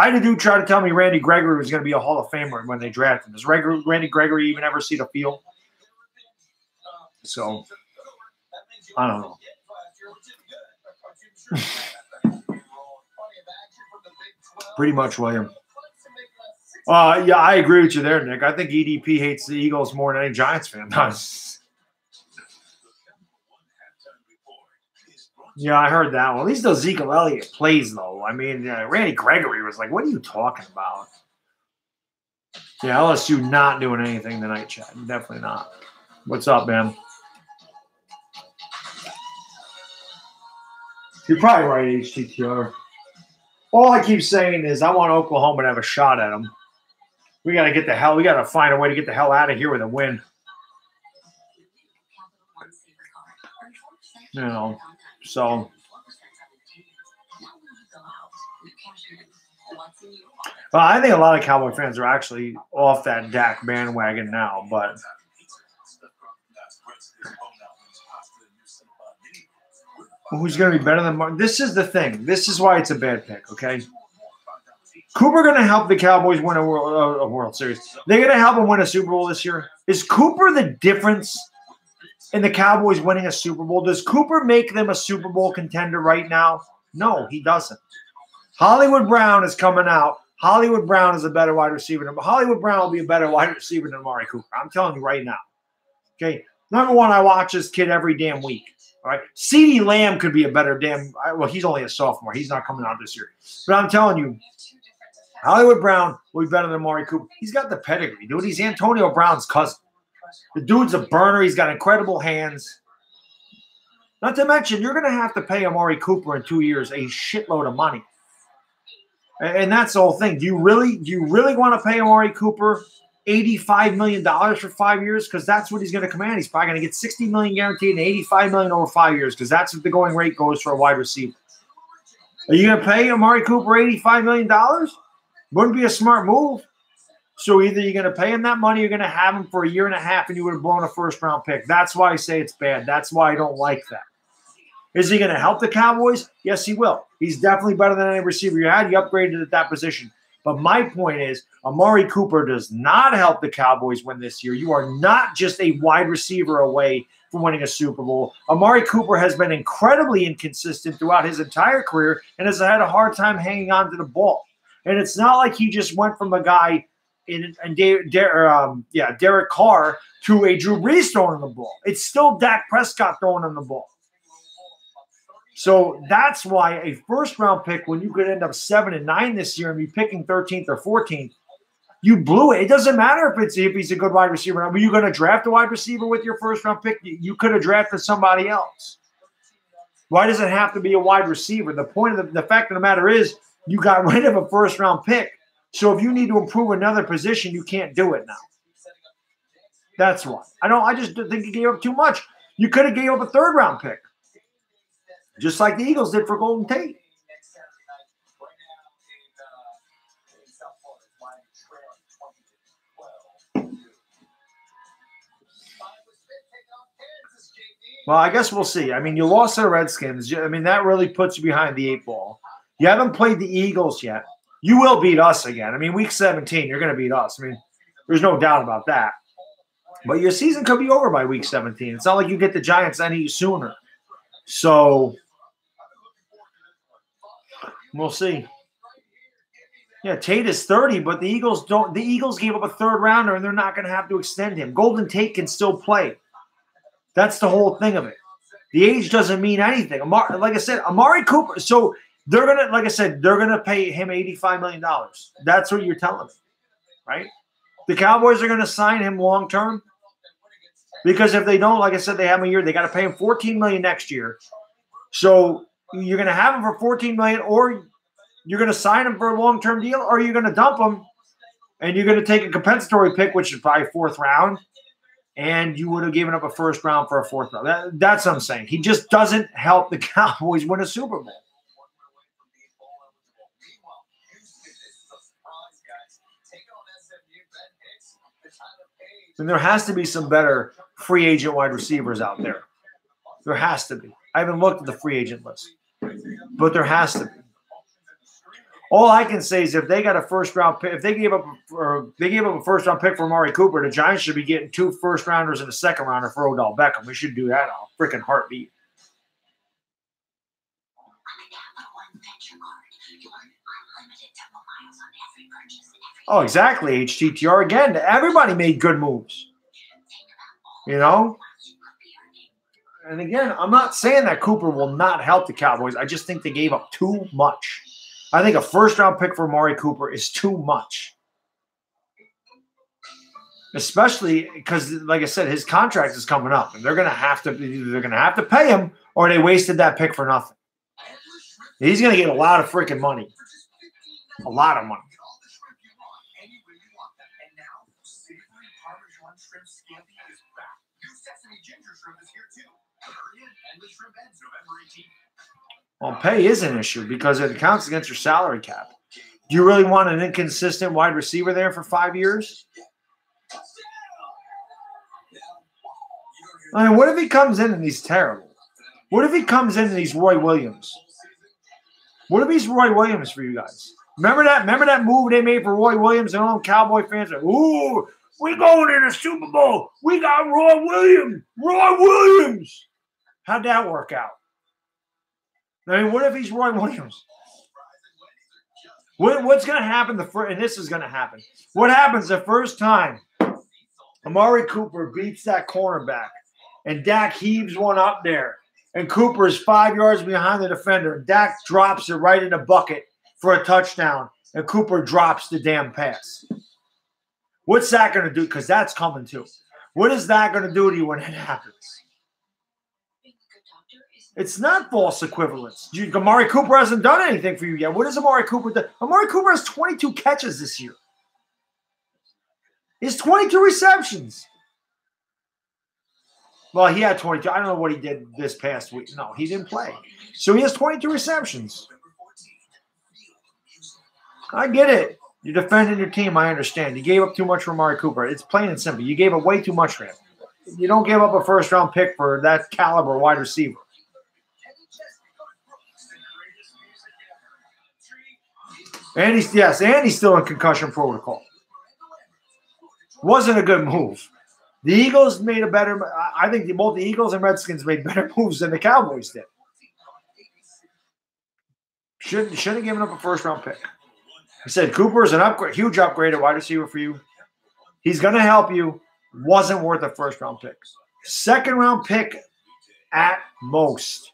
I had a dude try to tell me Randy Gregory was going to be a Hall of Famer when they drafted him. Does Randy Gregory even ever see the field? So, I don't know. Pretty much, William. Uh, yeah, I agree with you there, Nick. I think EDP hates the Eagles more than any Giants fan does. Yeah, I heard that one. At least Ezekiel Elliott plays, though. I mean, uh, Randy Gregory was like, "What are you talking about?" Yeah, LSU not doing anything tonight, Chad. Definitely not. What's up, man? You're probably right, HTTR. All I keep saying is I want Oklahoma to have a shot at them. We got to get the hell. We got to find a way to get the hell out of here with a win. You know, so. Well, I think a lot of Cowboy fans are actually off that Dak bandwagon now, but who's going to be better than Mark? This is the thing. This is why it's a bad pick. Okay, Cooper going to help the Cowboys win a World, a World Series. They're going to help them win a Super Bowl this year. Is Cooper the difference in the Cowboys winning a Super Bowl? Does Cooper make them a Super Bowl contender right now? No, he doesn't. Hollywood Brown is coming out. Hollywood Brown is a better wide receiver than Hollywood Brown will be a better wide receiver than Amari Cooper. I'm telling you right now. Okay. Number one, I watch this kid every damn week. All right. CeeDee Lamb could be a better damn well, he's only a sophomore. He's not coming out this year. But I'm telling you, Hollywood Brown will be better than Amari Cooper. He's got the pedigree, dude. He's Antonio Brown's cousin. The dude's a burner. He's got incredible hands. Not to mention, you're going to have to pay Amari Cooper in two years a shitload of money. And that's the whole thing. Do you really, do you really want to pay Amari Cooper $85 million for five years? Because that's what he's going to command. He's probably going to get 60 million guaranteed and 85 million over five years because that's what the going rate goes for a wide receiver. Are you going to pay Amari Cooper $85 million? Wouldn't be a smart move. So either you're going to pay him that money, you're going to have him for a year and a half, and you would have blown a first round pick. That's why I say it's bad. That's why I don't like that. Is he going to help the Cowboys? Yes, he will. He's definitely better than any receiver you had. You upgraded at that position. But my point is, Amari Cooper does not help the Cowboys win this year. You are not just a wide receiver away from winning a Super Bowl. Amari Cooper has been incredibly inconsistent throughout his entire career and has had a hard time hanging on to the ball. And it's not like he just went from a guy in and um, yeah, Derek Carr to a Drew Brees throwing the ball. It's still Dak Prescott throwing him the ball. So that's why a first round pick, when you could end up seven and nine this year and be picking 13th or 14th, you blew it. It doesn't matter if it's if he's a good wide receiver. Were you going to draft a wide receiver with your first round pick? You could have drafted somebody else. Why does it have to be a wide receiver? The point of the, the fact of the matter is you got rid of a first round pick. So if you need to improve another position, you can't do it now. That's why. I don't I just think you gave up too much. You could have gave up a third round pick just like the Eagles did for Golden Tate. Well, I guess we'll see. I mean, you lost the Redskins. I mean, that really puts you behind the eight ball. You haven't played the Eagles yet. You will beat us again. I mean, week 17, you're going to beat us. I mean, there's no doubt about that. But your season could be over by week 17. It's not like you get the Giants any sooner. So We'll see. Yeah, Tate is 30, but the Eagles don't. The Eagles gave up a third rounder, and they're not going to have to extend him. Golden Tate can still play. That's the whole thing of it. The age doesn't mean anything. Like I said, Amari Cooper. So they're gonna, like I said, they're gonna pay him eighty-five million dollars. That's what you're telling me, right? The Cowboys are gonna sign him long term because if they don't, like I said, they have him a year. They got to pay him fourteen million next year. So you're going to have him for 14 million or you're going to sign him for a long-term deal or you're going to dump him and you're going to take a compensatory pick which is probably fourth round and you would have given up a first round for a fourth round that, that's what i'm saying he just doesn't help the cowboys win a super bowl and there has to be some better free agent wide receivers out there there has to be i haven't looked at the free agent list but there has to be. All I can say is if they got a first round pick, if they gave up or they gave up a first round pick for Mari Cooper, the Giants should be getting two first rounders and a second rounder for Odell Beckham. We should do that on a freaking heartbeat. Oh, exactly. HTTR again. Everybody made good moves. You know? And again, I'm not saying that Cooper will not help the Cowboys. I just think they gave up too much. I think a first round pick for Mari Cooper is too much. Especially because, like I said, his contract is coming up, and they're to have to they're to have to pay him, or they wasted that pick for nothing. He's to get a lot of freaking money, a lot of money. Parmesan shrimp scampi is back. New sesame ginger shrimp is here too. In. Endless shrimp ends November 18th. Well, pay is an issue because it counts against your salary cap. Do you really want an inconsistent wide receiver there for five years? I mean, what if he comes in and he's terrible? What if he comes in and he's Roy Williams? What if he's Roy Williams for you guys? Remember that? Remember that move they made for Roy Williams and all Cowboy fans? Are, Ooh, we going to the Super Bowl. We got Roy Williams. Roy Williams. How'd that work out? I mean, what if he's Roy Williams? What, what's going to happen the first, and this is going to happen. What happens the first time Amari Cooper beats that cornerback and Dak heaves one up there and Cooper is five yards behind the defender Dak drops it right in the bucket for a touchdown and Cooper drops the damn pass. What's that going to do? Because that's coming too. What is that going to do to you when it happens? It's not false equivalence. You- Amari Cooper hasn't done anything for you yet. What has Amari Cooper done? Amari Cooper has 22 catches this year. He has 22 receptions. Well, he had 22. I don't know what he did this past week. No, he didn't play. So he has 22 receptions. I get it. You're defending your team. I understand. You gave up too much for Amari Cooper. It's plain and simple. You gave up way too much for him. You don't give up a first round pick for that caliber wide receiver. And he's yes, and he's still in concussion protocol. Wasn't a good move. The Eagles made a better. I think both the Eagles and Redskins made better moves than the Cowboys did. Shouldn't should have given up a first round pick. I said Cooper is an upgrade, huge upgrade at wide receiver for you. He's going to help you. Wasn't worth a first round pick. Second round pick at most.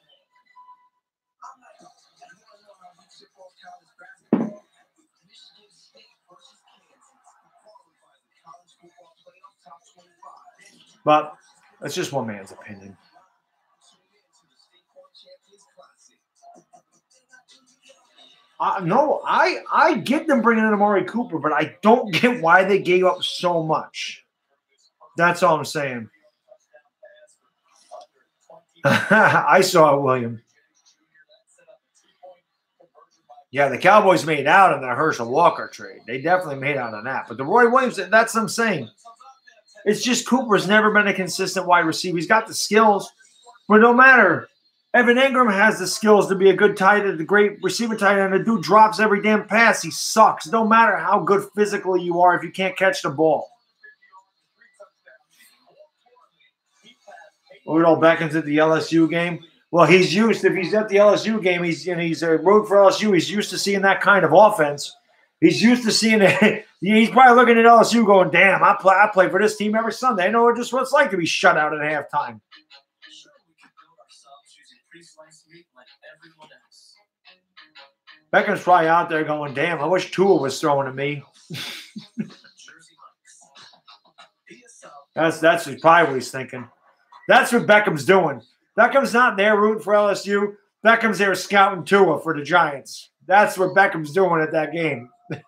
But that's just one man's opinion. Uh, no, I I get them bringing in Amari Cooper, but I don't get why they gave up so much. That's all I'm saying. I saw it, William. Yeah, the Cowboys made out on the Herschel Walker trade. They definitely made out on that. But the Roy Williams, that's what I'm saying. It's just Cooper's never been a consistent wide receiver. He's got the skills, but no matter. Evan Engram has the skills to be a good tight end, a great receiver tight end. The dude drops every damn pass. He sucks. No matter how good physically you are, if you can't catch the ball. Odell Beckham's at the LSU game. Well, he's used. If he's at the LSU game, he's and he's a road for LSU. He's used to seeing that kind of offense. He's used to seeing it. He's probably looking at LSU, going, "Damn, I play. I play for this team every Sunday. I know just what it's like to be shut out at halftime." Beckham's probably out there going, "Damn, I wish Tua was throwing to me." That's that's probably what he's thinking. That's what Beckham's doing. Beckham's not there rooting for LSU. Beckham's there scouting Tua for the Giants. That's what Beckham's doing at that game.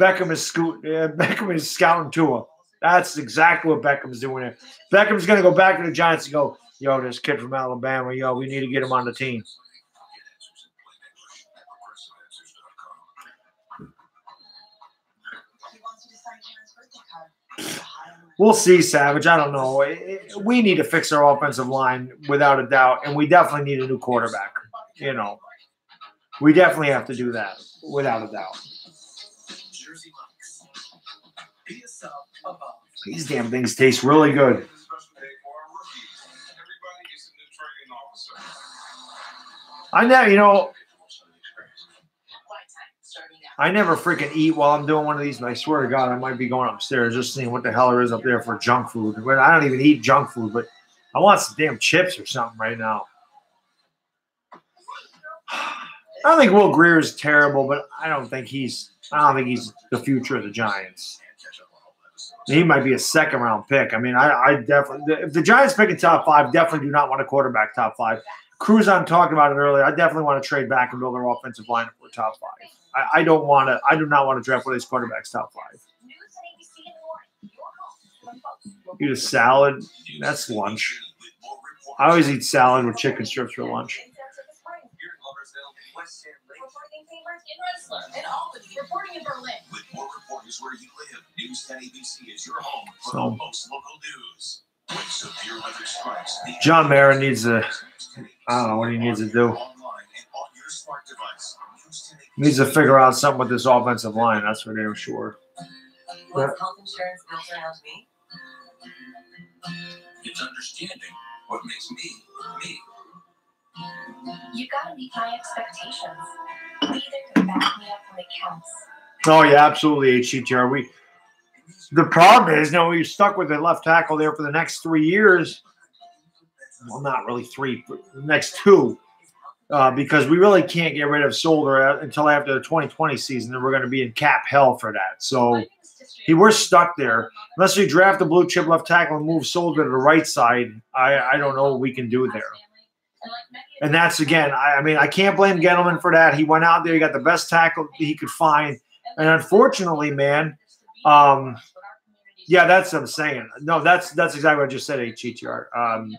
Beckham is scoot. Yeah, Beckham is scouting Tua. That's exactly what Beckham's doing there. Beckham's going to go back to the Giants and go, "Yo, this kid from Alabama. Yo, we need to get him on the team." He wants you to sign Karen's birthday card. We'll see, Savage. I don't know. We need to fix our offensive line without a doubt, and we definitely need a new quarterback. You know, we definitely have to do that without a doubt. These damn things taste really good. I know, you know, I never freaking eat while I'm doing one of these, but I swear to God, I might be going upstairs just seeing what the hell there is up there for junk food. I don't even eat junk food, but I want some damn chips or something right now. I don't think Will Grier is terrible, but I don't think he's I don't think he's the future of the Giants. He might be a second round pick. I mean, I, I definitely if the Giants pick in top five, definitely do not want a quarterback top five. Cruz, I'm talking about it earlier. I definitely want to trade back and build their offensive line for top five. I, I don't want to. I do not want to draft one of these quarterbacks top five. Eat a salad. That's lunch. I always eat salad with chicken strips for lunch. Reporting in Berlin. more where you live, News 10 ABC is your home So- John Mara needs to. I don't know what he needs to do. Needs to figure out something with this offensive line. That's for damn sure. Was health insurance built around me? It's understanding what makes me me. You gotta meet my expectations. Be there to back me up when it counts. Oh yeah, absolutely, HCTR. We the problem is, you know, we're stuck with the left tackle there for the next three years. Well, not really three, but the next two, uh, because we really can't get rid of Solder uh, until after the 2020 season, and we're going to be in cap hell for that. So he, we're stuck there unless we draft a blue chip left tackle and move Solder to the right side. I, I don't know what we can do there. And that's again, I, I mean, I can't blame Gettleman for that. He went out there, he got the best tackle he could find, and unfortunately, man, um, yeah, that's what I'm saying. No, that's that's exactly what I just said. HTR. Um,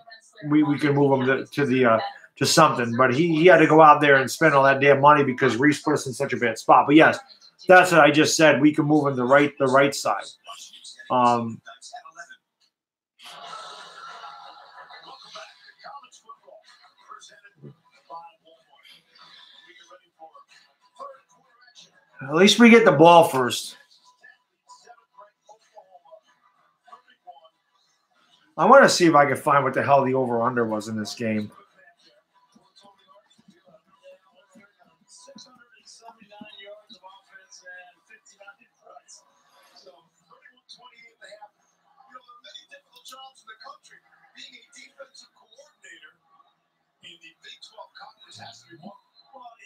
we we can move him to, to the uh, to something, but he he had to go out there and spend all that damn money because Reese put us in such a bad spot. But yes, that's what I just said. We can move him the right the right side. Um, at least we get the ball first. Seventh-ranked Oklahoma, 31. I want to see if I can find what the hell the over under was in this game.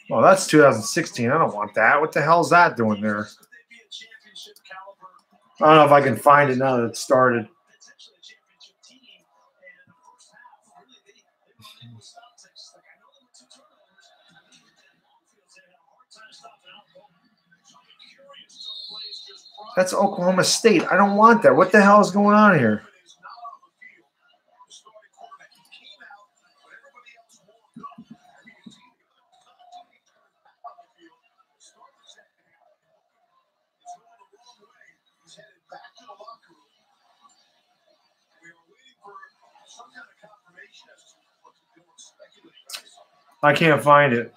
Well, that's 2016. I don't want that. What the hell's that doing there? I don't know if I can find it now that it started. That's Oklahoma State. I don't want that. What the hell is going on here? I can't find it.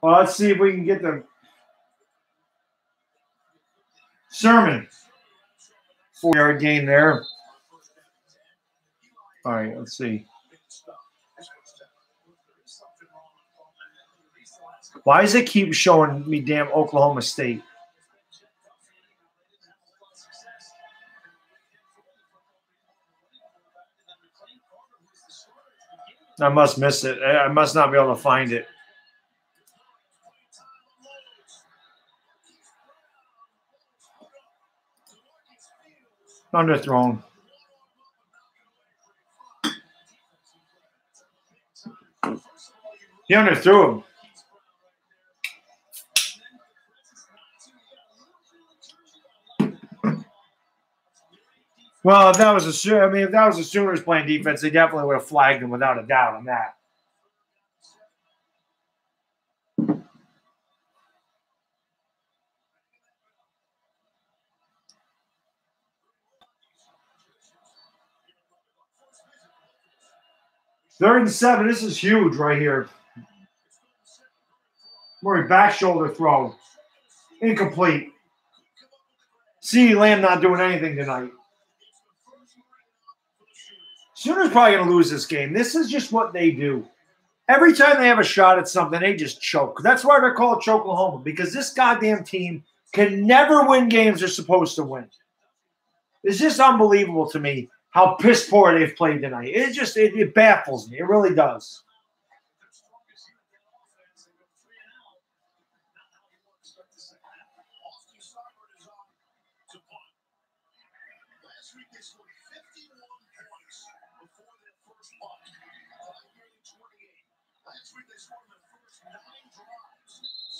Well, let's see if we can get the sermon. Four yard gain there. All right, let's see. Why does it keep showing me damn Oklahoma State? I must miss it. I must not be able to find it. Underthrown. He underthrew him. Well, if that was a I mean, if that was the Sooners playing defense, they definitely would have flagged him without a doubt on that. Third and seven. This is huge right here. Murray back shoulder throw. Incomplete. CeeDee Lamb not doing anything tonight. Sooners probably going to lose this game. This is just what they do. Every time they have a shot at something, they just choke. That's why they're called Choklahoma because this goddamn team can never win games they're supposed to win. It's just unbelievable to me how piss poor they've played tonight. It just it, it baffles me. It really does.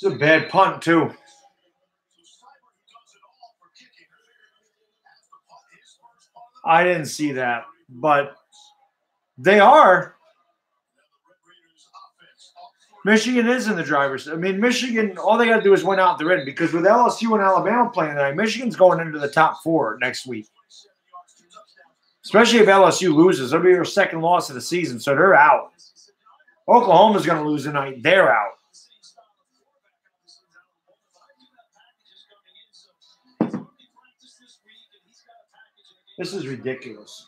It's a bad punt too. I didn't see that, but they are. Red Michigan is in the driver's. I mean, Michigan. All they got to do is win out the in because with LSU and Alabama playing tonight, Michigan's going into the top four next week. 27 yards, two touchdowns. Especially if LSU loses, it'll be their second loss of the season, so they're out. Oklahoma's going to lose tonight. They're out. This is ridiculous.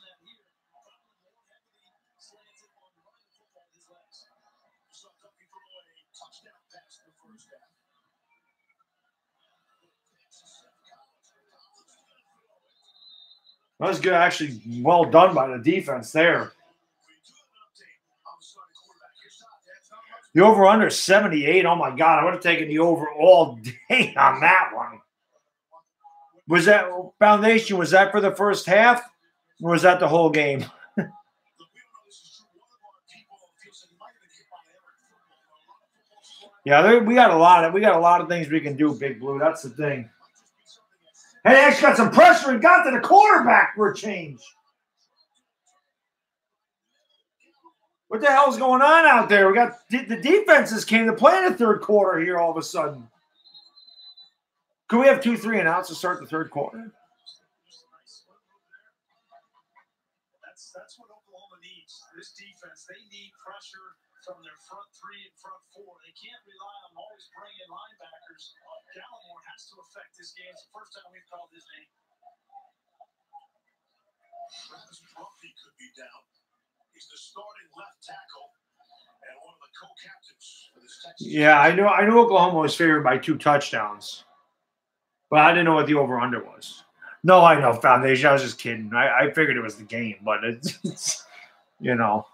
That was good. Actually, well done by the defense there. The over under 78. Oh my God. I would have taken the over all day on that one. Was that foundation? Was that for the first half? Or was that the whole game? Yeah, there, we got a lot of we got a lot of things we can do, Big Blue. That's the thing. Hey, actually got some pressure and got to the quarterback for a change. What the hell's going on out there? We got the defenses came to play in the third quarter here all of a sudden. Could we have two, three and outs to start the third quarter? That's that's what Oklahoma needs. This defense, they need pressure from their front three and front four. They can't rely on always bringing linebackers. Gallimore has to affect this game. It's the first time we've called his name. Travis Bruffy could be down. He's the starting left tackle and one of the co-captains for this Texas. Yeah, I know. I knew Oklahoma was favored by two touchdowns, but I didn't know what the over under was. No, I know foundation. I was just kidding. I, I figured it was the game, but it's, it's you know.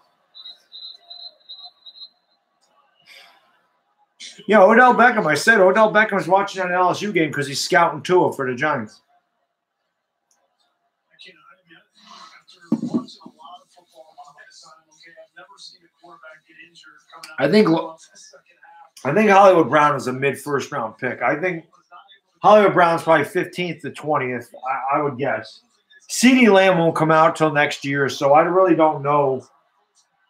Yeah, Odell Beckham. I said Odell Beckham's watching that LSU game because he's scouting Tua for the Giants. I can't. I mean, after watching a lot of football on this time, okay, I've never seen a quarterback get injured coming out. I think of lo- the second half. I think Hollywood Brown was a mid first round pick. I think Was not able to- Hollywood Brown's probably 15th to 20th, I, I would guess. CeeDee Lamb won't come out till next year, so I really don't know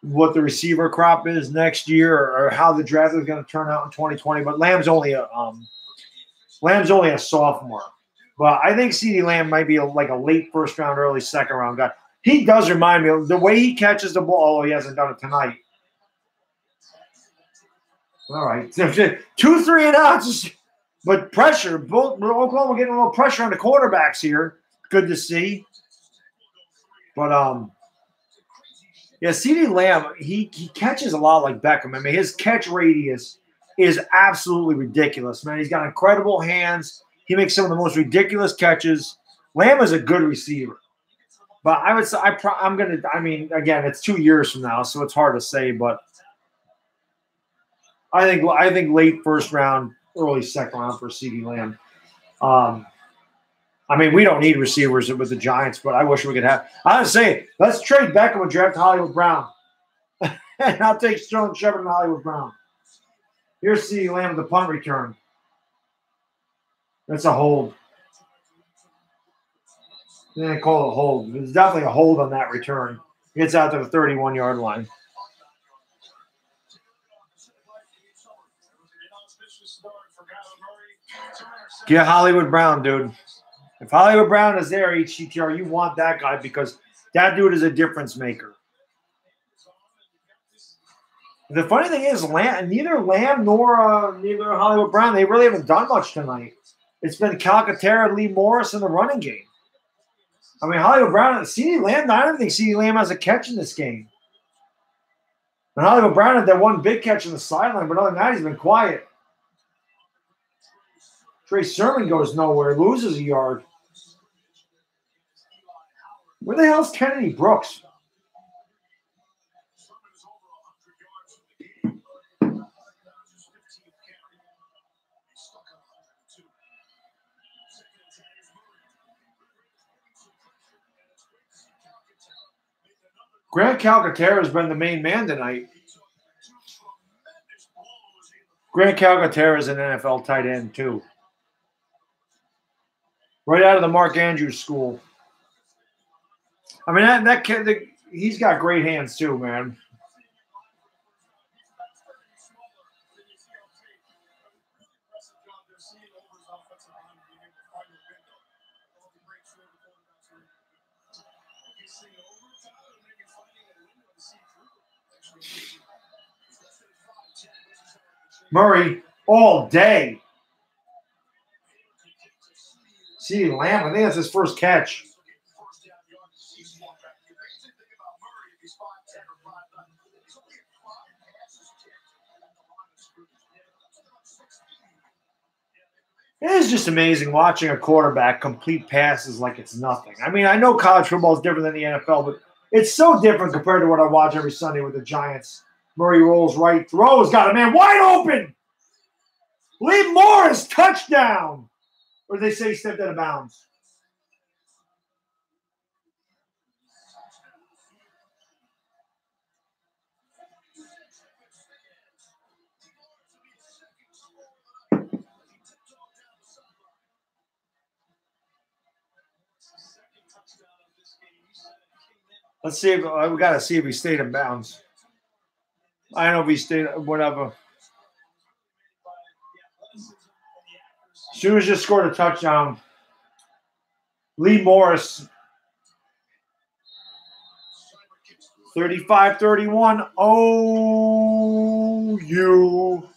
what the receiver crop is next year or, how the draft is going to turn out in 2020. But Lamb's only a um, Lamb's only a sophomore. But I think CeeDee Lamb might be a, like a late first round, early second round guy. He does remind me of the way he catches the ball. Although he hasn't done it tonight. All right, two, three and outs. But pressure, both Oklahoma getting a little pressure on the quarterbacks here. Good to see. But um, yeah, CeeDee Lamb, he he catches a lot like Beckham. I mean, his catch radius is absolutely ridiculous, man. He's got incredible hands. He makes some of the most ridiculous catches. Lamb is a good receiver. But I would say I pro- I'm gonna. I mean, again, it's two years from now, so it's hard to say. But I think I think late first round, early second round for CeeDee Lamb. Um, I mean, we don't need receivers with the Giants, but I wish we could have. I would say let's trade Beckham and draft Hollywood Brown, and I'll take Sterling Shepard and Hollywood Brown. Here's CeeDee Lamb with the punt return. That's a hold. They call it a hold. It's definitely a hold on that return. Gets out to the 31 yard line. Get Hollywood Brown, dude. If Hollywood Brown is there, HCTR, you want that guy because that dude is a difference maker. The funny thing is, Lamb, neither Lamb nor uh, neither Hollywood Brown, they really haven't done much tonight. It's been Calcaterra, Lee Morris in the running game. I mean, Hollywood Brown, CeeDee Lamb, I don't think CeeDee Lamb has a catch in this game. And Hollywood Brown had that one big catch on the sideline, but other than that, he's been quiet. Trey Sermon goes nowhere, loses a yard. Where the hell's Kennedy Brooks? Grant Calcaterra has been the main man tonight. Grant Calcaterra is an NFL tight end too. Right out of the Mark Andrews school. I mean that that kid, the, he's got great hands too, man. Murray all day. See Lamb, I think that's his first catch. It is just amazing watching a quarterback complete passes like it's nothing. I mean, I know college football is different than the NFL, but it's so different compared to what I watch every Sunday with the Giants. Murray rolls right, throws, got a man wide open. Lee Morris, touchdown. Or they say he stepped out of bounds. Let's see if uh, we got to see if he stayed in bounds. I don't know if he stayed, whatever. As just scored a touchdown, Lee Morris, 35 31. Oh, you.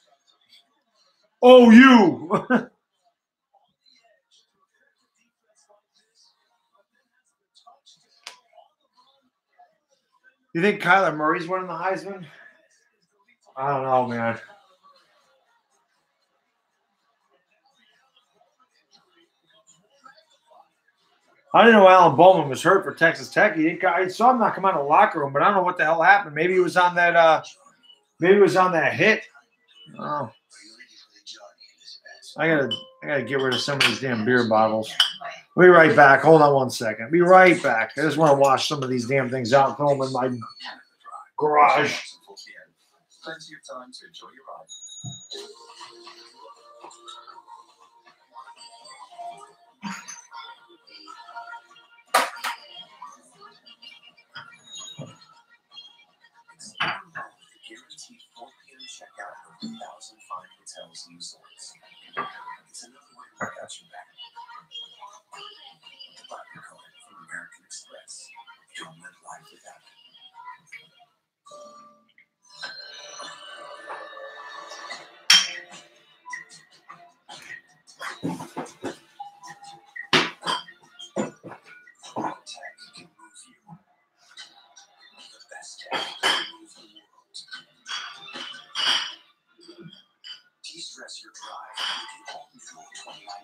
Oh, you. you think Kyler Murray's winning the Heisman? I don't know, man. I didn't know Alan Bowman was hurt for Texas Tech. He I saw him not come out of the locker room, but I don't know what the hell happened. Maybe he was on that. Uh, maybe he was on that hit. Oh, I gotta, I gotta get rid of some of these damn beer bottles. I'll be right back. Hold on one second. Be right back. I just want to wash some of these damn things out and throw them in my garage. Plenty of time to enjoy your ride. 1,000 fine hotels and resorts. It's another way to catch you back. From American Express. Don't live life without it. Tech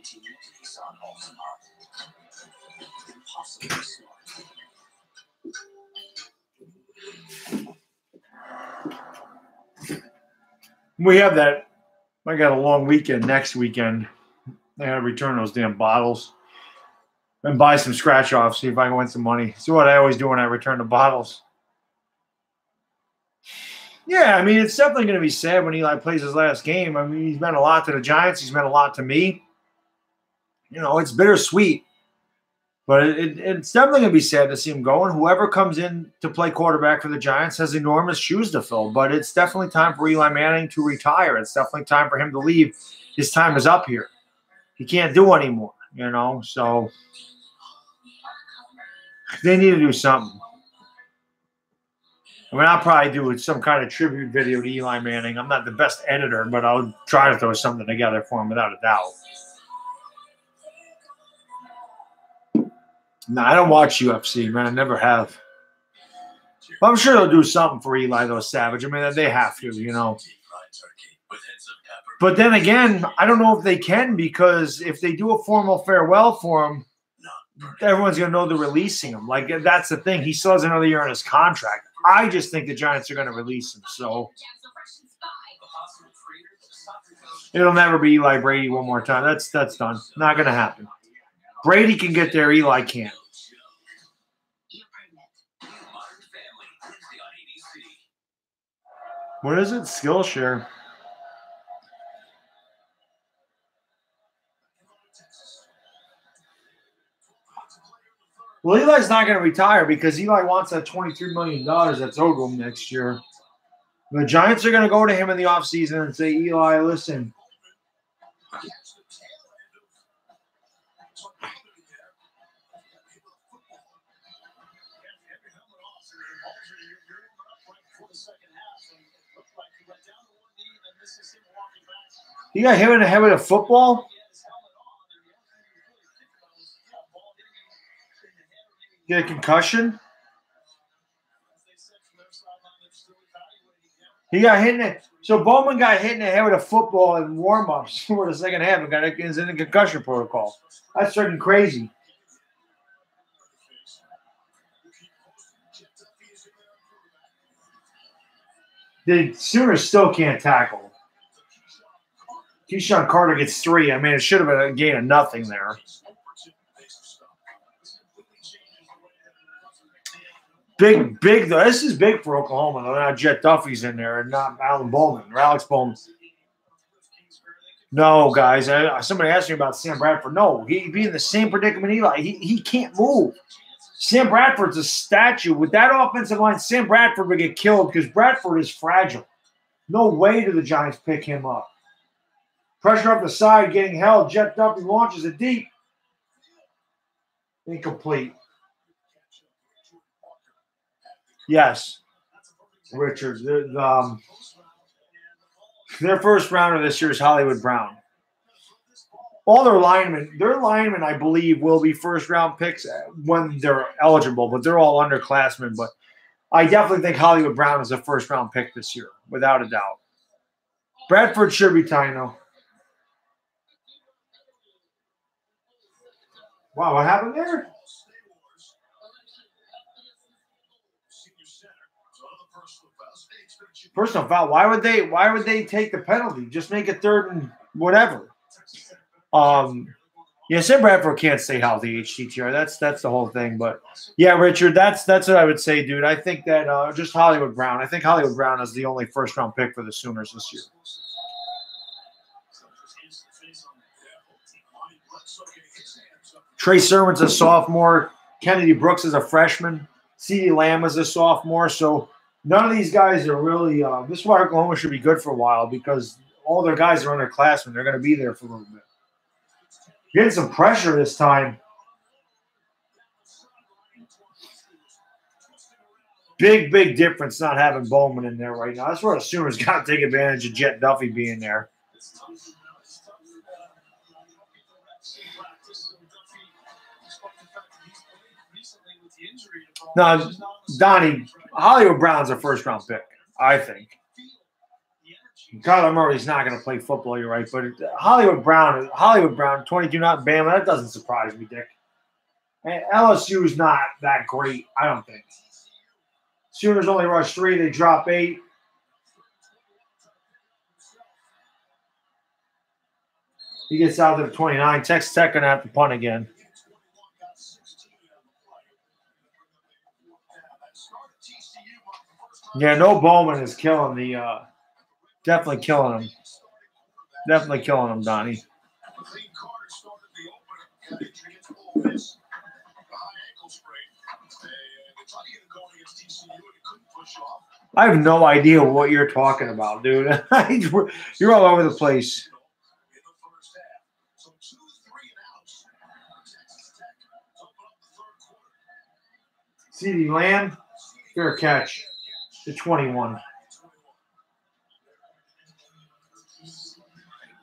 all-new 2019 Nissan Altima. Impossibly smart. We have that. I got a long weekend next weekend. I gotta return those damn bottles and buy some scratch offs. See if I can win some money. It's what I always do when I return the bottles. Yeah, I mean it's definitely going to be sad when Eli plays his last game. I mean he's meant a lot to the Giants. He's meant a lot to me. You know it's bittersweet, but it, it, it's definitely going to be sad to see him go. And whoever comes in to play quarterback for the Giants has enormous shoes to fill. But it's definitely time for Eli Manning to retire. It's definitely time for him to leave. His time is up here. He can't do anymore. You know, so they need to do something. I mean, I'll probably do some kind of tribute video to Eli Manning. I'm not the best editor, but I'll try to throw something together for him without a doubt. No, I don't watch UFC, man. I never have. But I'm sure they'll do something for Eli though, Savage. I mean, they have to, you know. But then again, I don't know if they can because if they do a formal farewell for him, everyone's gonna know they're releasing him. Like that's the thing. He still has another year on his contract. I just think the Giants are gonna release him. So it'll never be Eli Brady one more time. That's that's done. Not gonna happen. Brady can get there. Eli can't. What is it? Skillshare. Well, Eli's not going to retire because Eli wants that $23 million that's owed him next year. The Giants are going to go to him in the offseason and say, Eli, listen, he got hit in the head with a football. Get a concussion. He got hit in the so Bowman got hit in the head with a football in warm-ups for the second half and got is in the concussion protocol. That's freaking crazy. The Sooners still can't tackle. Keyshawn Carter gets three. I mean, it should have been a gain of nothing there. Big, big though. This is big for Oklahoma. Though now Jett Duffey's in there and not Alan Bowman or Alex Bowman. No, guys. I, somebody asked me about Sam Bradford. No, he'd be in the same predicament Eli. He, he can't move. Sam Bradford's a statue. With that offensive line, Sam Bradford would get killed because Bradford is fragile. No way do the Giants pick him up. Pressure up the side, getting held. Jett Duffey launches it deep. Incomplete. Yes, Richards. Um, their first rounder this year is Hollywood Brown. All their linemen, their linemen, I believe, will be first round picks when they're eligible, but they're all underclassmen. But I definitely think Hollywood Brown is a first round pick this year, without a doubt. Bradford should be tying though. Wow, what happened there? Personal foul. Why would they? Why would they take the penalty? Just make it third and whatever. Um, yeah, Sam Bradford can't stay healthy. HTTR. That's that's the whole thing. But yeah, Richard, that's that's what I would say, dude. I think that uh, just Hollywood Brown. I think Hollywood Brown is the only first round pick for the Sooners this year. Trey Sermon's a sophomore. Kennedy Brooks is a freshman. CeeDee Lamb is a sophomore. So none of these guys are really. Uh, this is why Oklahoma should be good for a while because all their guys are underclassmen. They're going to be there for a little bit. Getting some pressure this time. Big, big difference not having Bowman in there right now. That's where the Sooners got to take advantage of Jett Duffey being there. No, Donnie, Hollywood Brown's a first round pick, I think. Kyler Murray's not going to play football, you're right. But Hollywood Brown, Hollywood Brown, 22 not Bama, that doesn't surprise me, Dick. And LSU is not that great, I don't think. Sooners only rush three, they drop eight. He gets out there the 29. Texas Tech going to have to punt again. Yeah, no Bowman is killing the uh definitely killing him. Definitely killing him, Donnie. I have no idea what you're talking about, dude. you're all over the place. CeeDee Lamb, fair catch to 21.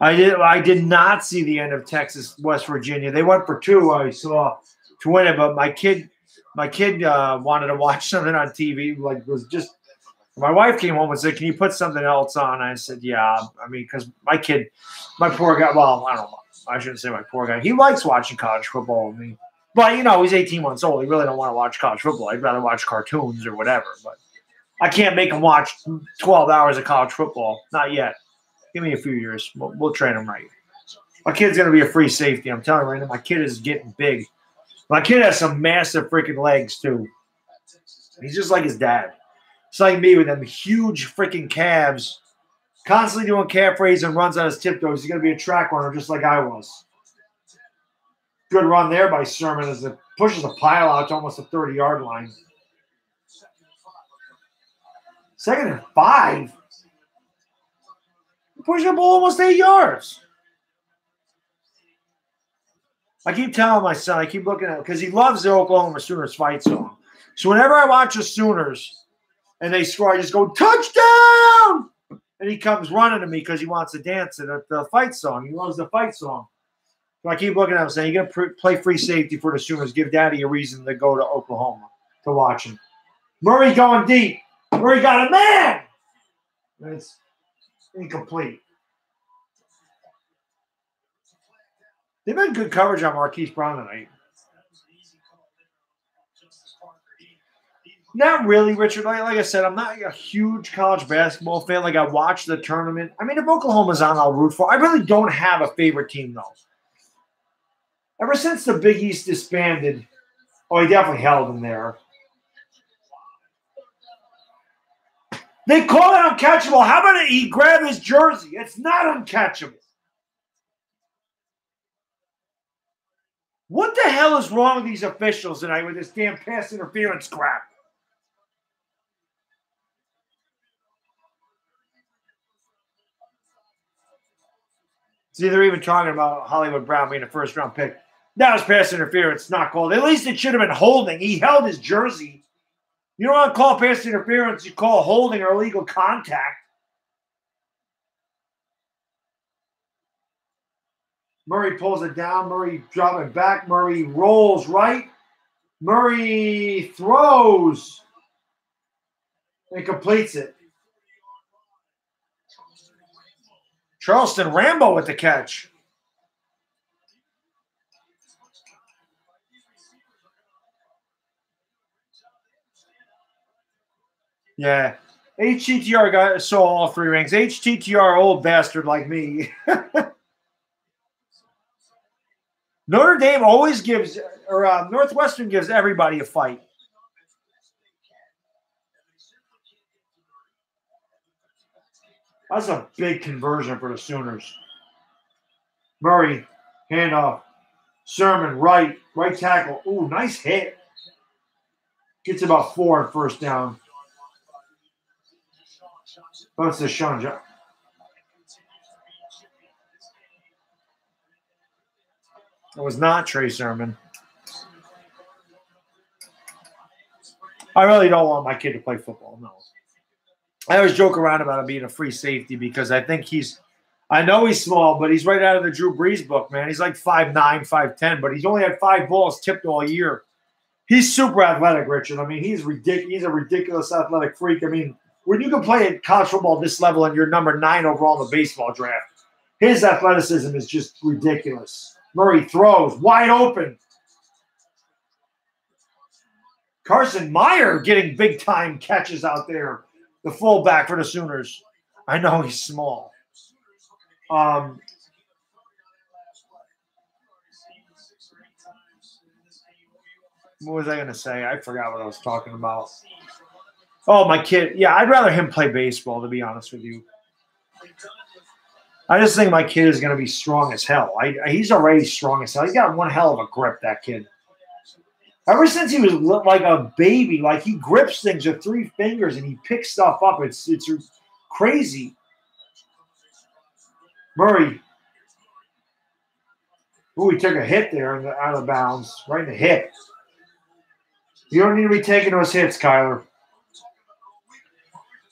I did. I did not see the end of Texas West Virginia. They went for two. I saw to win it, but my kid, my kid uh, wanted to watch something on TV. Like was just my wife came home and said, "Can you put something else on?" I said, "Yeah." I mean, because my kid, my poor guy. Well, I don't know. I shouldn't say my poor guy. He likes watching college football with me, but you know, he's 18 months old. He really don't want to watch college football. He'd rather watch cartoons or whatever. But I can't make him watch 12 hours of college football. Not yet. Give me a few years. We'll, we'll train him right. My kid's gonna be a free safety. I'm telling you right now. My kid is getting big. My kid has some massive freaking legs too. He's just like his dad. It's like me with them huge freaking calves, constantly doing calf raises and runs on his tiptoes. He's gonna be a track runner just like I was. Good run there by Sermon as it pushes a pile out to almost the 30 yard line. Second and five. Pushing the ball almost eight yards. I keep telling my son, I keep looking at him because he loves the Oklahoma Sooners fight song. So whenever I watch the Sooners and they score, I just go touchdown, and he comes running to me because he wants to dance it at the fight song. He loves the fight song. So I keep looking at him saying, you're going to play free safety for the Sooners. Give Daddy a reason to go to Oklahoma to watch him." Murray going deep. Murray got a man. It's incomplete. They've had good coverage on Marquise Brown tonight. Not really, Richard. Like, like I said, I'm not a huge college basketball fan. Like I watch the tournament. I mean, if Oklahoma's on, I'll root for. I really don't have a favorite team though. Ever since the Big East disbanded, oh, he definitely held him there. They call it uncatchable. How about? He grab his jersey? It's not uncatchable. What the hell is wrong with these officials tonight with this damn pass interference crap? See, they're even talking about Hollywood Brown being a first round pick. That was pass interference, not called. At least it should have been holding. He held his jersey. You don't want to call pass interference, you call holding or illegal contact. Murray pulls it down. Murray drop it back. Murray rolls right. Murray throws and completes it. Charleston Rambo with the catch. Yeah. HTTR got saw all three rings. HTTR old bastard like me. Notre Dame always gives, or uh, Northwestern gives everybody a fight. That's a big conversion for the Sooners. Murray, handoff. Sermon, right, right tackle. Ooh, nice hit. Gets about four on first down. The Sean John. It was not Trey Sermon. I really don't want my kid to play football. No. I always joke around about him being a free safety because I think he's, I know he's small, but he's right out of the Drew Brees book, man. He's like 5'9, 5'10, but he's only had five balls tipped all year. He's super athletic, Richard. I mean, he's ridiculous. He's a ridiculous athletic freak. I mean, when you can play at college football this level and you're number nine overall in the baseball draft, his athleticism is just ridiculous. Murray throws wide open. Carson Meier getting big time catches out there, the fullback for the Sooners. I know he's small. Um, what was I going to say? I forgot what I was talking about. Oh, my kid. Yeah, I'd rather him play baseball, to be honest with you. I just think my kid is going to be strong as hell. I, he's already strong as hell. He's got one hell of a grip, that kid. Ever since he was like a baby, like he grips things with three fingers and he picks stuff up. It's it's crazy. Murray. Ooh, he took a hit there the, out of bounds, right in the hip. You don't need to be taking those hits, Kyler.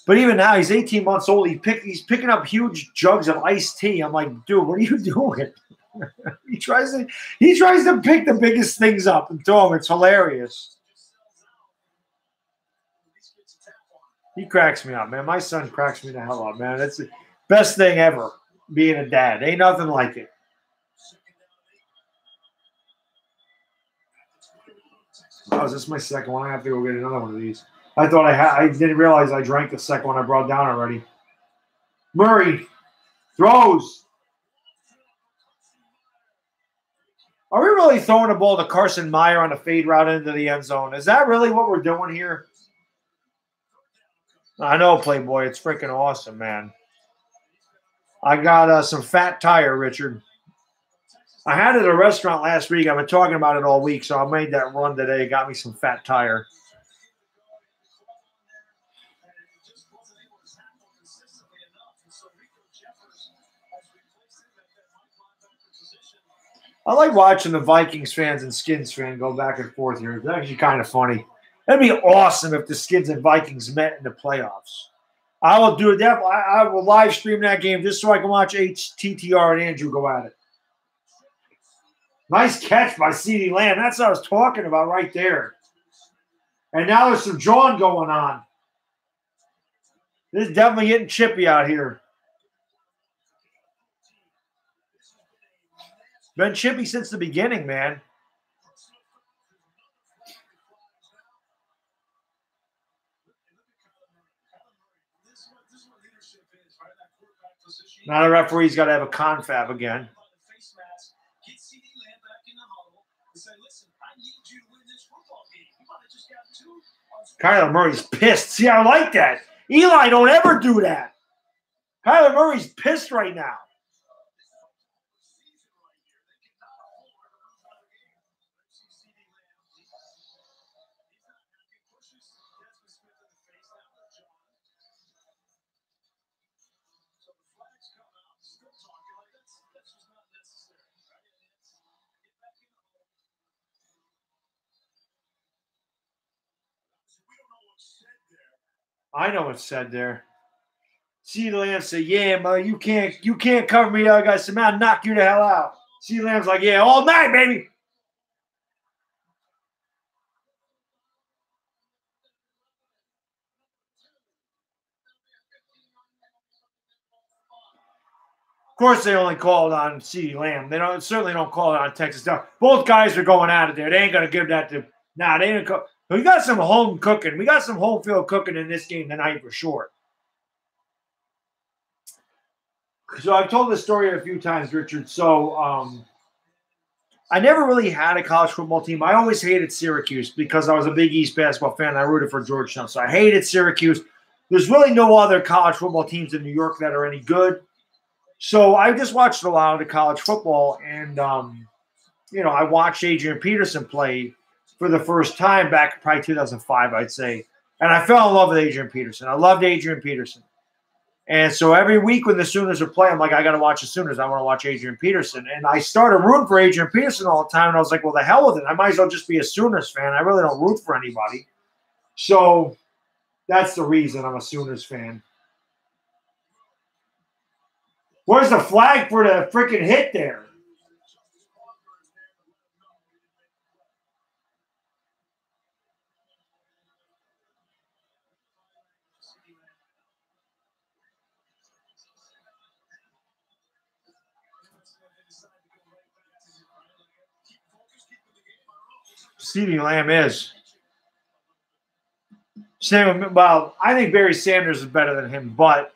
But even now, he's 18 months old. He pick, he's picking up huge jugs of iced tea. I'm like, dude, what are you doing? he tries to he tries to pick the biggest things up and throw them. It's hilarious. He cracks me up, man. My son cracks me the hell up, man. That's the best thing ever being a dad. Ain't nothing like it. Oh, is this my second one? I have to go get another one of these. I thought I had. I didn't realize I drank the second one I brought down already. Murray throws. Are we really throwing a ball to Carson Meier on a fade route into the end zone? Is that really what we're doing here? I know, Playboy. It's freaking awesome, man. I got uh, some fat tire, Richard. I had it at a restaurant last week. I've been talking about it all week, so I made that run today. Got me some fat tire. I like watching the Vikings fans and Skins fan go back and forth here. It's actually kind of funny. That'd be awesome if the Skins and Vikings met in the playoffs. I will do it. That I, I will live stream that game just so I can watch HTTR and Andrew go at it. Nice catch by CeeDee Lamb. That's what I was talking about right there. And now there's some drawing going on. This is definitely getting chippy out here. Been chippy since the beginning, man. Now the referee's got to have a confab again. Kyler Murray's pissed. See, I like that. Eli, don't ever do that. Kyler Murray's pissed right now. I know what's said there. C. Lamb said, "Yeah, man, you can't, you can't cover me. I got some. I'll knock you the hell out." C. Lamb's like, "Yeah, all night, baby." Of course, they only called on C. Lamb. They don't certainly don't call it on Texas. Down. Both guys are going out of there. They ain't gonna give that to. Nah, they ain't. Co- we got some home cooking. We got some home field cooking in this game tonight for sure. So I've told this story a few times, Richard. So um, I never really had a college football team. I always hated Syracuse because I was a big East basketball fan. I rooted for Georgetown, so I hated Syracuse. There's really no other college football teams in New York that are any good. So I just watched a lot of the college football, and um, you know, I watched Adrian Peterson play for the first time back probably 2005, I'd say. And I fell in love with Adrian Peterson. I loved Adrian Peterson. And so every week when the Sooners are playing, I'm like, I got to watch the Sooners. I want to watch Adrian Peterson. And I started rooting for Adrian Peterson all the time. And I was like, well, the hell with it. I might as well just be a Sooners fan. I really don't root for anybody. So that's the reason I'm a Sooners fan. Where's the flag for the freaking hit there? CeeDee Lamb is. Same, well, I think Barry Sanders is better than him, but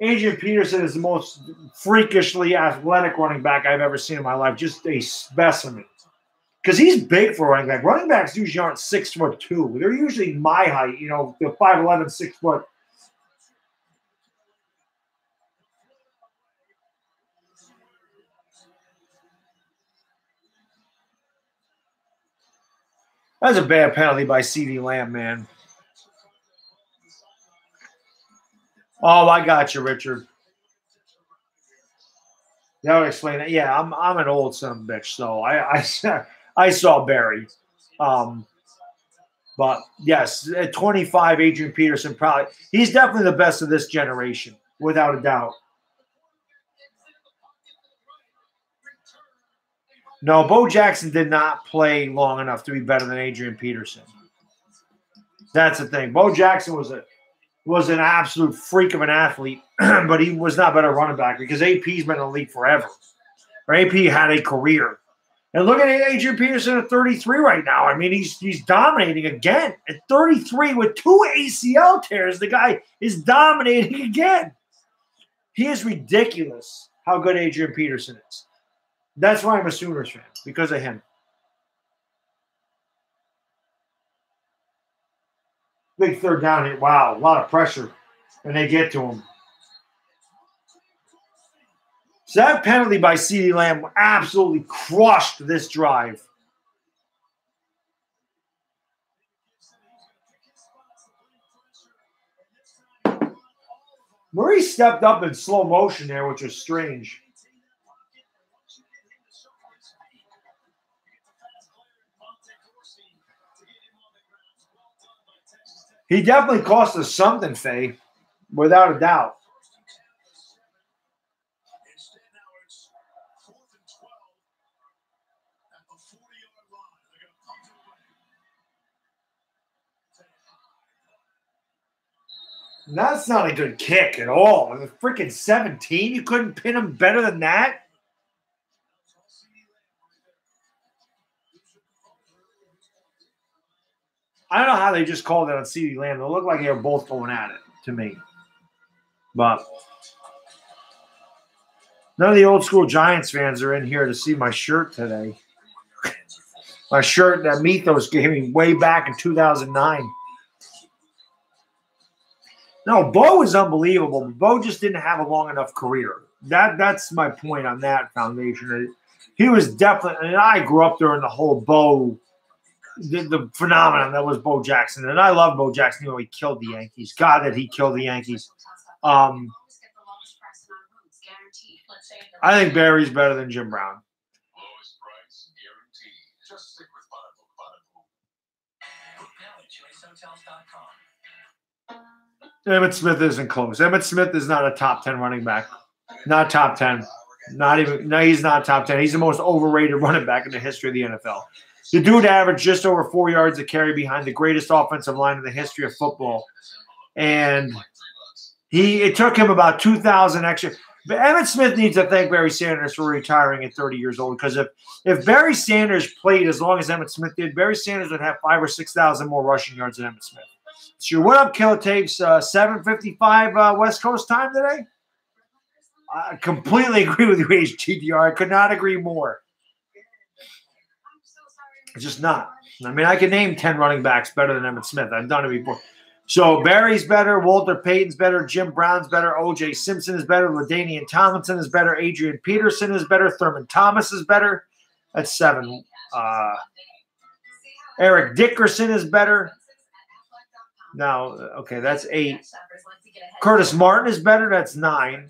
Adrian Peterson is the most freakishly athletic running back I've ever seen in my life. Just a specimen. Because he's big for running back. Running backs usually aren't six foot two. They're usually my height, you know, the 5'11, six foot. That was a bad penalty by CeeDee Lamb, man. Oh, I got you, Richard. That would explain it. Yeah, I'm I'm an old son bitch, so I I, I saw Barry. Um, but yes, at 25, Adrian Peterson probably he's definitely the best of this generation, without a doubt. No, Bo Jackson did not play long enough to be better than Adrian Peterson. That's the thing. Bo Jackson was a was an absolute freak of an athlete, but he was not better running back because AP's been in the league forever. Or AP had a career. And look at Adrian Peterson at 33 right now. I mean, he's he's dominating again at 33 with two ACL tears. The guy is dominating again. He is ridiculous how good Adrian Peterson is. That's why I'm a Sooners fan because of him. Big third down. hit. Wow, a lot of pressure, and they get to him. So that penalty by CeeDee Lamb absolutely crushed this drive. Murray stepped up in slow motion there, which was strange. He definitely cost us something, Faye, without a doubt. Instead, now it's fourth and 12 at the 40 yard line. They're going to punt it away. That's not a good kick at all. The freaking 17, you couldn't pin him better than that? I don't know how they just called it on CeeDee Lamb. It looked like they were both going at it to me. But none of the old school Giants fans are in here to see my shirt today. my shirt that Mythos gave me way back in 2009. No, Bo is unbelievable. Bo just didn't have a long enough career. That that's my point on that foundation. He was definitely, and I grew up during the whole Bo, the, the phenomenon that was Bo Jackson, and I love Bo Jackson. You know, he killed the Yankees. God, that he killed the Yankees. Um, I think Barry's better than Jim Brown. Emmitt Smith isn't close. Emmitt Smith is not a top 10 running back. Not top 10. Not even, no, he's not top 10. He's the most overrated running back in the history of the NFL. The dude averaged just over four yards a carry behind the greatest offensive line in the history of football. And he, it took him about 2,000 extra. But Emmitt Smith needs to thank Barry Sanders for retiring at 30 years old because if, if Barry Sanders played as long as Emmitt Smith did, Barry Sanders would have five or 6,000 more rushing yards than Emmitt Smith. Sure. What up, Killer Tapes? Uh, 755 uh, West Coast time today? I completely agree with you, HTDR. I could not agree more. Just not. I mean, I can name 10 running backs better than Emmitt Smith. I've done it before. So Barry's better, Walter Payton's better, Jim Brown's better, OJ Simpson is better, LaDainian Tomlinson is better, Adrian Peterson is better, Thurman Thomas is better. That's seven. Uh, Eric Dickerson is better. Now, okay, that's eight. Curtis Martin is better. That's nine.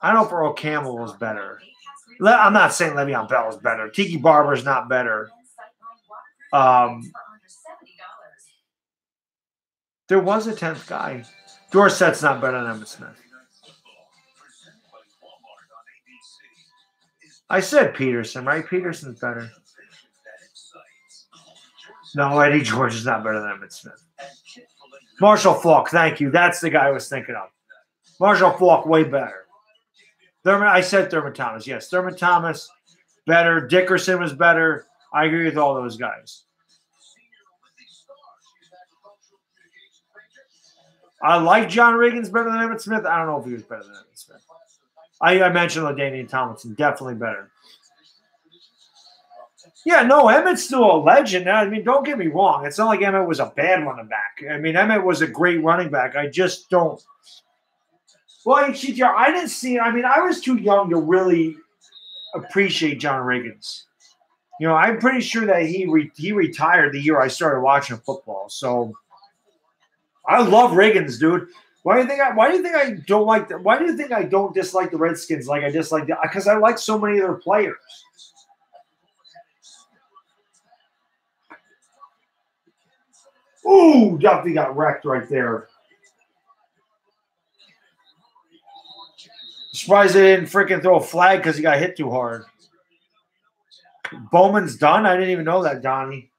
I don't know if Earl Campbell was better. I'm not saying Le'Veon Bell is better. Tiki Barber is not better. Um, there was a tenth guy. Dorsett's not better than Emmitt Smith. I said Peterson, right? Peterson's better. No, Eddie George is not better than Emmitt Smith. Marshall Faulk, thank you. That's the guy I was thinking of. Marshall Faulk, way better. Thurman, I said Thurman Thomas. Yes, Thurman Thomas, better. Dickerson was better. I agree with all those guys. I like John Riggins better than Emmitt Smith. I don't know if he was better than Emmitt Smith. I, I mentioned LaDainian Tomlinson, definitely better. Yeah, no, Emmitt's still a legend. I mean, don't get me wrong. It's not like Emmitt was a bad running back. I mean, Emmitt was a great running back. I just don't. Well, HTR, I didn't see. I mean, I was too young to really appreciate John Riggins. You know, I'm pretty sure that he re- he retired the year I started watching football. So I love Riggins, dude. Why do you think I? Why do you think I don't like? The, why do you think I don't dislike the Redskins like I dislike the? Because I like so many of their players. Ooh, Duffey got wrecked right there. Surprised they didn't freaking throw a flag because he got hit too hard. Bowman's done. I didn't even know that, Donnie.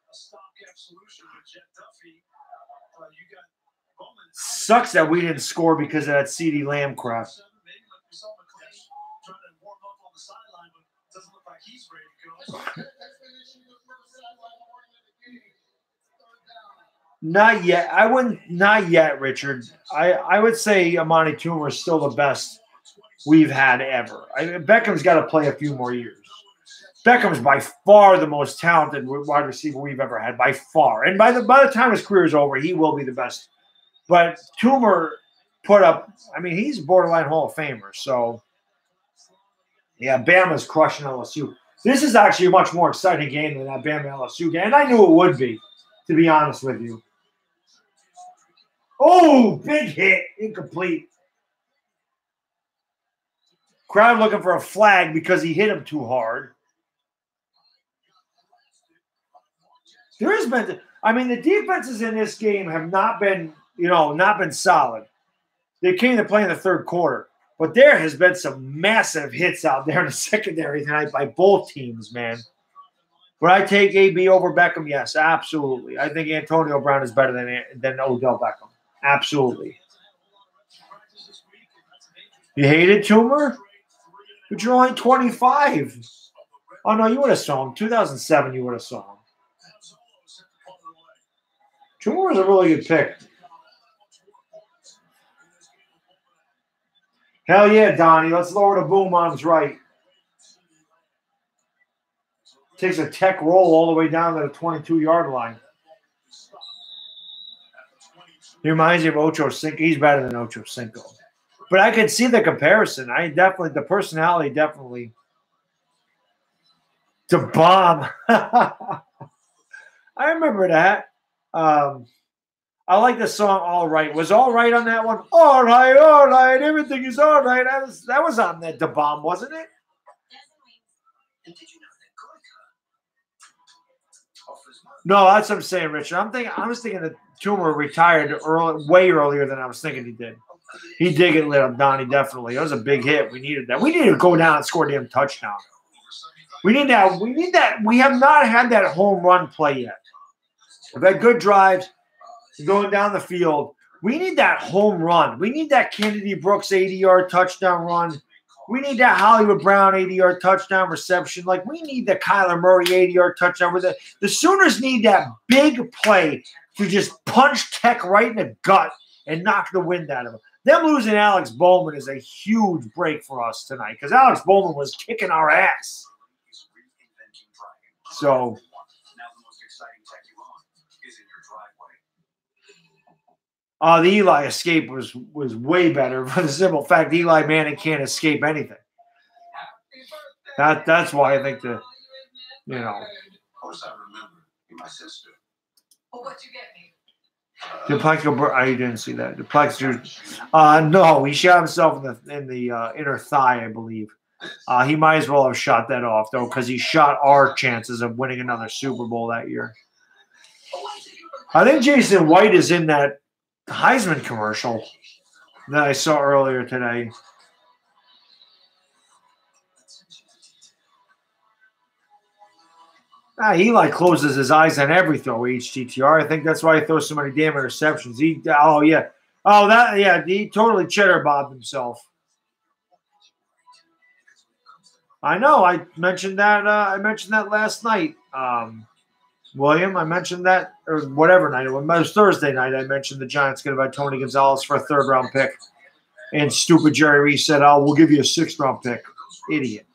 sucks that we didn't score because of that CeeDee Lamb crap. Not yet. I wouldn't. Not yet, Richard. I I would say Amani Toomer is still the best we've had ever. I, Beckham's got to play a few more years. Beckham's by far the most talented wide receiver we've ever had, by far. And by the by the time his career is over, he will be the best. But Toomer put up. I mean, he's borderline Hall of Famer. So yeah, Bama's crushing LSU. This is actually a much more exciting game than that Bama LSU game, and I knew it would be, to be honest with you. Oh, big hit, incomplete. Crowd looking for a flag because he hit him too hard. There has been, I mean, the defenses in this game have not been, you know, not been solid. They came to play in the third quarter, but there has been some massive hits out there in the secondary tonight by both teams, man. Would I take AB over Beckham? Yes, absolutely. I think Antonio Brown is better than than Odell Beckham. Absolutely. You hated Toomer? But you're only 25. Oh, no, you would have saw him. 2007, you would have saw him. Toomer was a really good pick. Hell yeah, Donnie. Let's lower the boom arms right. Takes a tech roll all the way down to the 22 yard line. He reminds me of Ocho Cinco. He's better than Ocho Cinco. But I could see the comparison. I definitely, the personality definitely. To bomb. I remember that. Um, I like the song "All Right." Was "All Right" on that one? All right, all right, everything is all right. That was that was on that the bomb, wasn't it? No, that's what I'm saying, Richard. I'm thinking. I was thinking that Toomer retired early, way earlier than I was thinking he did. He did get lit up, Donnie. Definitely, it was a big hit. We needed that. We needed to go down and score a damn touchdown. We need that. We need that. We have not had that home run play yet. We've had good drives going down the field. We need that home run. We need that Kennedy Brooks 80 yard touchdown run. We need that Hollywood Brown 80 yard touchdown reception. Like we need the Kyler Murray 80 yard touchdown. The, the Sooners need that big play to just punch Tech right in the gut and knock the wind out of them. Them losing Alex Bowman is a huge break for us tonight because Alex Bowman was kicking our ass. He's reinventing driving. So Now the most exciting tech is in your driveway. uh, the Eli escape was was way better for the simple fact Eli Manning can't escape anything. That that's why I think the you know Of course I remember. You're my sister. Well, what'd you get the Plaxico. I didn't see that. Plaxico. Uh, no, he shot himself in the in the uh, inner thigh, I believe. Uh, he might as well have shot that off though, because he shot our chances of winning another Super Bowl that year. I think Jason White is in that Heisman commercial that I saw earlier today. Ah, Eli closes his eyes on every throw, HTTR. I think that's why he throws so many damn interceptions. He, oh yeah, oh that, yeah, he totally cheddar bobbed himself. I know. I mentioned that. Uh, I mentioned that last night, um, William. I mentioned that, or whatever night it was. Thursday night. I mentioned the Giants going to buy Tony Gonzalez for a third round pick, and stupid Jerry Reese said, "Oh, we'll give you a sixth round pick." Idiot.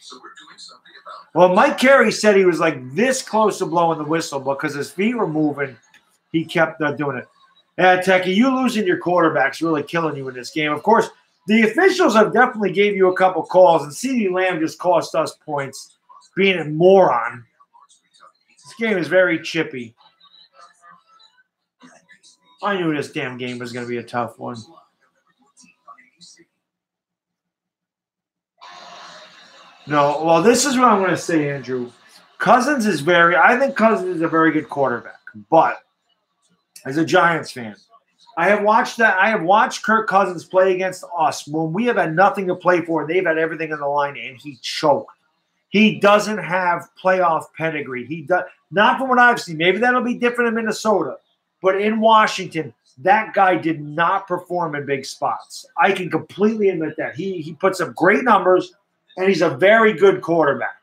So we're doing something about it. Well, Mike Carey said he was like this close to blowing the whistle because his feet were moving. He kept uh, doing it. Yeah, Techie, you losing your quarterback's really killing you in this game. Of course, the officials have definitely gave you a couple calls, and CeeDee Lamb just cost us points being a moron. This game is very chippy. I knew this damn game was going to be a tough one. No, well, this is what I'm going to say, Andrew. Cousins is very, I think Cousins is a very good quarterback, but as a Giants fan, I have watched that. I have watched Kirk Cousins play against us when we have had nothing to play for. They've had everything on the line, and he choked. He doesn't have playoff pedigree. He does not from what I've seen. Maybe that'll be different in Minnesota, But in Washington, that guy did not perform in big spots. I can completely admit that. He he puts up great numbers and he's a very good quarterback.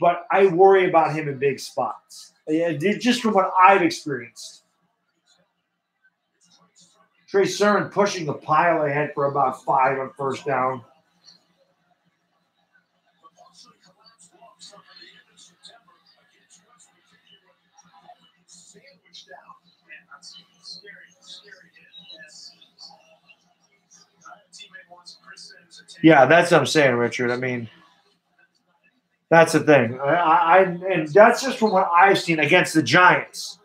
But I worry about him in big spots. Just from what I've experienced. Trey Sermon pushing the pile ahead for about five on first down. Yeah, that's what I'm saying, Richard. I mean, that's the thing. I, I and that's just from what I've seen against the Giants.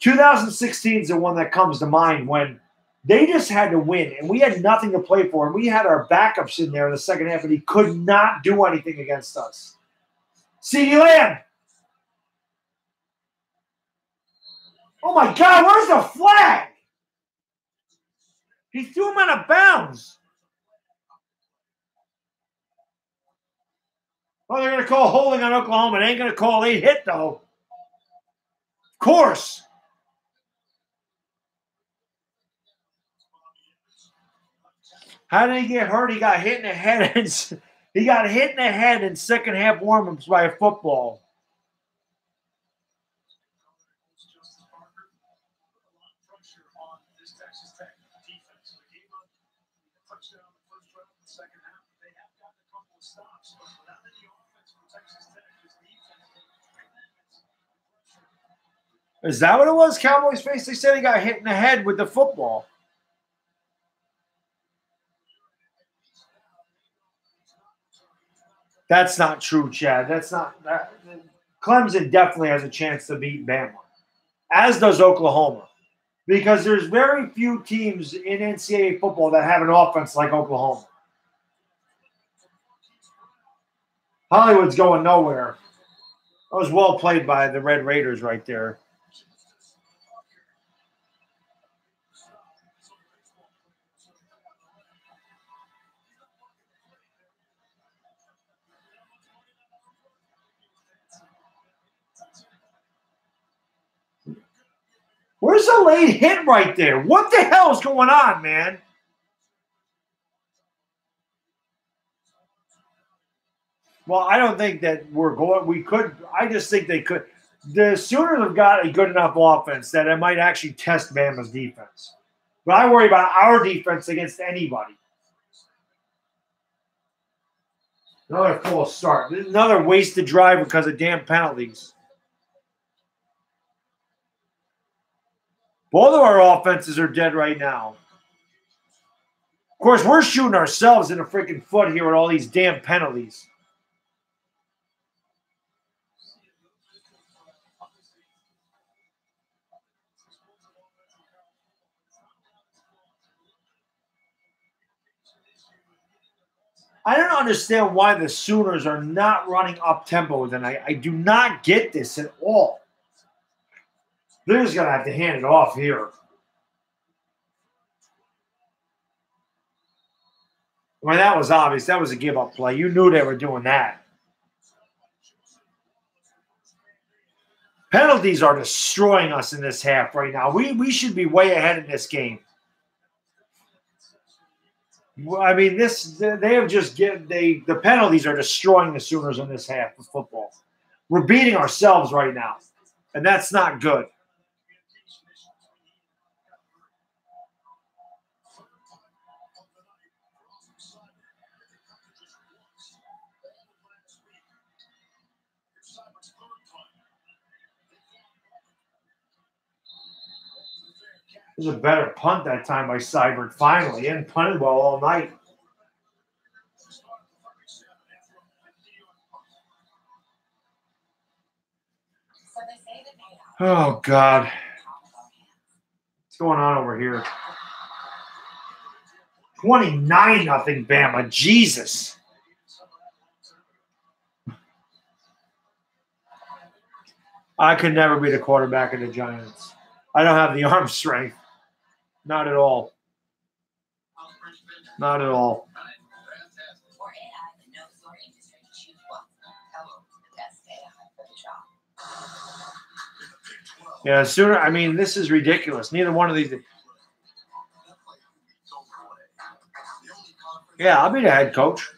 2016 is the one that comes to mind when they just had to win and we had nothing to play for. And we had our backups in there in the second half, and he could not do anything against us. CeeDee Lamb. Oh my God, where's the flag? He threw him out of bounds. Oh, they're going to call holding on Oklahoma. They ain't going to call a hit, though. Of course. How did he get hurt? He got hit in the head. He got hit in the head in second half warm-ups by a football. Is that what it was, Cowboys face? They said he got hit in the head with the football. That's not true, Chad. That's not. That, Clemson definitely has a chance to beat Bama, as does Oklahoma, because there's very few teams in NCAA football that have an offense like Oklahoma. Hollywood's going nowhere. That was well played by the Red Raiders right there. Where's the late hit right there? What the hell is going on, man? Well, I don't think that we're going. We could. I just think they could. The Sooners have got a good enough offense that it might actually test Bama's defense. But I worry about our defense against anybody. Another false start. Another wasted drive because of damn penalties. Both of our offenses are dead right now. Of course, we're shooting ourselves in the freaking foot here with all these damn penalties. I don't understand why the Sooners are not running up tempo tonight. I do not get this at all. They're just gonna have to hand it off here. I mean, that was obvious. That was a give up play. You knew they were doing that. Penalties are destroying us in this half right now. We we should be way ahead in this game. I mean, this they have just get they the penalties are destroying the Sooners in this half of football. We're beating ourselves right now, and that's not good. Was a better punt that time by Seibert. Finally, and punted well all night. Oh God, what's going on over here? Twenty nine nothing Bama. Jesus. I could never be the quarterback of the Giants. I don't have the arm strength. Not at all. Not at all. For AI, the no sort industry, choose one. Hello, the best AI for the job. In the Big 12, Yeah, sooner. I mean, this is ridiculous. Neither one of these. Yeah, I'll be the head coach.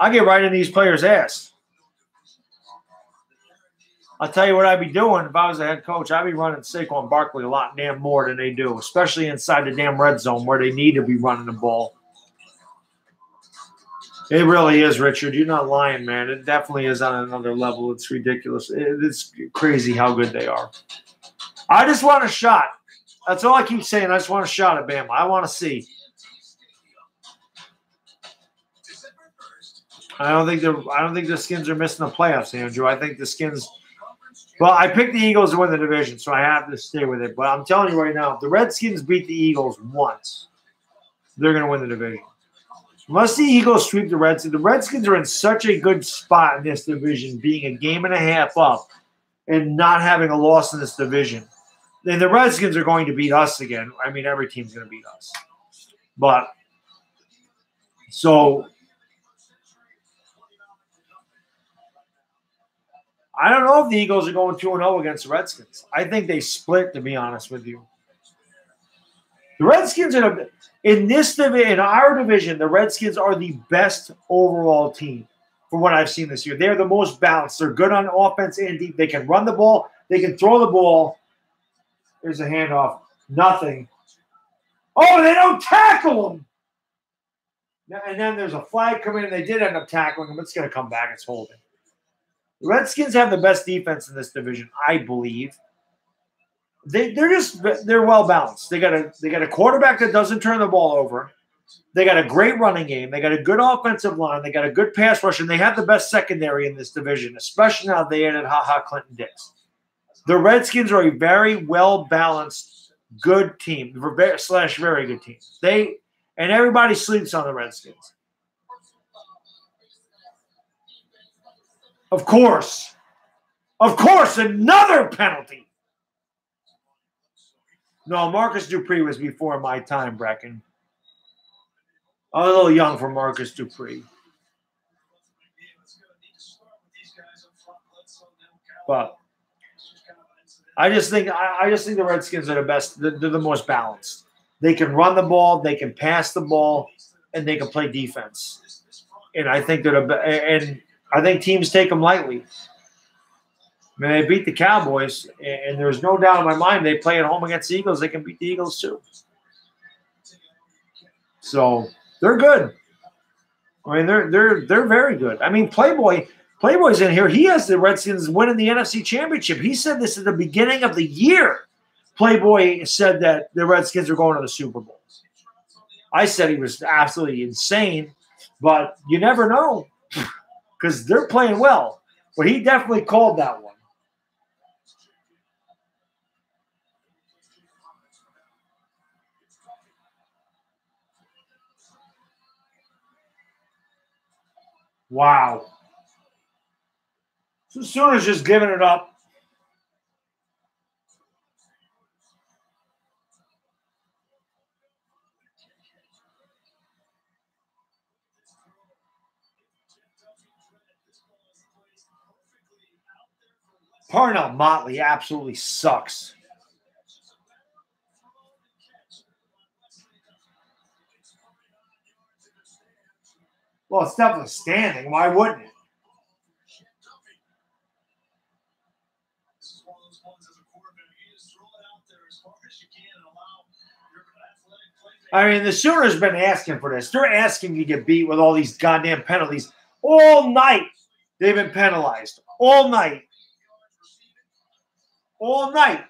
I'll get right in these players' ass. I'll tell you what I'd be doing if I was a head coach. I'd be running Saquon Barkley a lot damn more than they do, especially inside the damn red zone where they need to be running the ball. It really is, Richard. You're not lying, man. It definitely is on another level. It's ridiculous. It's crazy how good they are. I just want a shot. That's all I keep saying. I just want a shot at Bama. I want to see. I don't think the I don't think the Skins are missing the playoffs, Andrew. I think the Skins. Well, I picked the Eagles to win the division, so I have to stay with it. But I'm telling you right now, if the Redskins beat the Eagles once, they're going to win the division. Unless the Eagles sweep the Redskins, the Redskins are in such a good spot in this division, being a game and a half up and not having a loss in this division. Then the Redskins are going to beat us again. I mean, every team's going to beat us. But so I don't know if the Eagles are going 2 0 against the Redskins. I think they split, to be honest with you. The Redskins are in this division, in our division, the Redskins are the best overall team from what I've seen this year. They're the most balanced. They're good on offense and deep. They can run the ball, they can throw the ball. There's a handoff. Nothing. Oh, they don't tackle him. And then there's a flag coming in. They did end up tackling him. It's going to come back. It's holding. Redskins have the best defense in this division, I believe. They they're just they're well balanced. They got a they got a quarterback that doesn't turn the ball over. They got a great running game. They got a good offensive line. They got a good pass rush, and they have the best secondary in this division, especially now they added Ha Ha Clinton Dix. The Redskins are a very well balanced, good team slash very good team. They and everybody sleeps on the Redskins. Of course. Of course, another penalty. No, Marcus Dupree was before my time, Brecken. A little young for Marcus Dupree. But I just think I, just think the Redskins are the best. They're, the most balanced. They can run the ball, they can pass the ball, and they can play defense. And I think they're the and I think teams take them lightly. I mean, they beat the Cowboys, and there's no doubt in my mind they play at home against the Eagles. They can beat the Eagles too. So they're good. I mean, they're they're they're very good. I mean, Playboy Playboy's in here. He has the Redskins winning the NFC Championship. He said this at the beginning of the year. Playboy said that the Redskins are going to the Super Bowl. I said he was absolutely insane, but you never know because they're playing well. But he definitely called that one. Wow. So Sooners just giving it up. Parnell Motley absolutely sucks. Well, it's definitely standing. Why wouldn't it? I mean, the Sooners been asking for this. They're asking to get beat with all these goddamn penalties all night. They've been penalized all night, all night.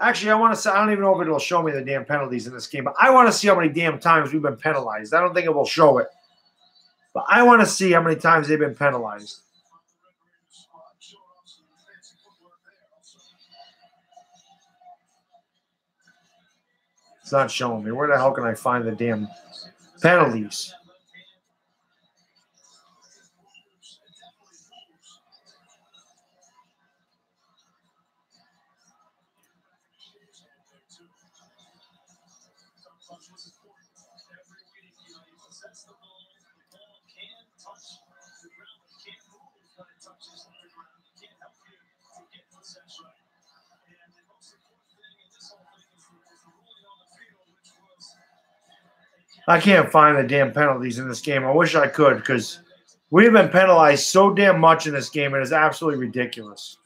Actually, I want to say I don't even know if it'll show me the damn penalties in this game, but I want to see how many damn times we've been penalized. I don't think it will show it, but I want to see how many times they've been penalized. It's not showing me. Where the hell can I find the damn penalties? I can't find the damn penalties in this game. I wish I could because we've been penalized so damn much in this game. It is absolutely ridiculous.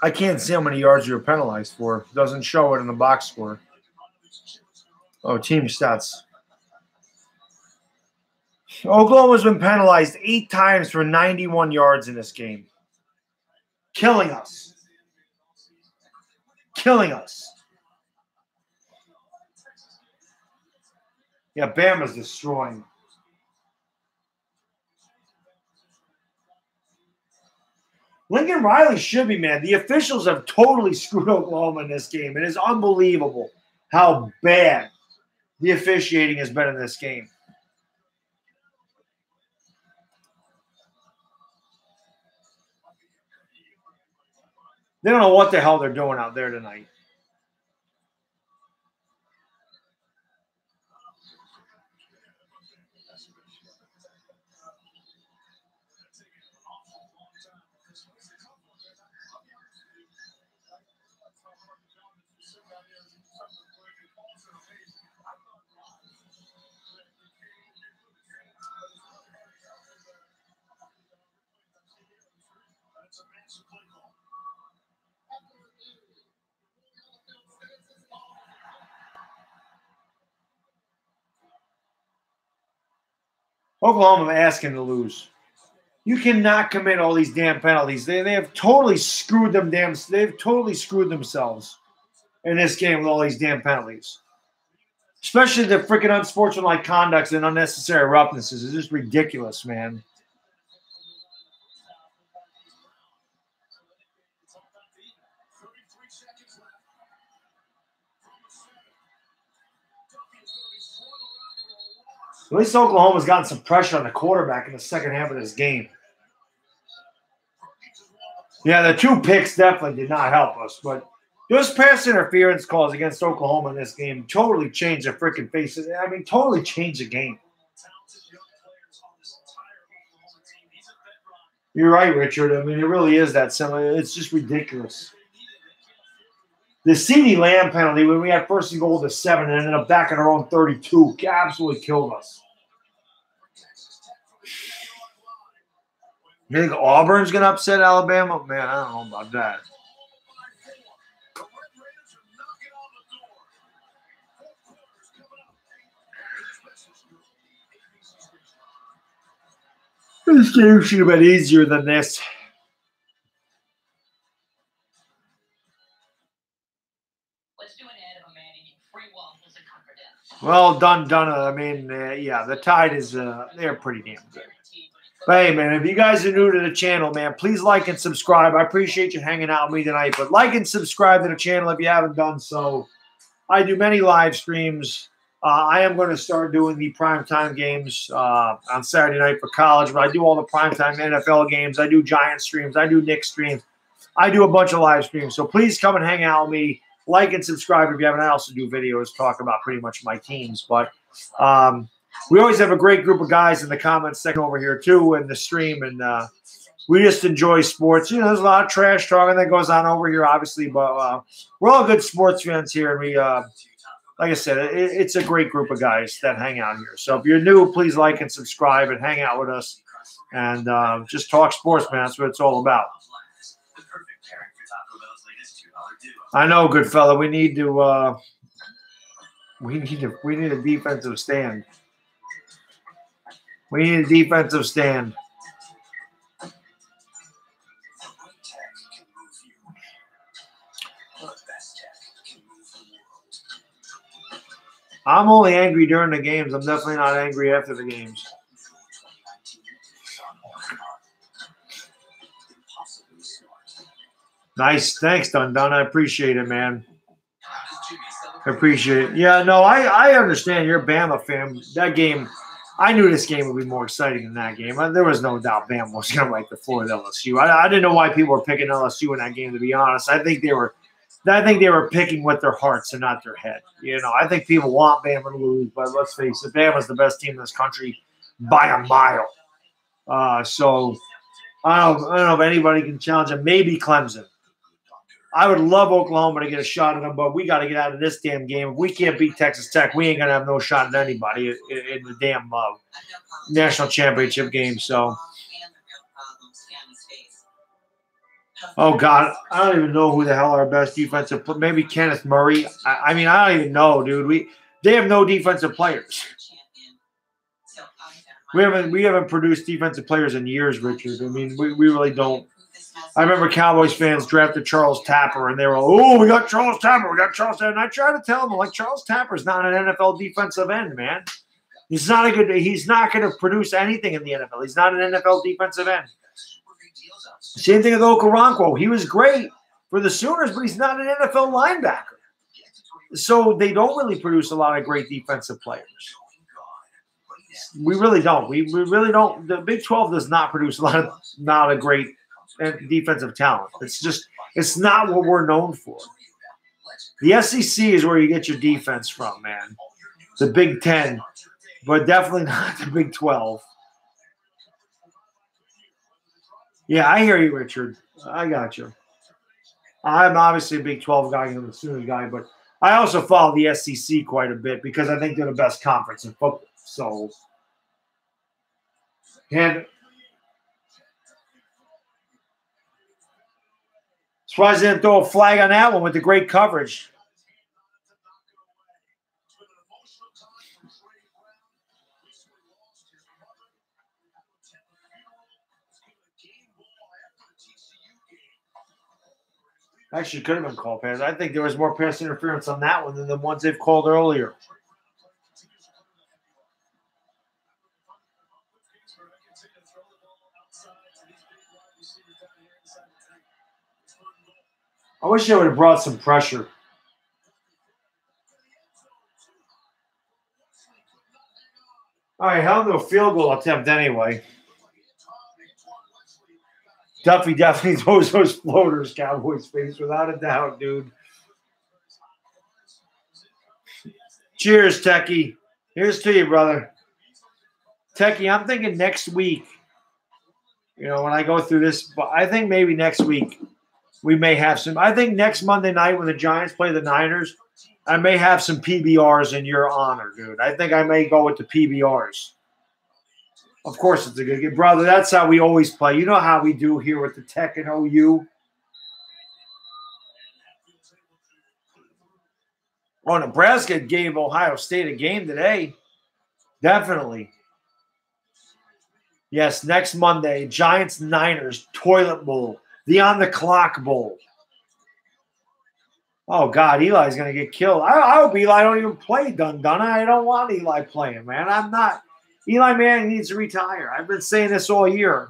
I can't see how many yards you were penalized for. It doesn't show it in the box score. Oh, team stats. Oklahoma's been penalized eight times for 91 yards in this game. Killing us. Killing us. Yeah, Bama's destroying. Lincoln Riley should be mad. The officials have totally screwed Oklahoma in this game. It is unbelievable how bad the officiating has been in this game. They don't know what the hell they're doing out there tonight. Oklahoma asking to lose. You cannot commit all these damn penalties. They, they have totally screwed them damn. They've totally screwed themselves in this game with all these damn penalties. Especially the freaking unsportsmanlike conducts and unnecessary roughnesses. It's just ridiculous, man. At least Oklahoma's gotten some pressure on the quarterback in the second half of this game. Yeah, the two picks definitely did not help us, but those pass interference calls against Oklahoma in this game totally changed the freaking faces. I mean, totally changed the game. You're right, Richard. I mean, it really is that similar. It's just ridiculous. The CeeDee Lamb penalty, when we had first and goal to seven and ended up back at our own 32, absolutely killed us. You think Auburn's going to upset Alabama? Man, I don't know about that. This game should have been easier than this. Well done, done. I mean, uh, yeah, the Tide is uh, they're pretty damn good. But hey, man, if you guys are new to the channel, man, please like and subscribe. I appreciate you hanging out with me tonight. But like and subscribe to the channel if you haven't done so. I do many live streams. Uh, I am going to start doing the primetime games uh, on Saturday night for college, but I do all the primetime NFL games. I do Giant streams. I do Nick streams. I do a bunch of live streams. So please come and hang out with me. Like and subscribe if you haven't. I also do videos talk about pretty much my teams. But um, we always have a great group of guys in the comments section over here too in the stream, and uh, we just enjoy sports. You know, there's a lot of trash talking that goes on over here, obviously, but uh, we're all good sports fans here, and we, uh, like I said, it, it's a great group of guys that hang out here. So if you're new, please like and subscribe and hang out with us, and uh, just talk sports, man. That's what it's all about. I know, good fella. We need to. Uh, we need to. We need a defensive stand. We need a defensive stand. I'm only angry during the games. I'm definitely not angry after the games. Nice, thanks, Dun Dun. I appreciate it, man. I appreciate it. Yeah, no, I I understand. You're a Bama fan. That game, I knew this game would be more exciting than that game. There was no doubt Bama was going to wipe the floor with LSU. I, I didn't know why people were picking LSU in that game. To be honest, I think they were I think they were picking with their hearts and not their head. You know, I think people want Bama to lose, but let's face it, Bama's the best team in this country by a mile. Uh, so I don't, I don't know if anybody can challenge them. Maybe Clemson. I would love Oklahoma to get a shot at them, but we got to get out of this damn game. If we can't beat Texas Tech, we ain't gonna have no shot at anybody in, in the damn uh, national championship game. So, oh god, I don't even know who the hell our best defensive. pl- Maybe Kenneth Murray. I, I mean, I don't even know, dude. We they have no defensive players. We haven't we haven't produced defensive players in years, Richard. I mean, we, we really don't. I remember Cowboys fans drafted Charles Tapper, and they were, "Oh, we got Charles Tapper, we got Charles." Tapper. And I try to tell them, like, Charles Tapper's not an NFL defensive end, man. He's not a good. He's not going to produce anything in the NFL. He's not an NFL defensive end. Same thing with Okoronkwo. He was great for the Sooners, but he's not an NFL linebacker. So they don't really produce a lot of great defensive players. We really don't. We, we really don't. The Big Twelve does not produce a lot of not a great uh, defensive talent. It's just it's not what we're known for. The SEC is where you get your defense from, man. The Big Ten, but definitely not the Big Twelve. Yeah, I hear you, Richard. I got you. I'm obviously a Big 12 guy and a Sooners guy, but I also follow the SEC quite a bit because I think they're the best conference in football. So, and surprised they didn't throw a flag on that one with the great coverage. Actually, could have been called pass. I think there was more pass interference on that one than the ones they've called earlier. I wish they would have brought some pressure. All right, hell no field goal attempt anyway. Duffey definitely throws those floaters, Cowboys face, without a doubt, dude. Cheers, Techie. Here's to you, brother. Techie, I'm thinking next week, you know, when I go through this, but I think maybe next week we may have some. I think next Monday night when the Giants play the Niners, I may have some PBRs in your honor, dude. I think I may go with the PBRs. Of course, it's a good game, brother. That's how we always play. You know how we do here with the Tech and OU. Oh, Nebraska gave Ohio State a game today. Definitely. Yes, next Monday, Giants Niners Toilet Bowl, the on the clock bowl. Oh God, Eli's gonna get killed. I, I hope Eli don't even play Dun Dun. I don't want Eli playing, man. I'm not. Eli Manning needs to retire. I've been saying this all year.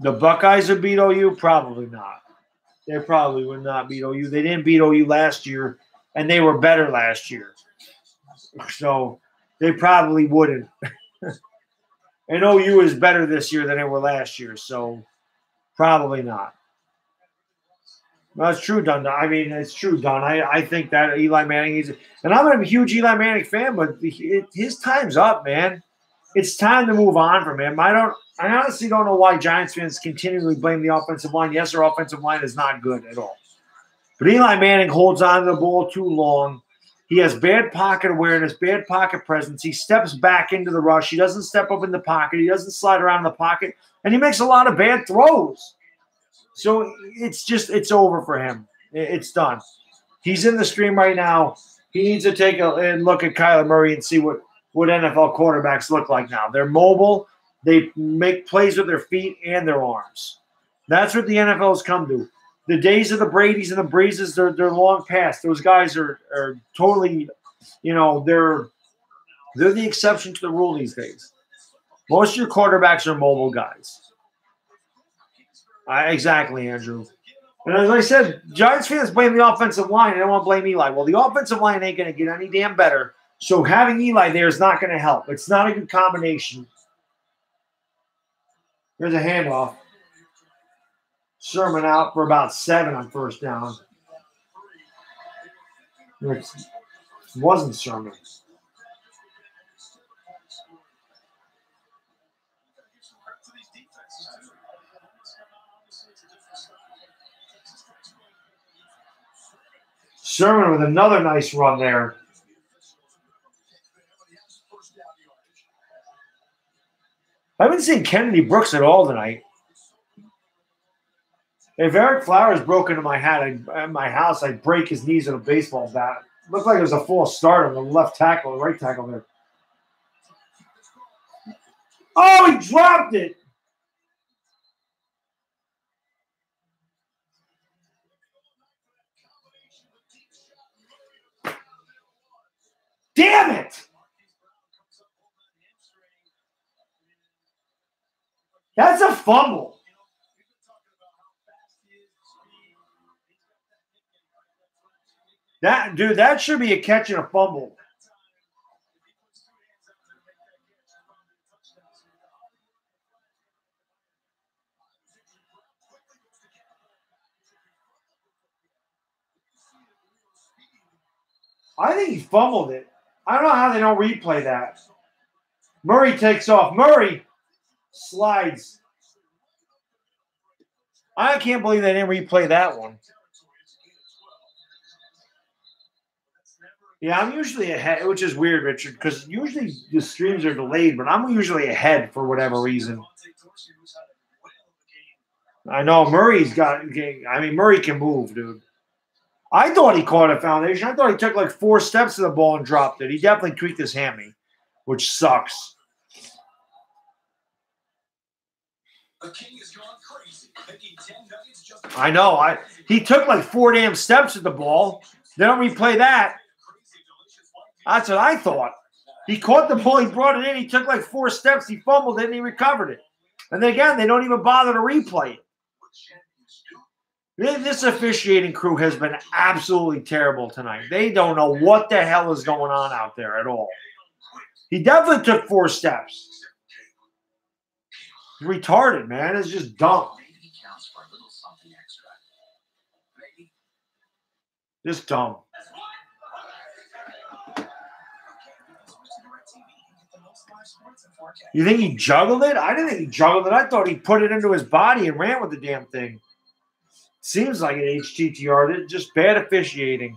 The Buckeyes would beat OU? Probably not. They probably would not beat OU. They didn't beat OU last year, and they were better last year. So they probably wouldn't. and OU is better this year than they were last year, so probably not. That's true, Don. I mean, it's true, Don. I, I think that Eli Manning is, and I'm a huge Eli Manning fan, but it, his time's up, man. It's time to move on from him. I don't. I honestly don't know why Giants fans continually blame the offensive line. Yes, our offensive line is not good at all, but Eli Manning holds on to the ball too long. He has bad pocket awareness, bad pocket presence. He steps back into the rush. He doesn't step up in the pocket. He doesn't slide around in the pocket, and he makes a lot of bad throws. So it's just it's over for him. It's done. He's in the stream right now. He needs to take a, a look at Kyler Murray and see what what NFL quarterbacks look like now. They're mobile. They make plays with their feet and their arms. That's what the NFL has come to. The days of the Brady's and the Breeses, they're, they're long past. Those guys are, are totally, you know, they're they're the exception to the rule these days. Most of your quarterbacks are mobile guys. Uh, exactly, Andrew. And as I said, Giants fans blame the offensive line. They don't want to blame Eli. Well, the offensive line ain't going to get any damn better. So having Eli there is not going to help. It's not a good combination. There's a handoff. Sermon out for about seven on first down. It wasn't Sermon. Sermon with another nice run there. I haven't seen Kennedy Brooks at all tonight. If Ereck Flowers broke into my hat I, at my house, I'd break his knees with a baseball bat. Looked like it was a full start on the left tackle, right tackle there. Oh, he dropped it. Damn it! That's a fumble. That dude, that should be a catch and a fumble. I think he fumbled it. I don't know how they don't replay that. Murray takes off. Murray slides. I can't believe they didn't replay that one. Yeah, I'm usually ahead, which is weird, Richard, because usually the streams are delayed, but I'm usually ahead for whatever reason. I know Murray's got. I mean, Murray can move, dude. I thought he caught a foundation. I thought he took like four steps to the ball and dropped it. He definitely tweaked his hammy, which sucks. I know. I he took like four damn steps at the ball. They don't replay that. That's what I thought. He caught the ball, he brought it in, he took like four steps, he fumbled it, and he recovered it. And then again, they don't even bother to replay it. This officiating crew has been absolutely terrible tonight. They don't know what the hell is going on out there at all. He definitely took four steps. Retarded, man. It's just dumb. Just dumb. You think he juggled it? I didn't think he juggled it. I thought he put it into his body and ran with the damn thing. Seems like an HTTR. Just bad officiating.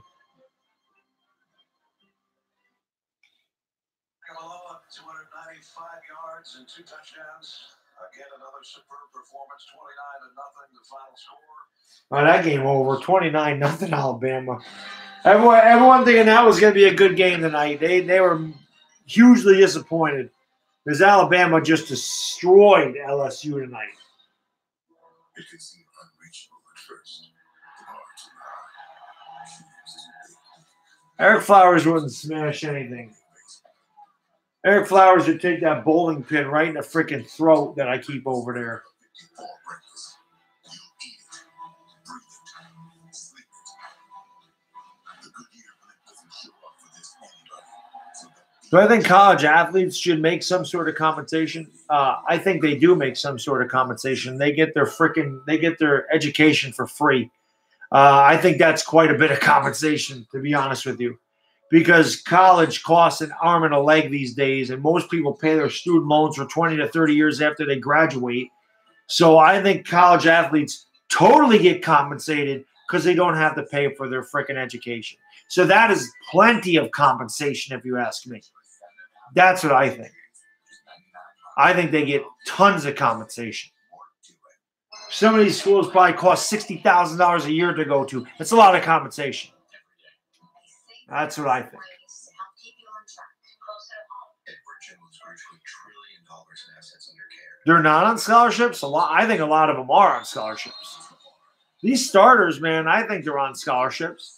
Tagovailoa, 295 yards and two touchdowns. Again, another superb performance, 29 to nothing, the final score. Oh, that game over. 29 nothing Alabama. Everyone, everyone thinking that was going to be a good game tonight. They they were hugely disappointed because Alabama just destroyed LSU tonight. It can seem unreachable at first. The bar too high. Ereck Flowers wouldn't smash anything. Ereck Flowers would take that bowling pin right in the freaking throat that I keep over there. Do I think college athletes should make some sort of compensation? Uh, I think they do make some sort of compensation. They get their freaking they get their education for free. Uh, I think that's quite a bit of compensation, to be honest with you, because college costs an arm and a leg these days, and most people pay their student loans for twenty to thirty years after they graduate. So I think college athletes totally get compensated because they don't have to pay for their freaking education. So that is plenty of compensation, if you ask me. That's what I think. I think they get tons of compensation. Some of these schools probably cost sixty thousand dollars a year to go to. That's a lot of compensation. That's what I think. They're not on scholarships. A lot. I think a lot of them are on scholarships. These starters, man, I think they're on scholarships.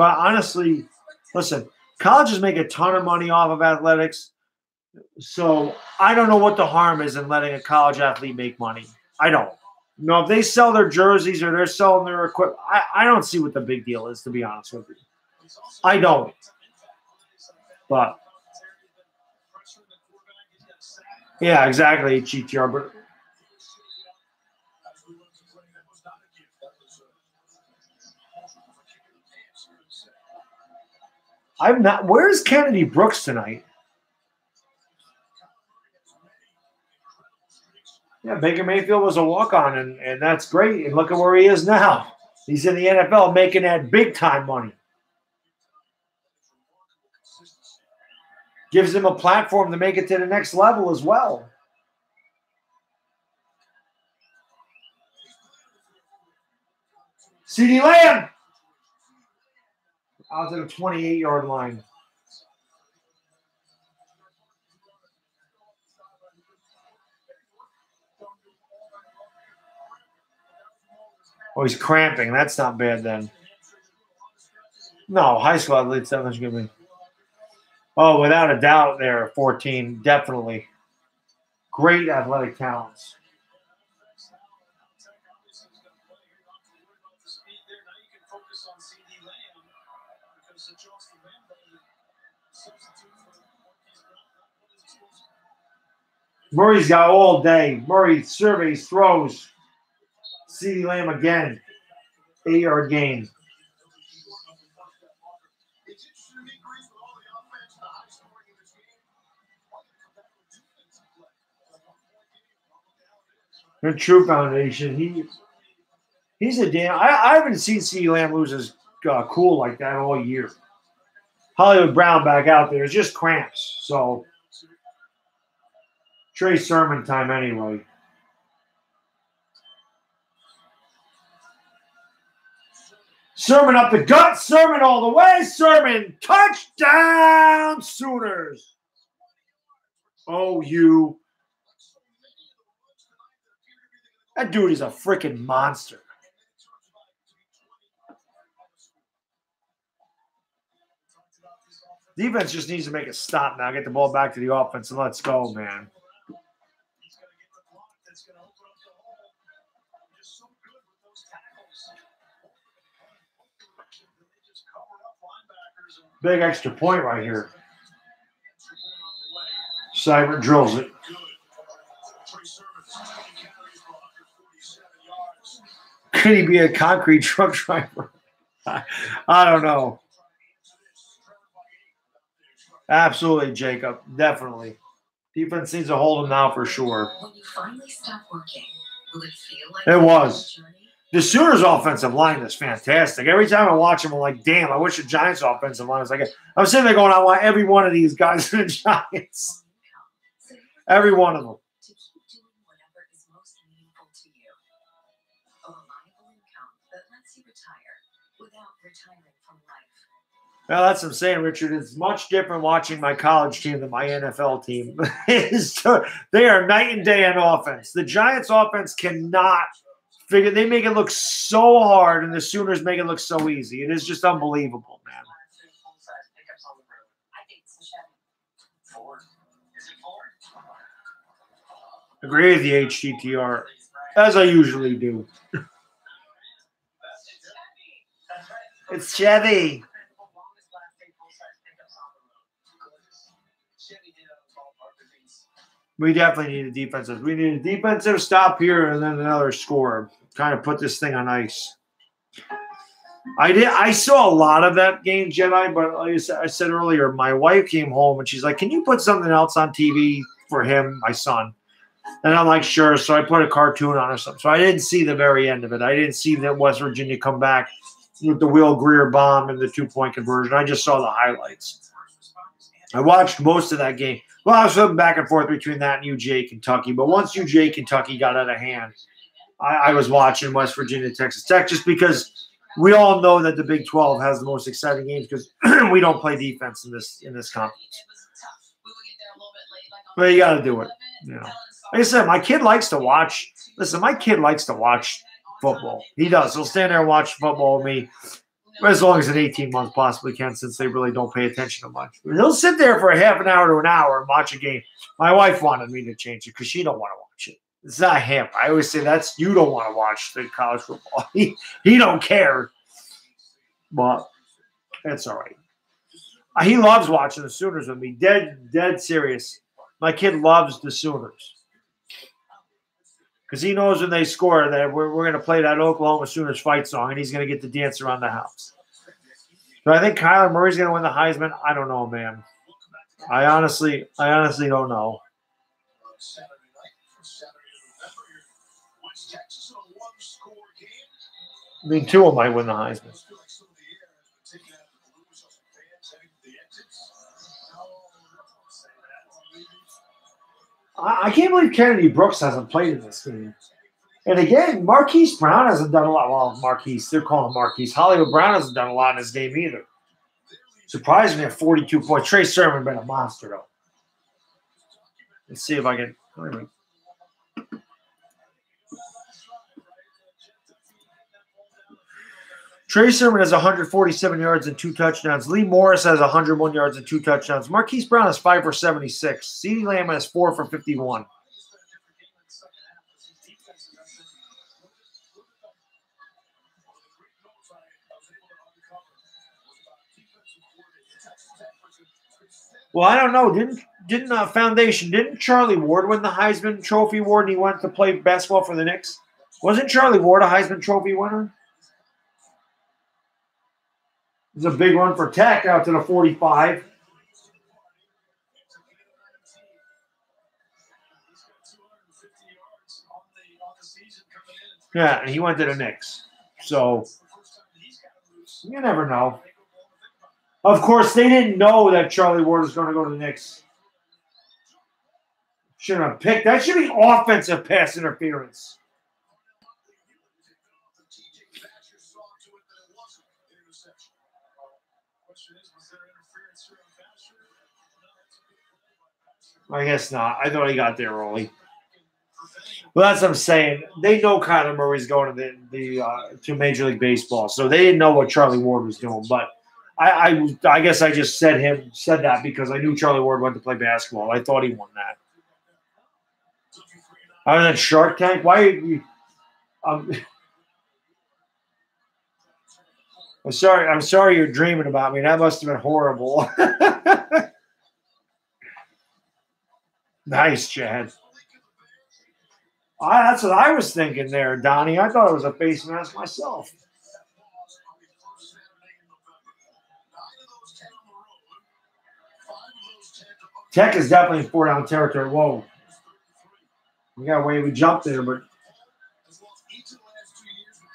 But honestly, listen, colleges make a ton of money off of athletics. So I don't know what the harm is in letting a college athlete make money. I don't. You know, if they sell their jerseys or they're selling their equipment, I, I don't see what the big deal is, to be honest with you. I don't. But Yeah, exactly. GTR, but I'm not. Where's Kennedy Brooks tonight? Yeah, Baker Mayfield was a walk on, and, and that's great. And look at where he is now. He's in the NFL making that big time money. Gives him a platform to make it to the next level as well. CeeDee Lamb out to the 28 yard line. Oh, he's cramping. That's not bad then. No, high school athletes, that much good me. Oh, without a doubt, there, 14, definitely. Great athletic talents. Murray's got all day. Murray surveys, throws. CeeDee Lamb again. Eight yard gain. The is, True Foundation. He he's a damn. I, I haven't seen CeeDee Lamb lose his uh, cool like that all year. Hollywood Brown back out there. It's just cramps. So Trey Sermon time anyway. Sermon up the gut. Sermon all the way. Sermon touchdown Sooners. Oh, you. That dude is a freaking monster. Defense just needs to make a stop now. Get the ball back to the offense and let's go, man. That's going to open up the hole. Just so good with those tackles. They just covered up linebackers and Big extra point right here. extra point on the way. Seibert drills it. Good. Trey Sermon, 20 carries for 147 yards. Could he be a concrete truck driver? I don't know. Absolutely, Jacob. Definitely. Defense needs to hold him now for sure. When you finally stop working, will it feel like It was. The Sooners' offensive line is fantastic. Every time I watch them, I'm like, damn, I wish the Giants' offensive line was like it. I'm sitting there going, I want every one of these guys in the Giants. Every one of them. Well, that's what I'm saying, Richard. It's much different watching my college team than my NFL team. They are night and day on offense. The Giants' offense cannot figure. They make it look so hard, and the Sooners make it look so easy. It is just unbelievable, man. Agree with the HTTR, as I usually do. It's Chevy. We definitely need a defensive. We need a defensive stop here and then another score. Kind of put this thing on ice. I did. I saw a lot of that game, Jedi. But like I said, I said earlier, my wife came home and she's like, "Can you put something else on TV for him, my son?" And I'm like, "Sure." So I put a cartoon on or something. So I didn't see the very end of it. I didn't see that West Virginia come back with the Will Grier bomb and the two point conversion. I just saw the highlights. I watched most of that game. Well, I was flipping back and forth between that and UJ Kentucky, but once UJ Kentucky got out of hand, I, I was watching West Virginia Texas Tech just because we all know that the Big 12 has the most exciting games because we don't play defense in this in this conference. Well, you gotta do it, 11, you know. Like I said, my kid likes to watch. Listen, my kid likes to watch football. He does. He'll stand there and watch football with me as long as an 18 month possibly can, since they really don't pay attention to much. He'll sit there for a half an hour to an hour and watch a game. My wife wanted me to change it because she don't want to watch it. It's not him. I always say that's you don't want to watch the college football. He he don't care. But it's all right. He loves watching the Sooners with me. Dead, dead serious. My kid loves the Sooners because he knows when they score that we're, we're going to play that Oklahoma Sooners fight song, and he's going to get to dance around the house. Do I think Kyler Murray's going to win the Heisman? I don't know, man. I honestly, I honestly don't know. Night, first Saturday of. I mean, Tua might win the Heisman. I, can't believe Kennedy Brooks hasn't played in this game. And again, Marquise Brown hasn't done a lot. Well, Marquise, they're calling him Marquise. Hollywood Brown hasn't done a lot in this game either. Surprised me at 42 points. Trey Sermon been a monster, though. Let's see if I can. Trey Sermon has 147 yards and two touchdowns. Lee Morris has 101 yards and two touchdowns. Marquise Brown has five for 76. CeeDee Lamb has four for 51. Well, I don't know. Didn't didn't uh, Foundation didn't Charlie Ward win the Heisman Trophy award and he went to play basketball for the Knicks? Wasn't Charlie Ward a Heisman Trophy winner? It was a big run for Tech out to the 45. Yeah, and he went to the Knicks. So you never know. Of course, they didn't know that Charlie Ward was going to go to the Knicks. Shouldn't have picked. That should be offensive pass interference. I guess not. I thought he got there early. Well, that's what I'm saying. They know Kyler Murray's going to the, the uh, to Major League Baseball, so they didn't know what Charlie Ward was doing. But I, I, I guess I just said him said that because I knew Charlie Ward went to play basketball. I thought he won that. Was at Shark Tank. Why? are you- Um, I'm sorry. I'm sorry you're dreaming about me. That must have been horrible. nice, Chad. Ah, that's what I was thinking there, Donnie. I thought it was a face mask myself. Tech is definitely in four down territory. Whoa. We got away. We jumped there, but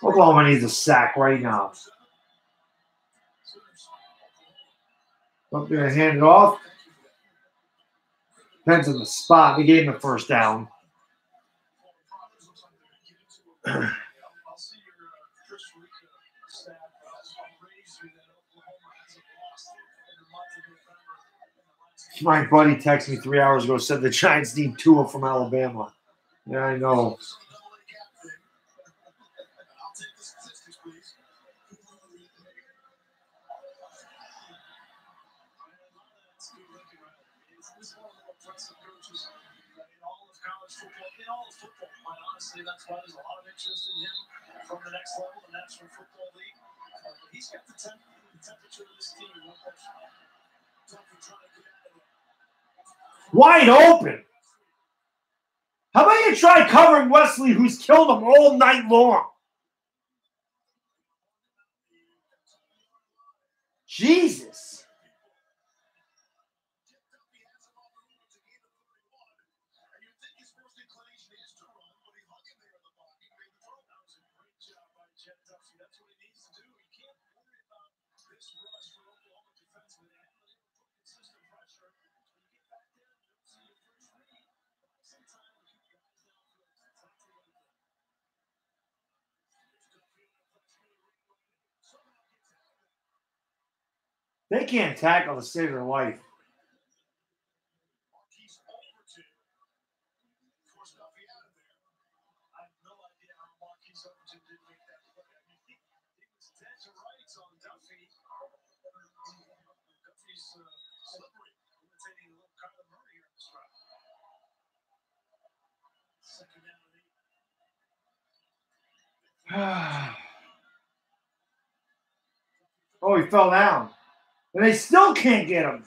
Oklahoma needs a sack right now. Up there, hand it off. Depends on the spot. They gave him the first down. My buddy texted me three hours ago, said the Giants need Tua from Alabama. Yeah, I know. Honestly, that's why there's a lot of interest in him from the next level, the National Football League. Uh, but he's got the, temp- the temperature of this team. Wide open. How about you try covering Wesley, who's killed him all night long? Jesus. In this drive. Second down and life. oh, he fell down. And they still can't get him.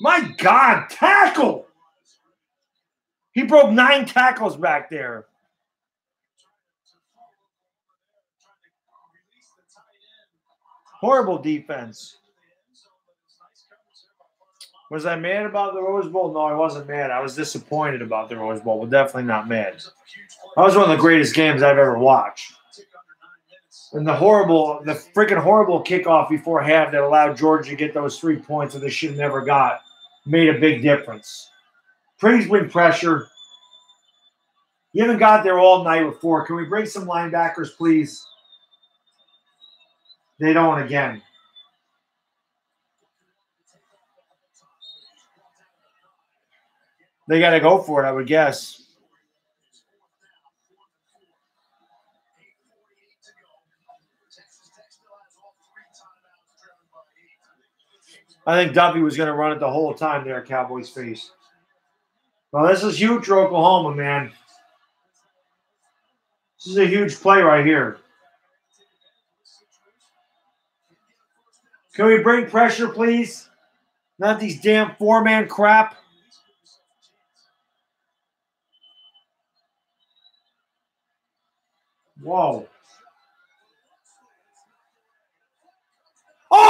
My God, tackle! He broke nine tackles back there. Horrible defense. Was I mad about the Rose Bowl? No, I wasn't mad. I was disappointed about the Rose Bowl, but definitely not mad. That was one of the greatest games I've ever watched. And the horrible, the freaking horrible kickoff before half that allowed Georgia to get those three points that they should have never got made a big difference. Please bring pressure. You haven't got there all night four. Can we bring some linebackers, please? They don't again. They got to go for it, I would guess. I think Duffey was going to run it the whole time there Cowboys face. Well, this is huge for Oklahoma, man. This is a huge play right here. Can we bring pressure, please? Not these damn four man crap. Whoa.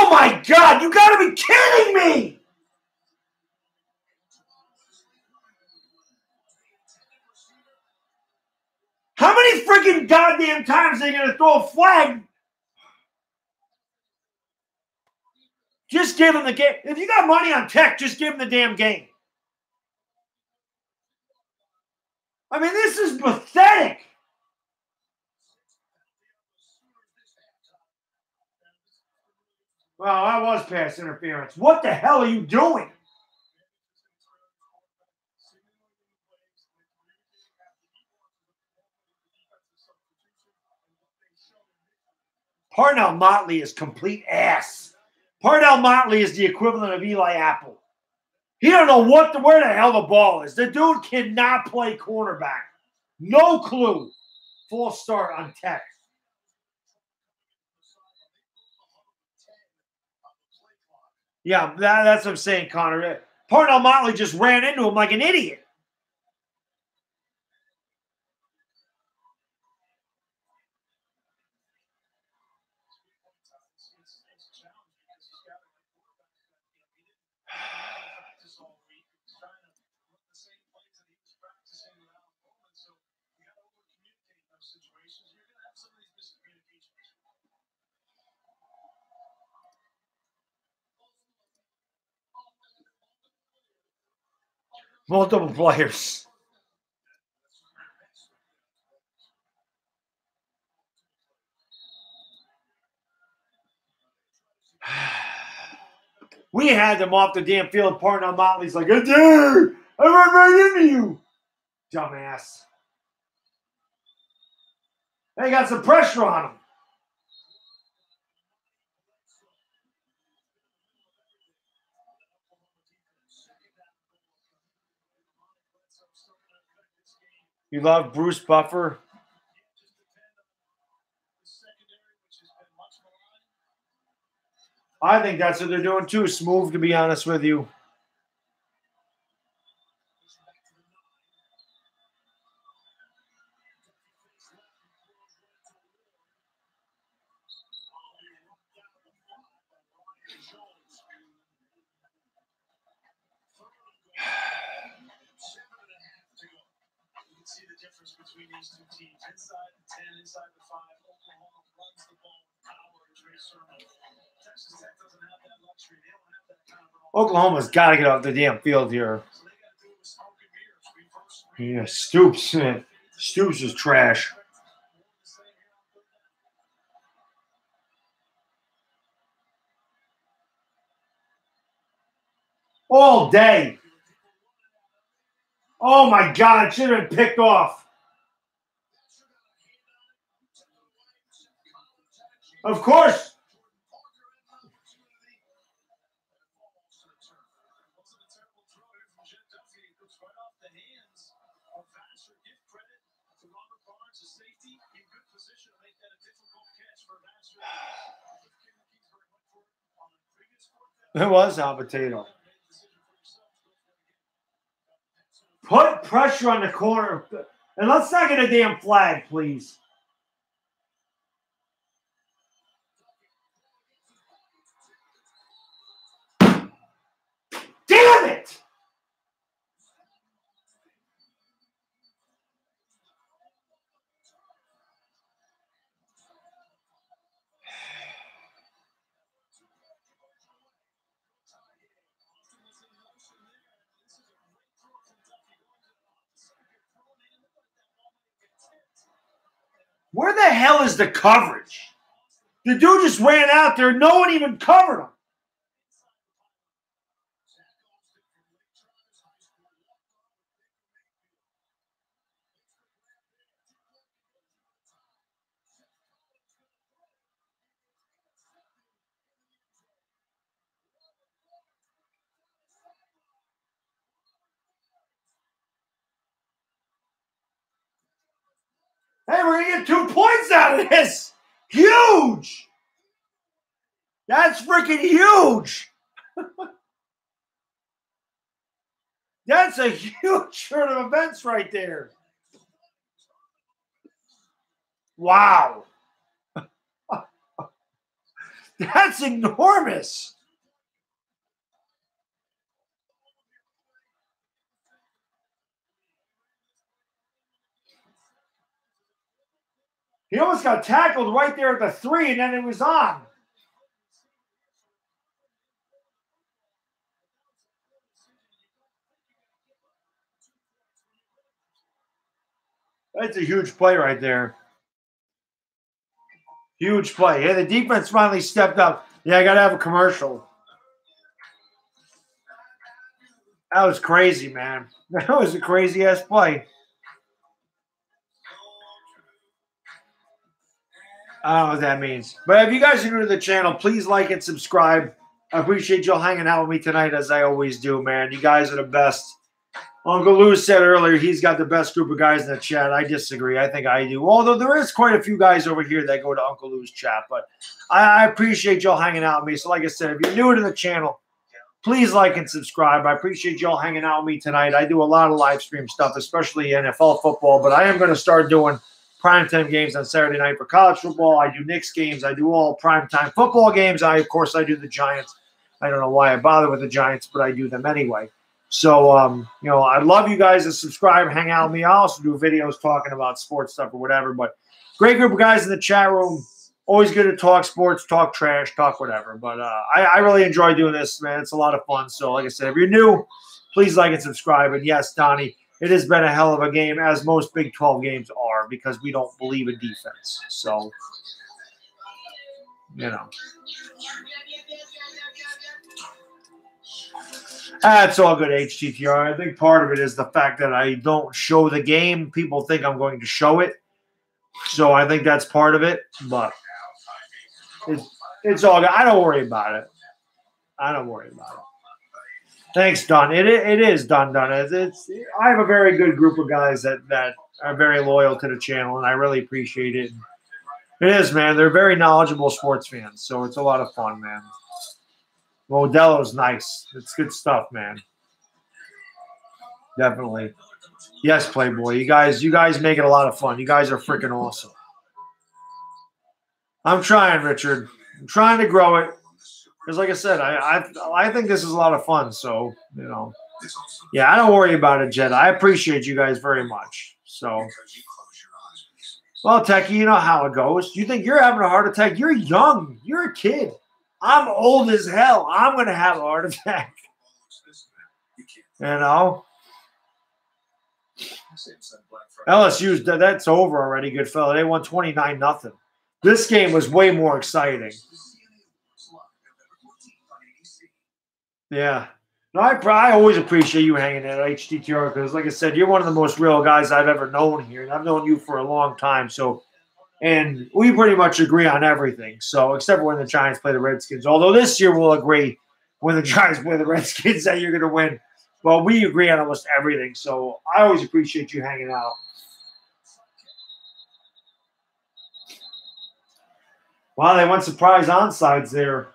Oh my God, you gotta be kidding me! How many freaking goddamn times are they gonna throw a flag? Just give them the game. If you got money on tech, just give them the damn game. I mean, this is pathetic. Well, that was pass interference. What the hell are you doing? Parnell Motley is complete ass. Parnell Motley is the equivalent of Eli Apple. He don't know what the where the hell the ball is. The dude cannot play cornerback. No clue. Full start on tech. Yeah, that, that's what I'm saying, Connor. Parnell Motley just ran into him like an idiot. Multiple players. We had them off the damn field. Parnell Motley's like, did. I ran right into you. Dumbass. They got some pressure on him. You love Bruce Buffer. I think that's what they're doing too. Smooth, to be honest with you can see the difference between these two teams. Inside the 10, inside the 5, Oklahoma runs the ball with power and Trey Sermon. Texas Tech doesn't have that luxury. They don't have that kind of an Oklahoma's got to get off the damn field here. Yeah, Stoops. Stoops is trash. All day. Oh my God, it should have been picked off. Of course. It was a potato. Put pressure on the corner. And let's not get a damn flag, please. Hell is the coverage? The dude just ran out there. No one even covered him. Hey, we're gonna get two points out of this. Huge. That's freaking huge. That's a huge turn of events right there. Wow. That's enormous. He almost got tackled right there at the three, and then it was on. That's a huge play right there. Huge play. Yeah, the defense finally stepped up. Yeah, I got to have a commercial. That was crazy, man. That was a crazy ass play. I don't know what that means. But if you guys are new to the channel, please like and subscribe. I appreciate y'all hanging out with me tonight, as I always do, man. You guys are the best. Uncle Lou said earlier he's got the best group of guys in the chat. I disagree. I think I do. Although there is quite a few guys over here that go to Uncle Lou's chat. But I, I appreciate y'all hanging out with me. So, like I said, if you're new to the channel, please like and subscribe. I appreciate y'all hanging out with me tonight. I do a lot of live stream stuff, especially NFL football, but I am going to start doing primetime games on Saturday night for college football. I do Knicks games. I do all primetime football games. I, of course, I do the Giants. I don't know why I bother with the Giants, but I do them anyway. So, um, you know, I'd love you guys to subscribe, hang out with me. I also do videos talking about sports stuff or whatever. But great group of guys in the chat room. Always good to talk sports, talk trash, talk whatever. But uh, I, I really enjoy doing this, man. It's a lot of fun. So, like I said, if you're new, please like and subscribe. And yes, Donnie, it has been a hell of a game, as most Big 12 games are, because we don't believe in defense. So, you know. That's all good, HTTR. I think part of it is the fact that I don't show the game. People think I'm going to show it. So I think that's part of it. But it's, it's all good. I don't worry about it. I don't worry about it. Thanks, Don. It, it is done, done. It's, it's I have a very good group of guys that that are very loyal to the channel, and I really appreciate it. It is, man. They're very knowledgeable sports fans, so it's a lot of fun, man. Modelo's nice. It's good stuff, man. Definitely. Yes, Playboy. You guys, you guys make it a lot of fun. You guys are freaking awesome. I'm trying, Richard. I'm trying to grow it. Because, like I said, I, I I think this is a lot of fun. So, you know, yeah, I don't worry about it, Jed. I appreciate you guys very much. So, well, Techie, you know how it goes. You think you're having a heart attack? You're young. You're a kid. I'm old as hell. I'm to have a heart attack. You know? LSU's that's over already, good fella. They won 29 nothing. This game was way more exciting. Yeah. No, I, I always appreciate you hanging at HTTR because, like I said, you're one of the most real guys I've ever known here, and I've known you for a long time. So, and we pretty much agree on everything. So, except when the Giants play the Redskins. Although this year we'll agree when the Giants play the Redskins that you're going to win. Well, we agree on almost everything. So, I always appreciate you hanging out. Wow, they went surprise onsides there.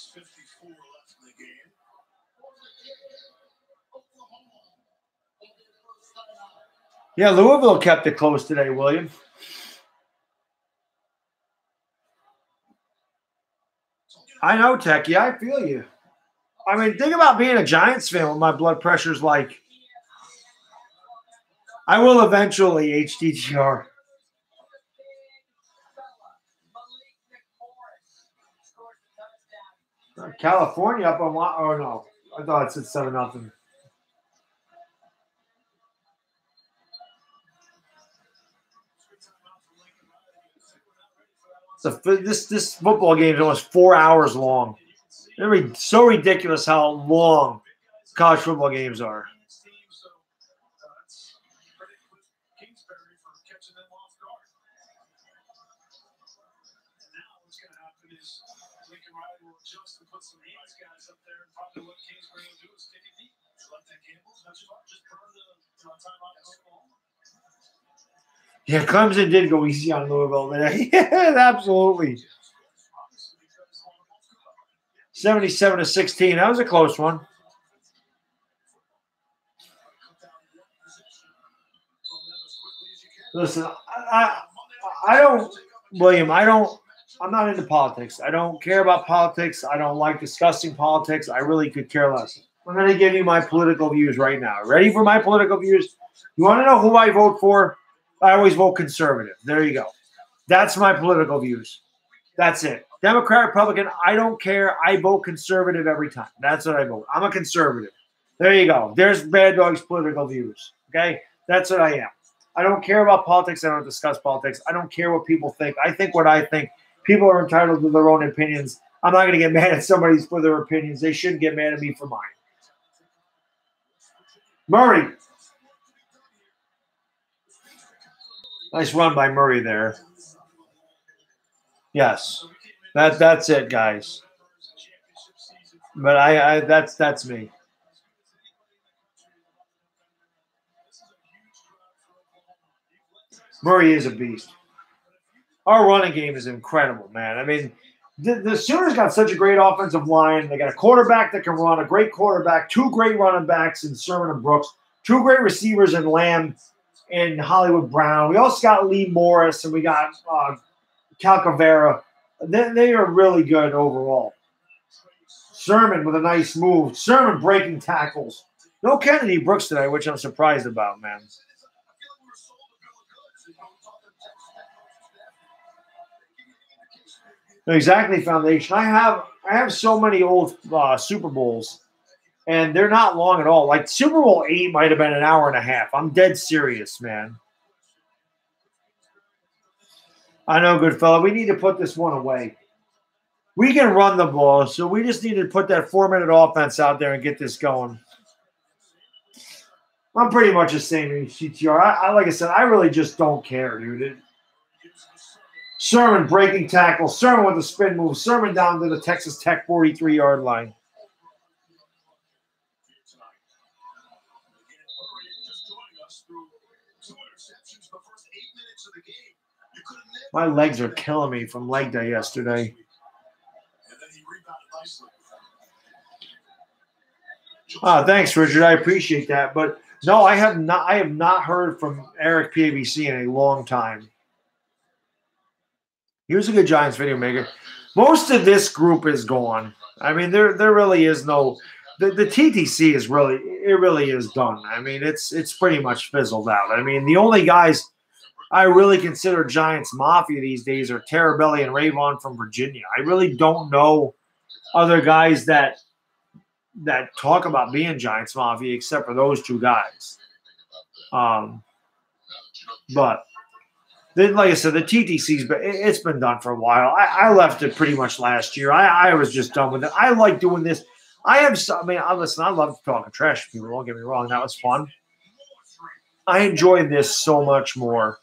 6.54 left in the game. Yeah, Louisville kept it close today, William. I know, Techie. I feel you. I mean, think about being a Giants fan when my blood pressure's like. I will eventually, HDGR. California up on. Oh no, I thought it said seven nothing. So this this football game is almost four hours long. It's so ridiculous how long college football games are. Yeah, Clemson did go easy on Louisville today. Absolutely. 77 to 16. That was a close one. Listen, I, I, I don't, William, I don't, I'm not into politics. I don't care about politics. I don't like discussing politics. I really could care less. I'm going to give you my political views right now. Ready for my political views? You want to know who I vote for? I always vote conservative. There you go. That's my political views. That's it. Democrat, Republican, I don't care. I vote conservative every time. That's what I vote. I'm a conservative. There you go. There's Bad Dog's political views. Okay? That's what I am. I don't care about politics. I don't discuss politics. I don't care what people think. I think what I think. People are entitled to their own opinions. I'm not going to get mad at somebody for their opinions. They shouldn't get mad at me for mine. Murray. Nice run by Murray there. Yes. That that's it, guys. But I, I that's that's me. Murray is a beast. Our running game is incredible, man. I mean, the, the Sooners got such a great offensive line. They got a quarterback that can run, a great quarterback, two great running backs in Sermon and Brooks, two great receivers in Lamb and Hollywood Brown. We also got Lee Morris and we got uh, Calcaterra. They, they are really good overall. Sermon with a nice move. Sermon breaking tackles. No Kennedy Brooks today, which I'm surprised about, man. Exactly, Foundation. I have I have so many old uh, Super Bowls, and they're not long at all. Like Super Bowl eight might have been an hour and a half. I'm dead serious, man. I know, good fella. We need to put this one away. We can run the ball, so we just need to put that four minute offense out there and get this going. I'm pretty much the same in CTR. I, I like I said, I really just don't care, dude. It, Sermon breaking tackle. Sermon with a spin move. Sermon down to the Texas Tech 43 yard line. My legs are killing me from leg day yesterday. Ah, thanks, Richard. I appreciate that. But no, I have not. I have not heard from Eric PABC in a long time. He was a good Giants video maker. Most of this group is gone. I mean, there there really is no. The, the TTC is really it really is done. I mean, it's it's pretty much fizzled out. I mean, the only guys I really consider Giants Mafia these days are Terabelli and Rayvon from Virginia. I really don't know other guys that that talk about being Giants Mafia except for those two guys. Um, but then, like I said, the TTC's but it, has been done for a while. I, I, left it pretty much last year. I, I was just done with it. I like doing this. I have. I mean, I listen. I love talking trash to people. Don't get me wrong. That was fun. I enjoy this so much more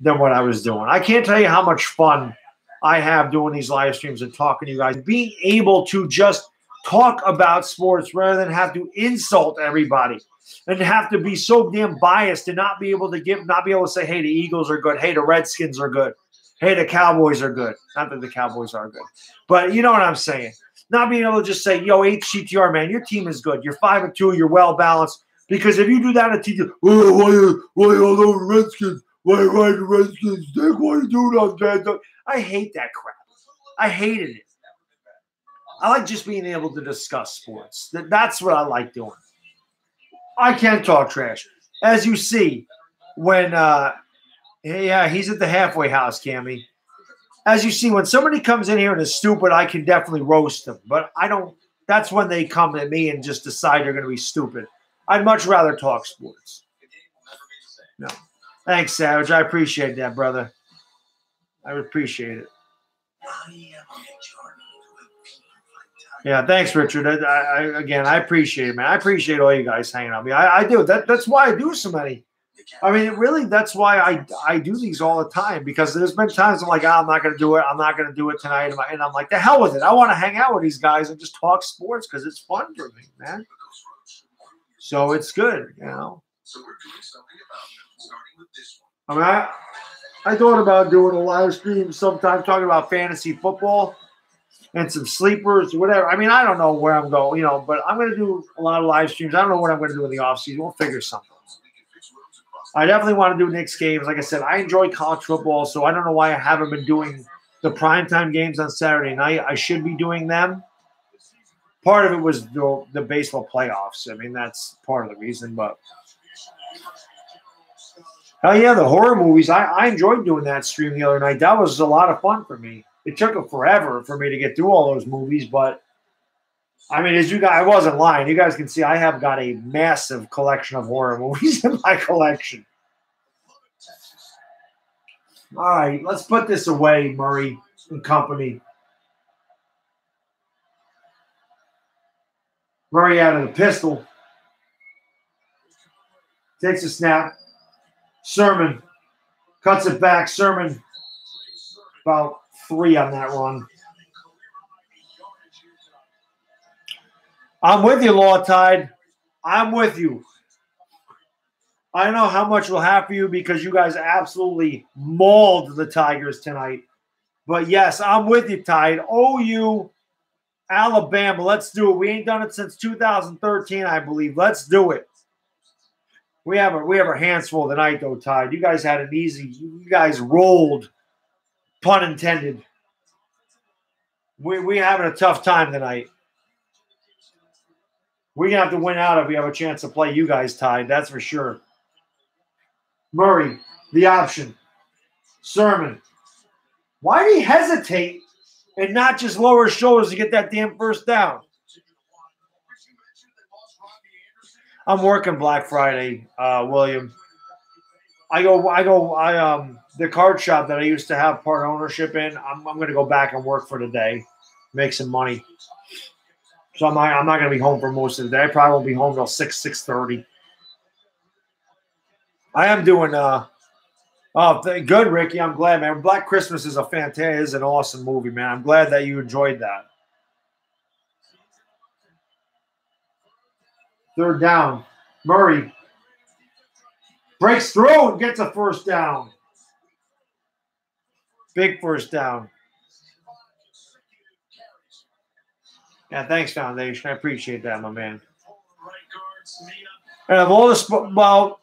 than what I was doing. I can't tell you how much fun I have doing these live streams and talking to you guys. Being able to just talk about sports rather than have to insult everybody and have to be so damn biased to not be able to give, not be able to say, hey, the Eagles are good. Hey, the Redskins are good. Hey, the Cowboys are good. Not that the Cowboys are good, but you know what I'm saying. Not being able to just say, yo, HCTR, man, your team is good. You're five and two. You're well balanced. Because if you do that at oh, why, why all those Redskins? Why, why the Redskins? Dick, why you doing that? I hate that crap. I hated it. I like just being able to discuss sports. That, that's what I like doing. I can talk trash. As you see, when uh yeah, he's at the halfway house, Cammy. As you see, when somebody comes in here and is stupid, I can definitely roast them. But I don't that's when they come at me and just decide they're gonna be stupid. I'd much rather talk sports. No. Thanks, Savage. I appreciate that, brother. I appreciate it. Yeah, thanks, Richard. I, I, again, I appreciate it, man. I appreciate all you guys hanging out with me. I, I do. That, that's why I do so many. I mean, really, that's why I I do these all the time because there's been times I'm like, oh, I'm not going to do it. I'm not going to do it tonight, and I'm like, the hell with it. I want to hang out with these guys and just talk sports because it's fun for me, man. So it's good, you know. So we're doing something about them, starting with this I mean, I, I thought about doing a live stream sometime talking about fantasy football and some sleepers, or whatever. I mean, I don't know where I'm going, you know, but I'm going to do a lot of live streams. I don't know what I'm going to do in the offseason. We'll figure something. I definitely want to do Knicks games. Like I said, I enjoy college football, so I don't know why I haven't been doing the primetime games on Saturday night. I should be doing them. Part of it was the, the baseball playoffs. I mean, that's part of the reason, but Oh yeah, the horror movies. I, I enjoyed doing that stream the other night. That was a lot of fun for me. It took it forever for me to get through all those movies, but I mean, as you guys, I wasn't lying. You guys can see I have got a massive collection of horror movies in my collection. All right, let's put this away, Murray and company. Murray out of the pistol. Takes a snap. Sermon cuts it back. Sermon about three on that run. I'm with you, Law Tide. I'm with you. I know how much we'll have for you because you guys absolutely mauled the Tigers tonight. But yes, I'm with you, Tide. OU, Alabama. Let's do it. We ain't done it since 2013, I believe. Let's do it. We have a we have our hands full tonight, though, Tide. You guys had an easy. You guys rolled, pun intended. We we having a tough time tonight. We're gonna have to win out if we have a chance to play you guys, tied. That's for sure. Murray, the option. Sermon. Why did he hesitate and not just lower his shoulders to get that damn first down? I'm working Black Friday, uh, William. I go, I go, I um the card shop that I used to have part ownership in. I'm, I'm gonna go back and work for the day, make some money. So I'm not, I'm not gonna be home for most of the day. I probably won't be home till six six thirty. I am doing uh oh th- good, Ricky. I'm glad, man. Black Christmas is a fantastic, is an awesome movie, man. I'm glad that you enjoyed that. Third down. Murray breaks through and gets a first down. Big first down. Yeah, thanks, Foundation. I appreciate that, my man. And of all the well,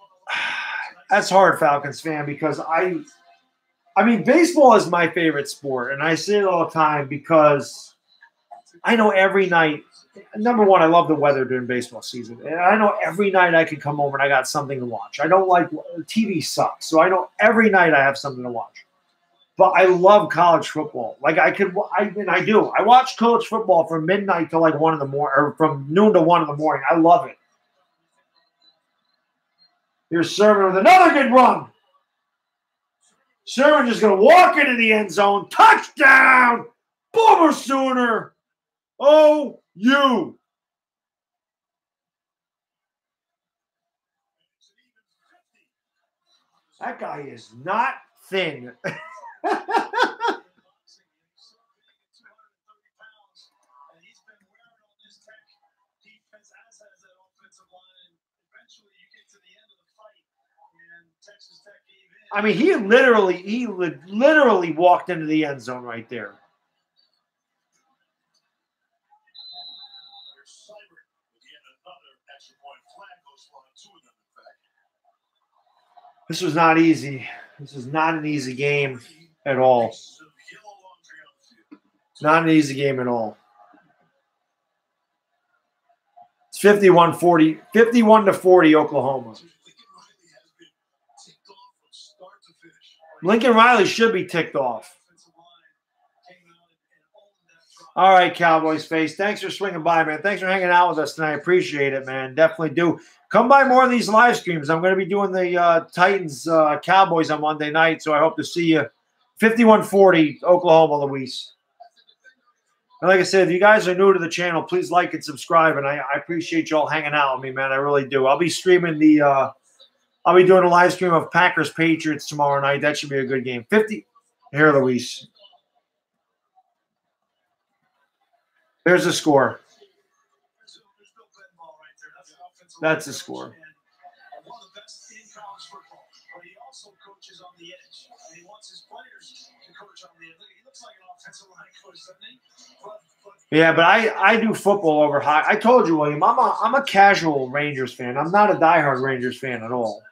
that's hard, Falcons fan, because I, I mean, baseball is my favorite sport, and I say it all the time because I know every night. Number one, I love the weather during baseball season, and I know every night I can come home and I got something to watch. I don't like TV sucks, so I know every night I have something to watch. But I love college football. Like I could, I and I do. I watch college football from midnight to like one in the morning, or from noon to one in the morning. I love it. Here's Sermon with another good run. Sermon just going to walk into the end zone. Touchdown! Boomer Sooner! Oh, you. That guy is not thin. I mean, he literally, he literally walked into the end zone right there. This was not easy. This is not an easy game at all. It's not an easy game at all. It's 51 40, 51 to 40, Oklahoma. Lincoln Riley should be ticked off. All right, Cowboys face. Thanks for swinging by, man. Thanks for hanging out with us tonight. I appreciate it, man. Definitely do. Come by more of these live streams. I'm going to be doing the uh, Titans uh, Cowboys on Monday night, so I hope to see you. 5140, Oklahoma, Luis. And like I said, if you guys are new to the channel, please like and subscribe. And I, I appreciate y'all hanging out with me, man. I really do. I'll be streaming the uh I'll be doing a live stream of Packers Patriots tomorrow night. That should be a good game. 50 here, Luis. There's the score. That's the score. Yeah, but I, I do football over high. I told you, William, I'm a I'm a casual Rangers fan. I'm not a diehard Rangers fan at all.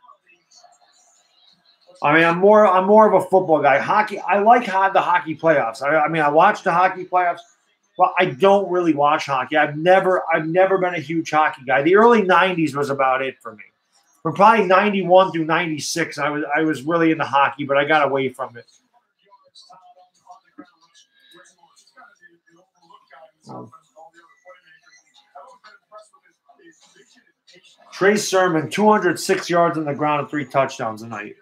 I mean, I'm more I'm more of a football guy. Hockey, I like the hockey playoffs. I, I mean, I watch the hockey playoffs, but I don't really watch hockey. I've never I've never been a huge hockey guy. The early '90s was about it for me. From probably '91 through '96, I was I was really into hockey, but I got away from it. Oh. Trey Sermon, 206 yards on the ground and three touchdowns tonight,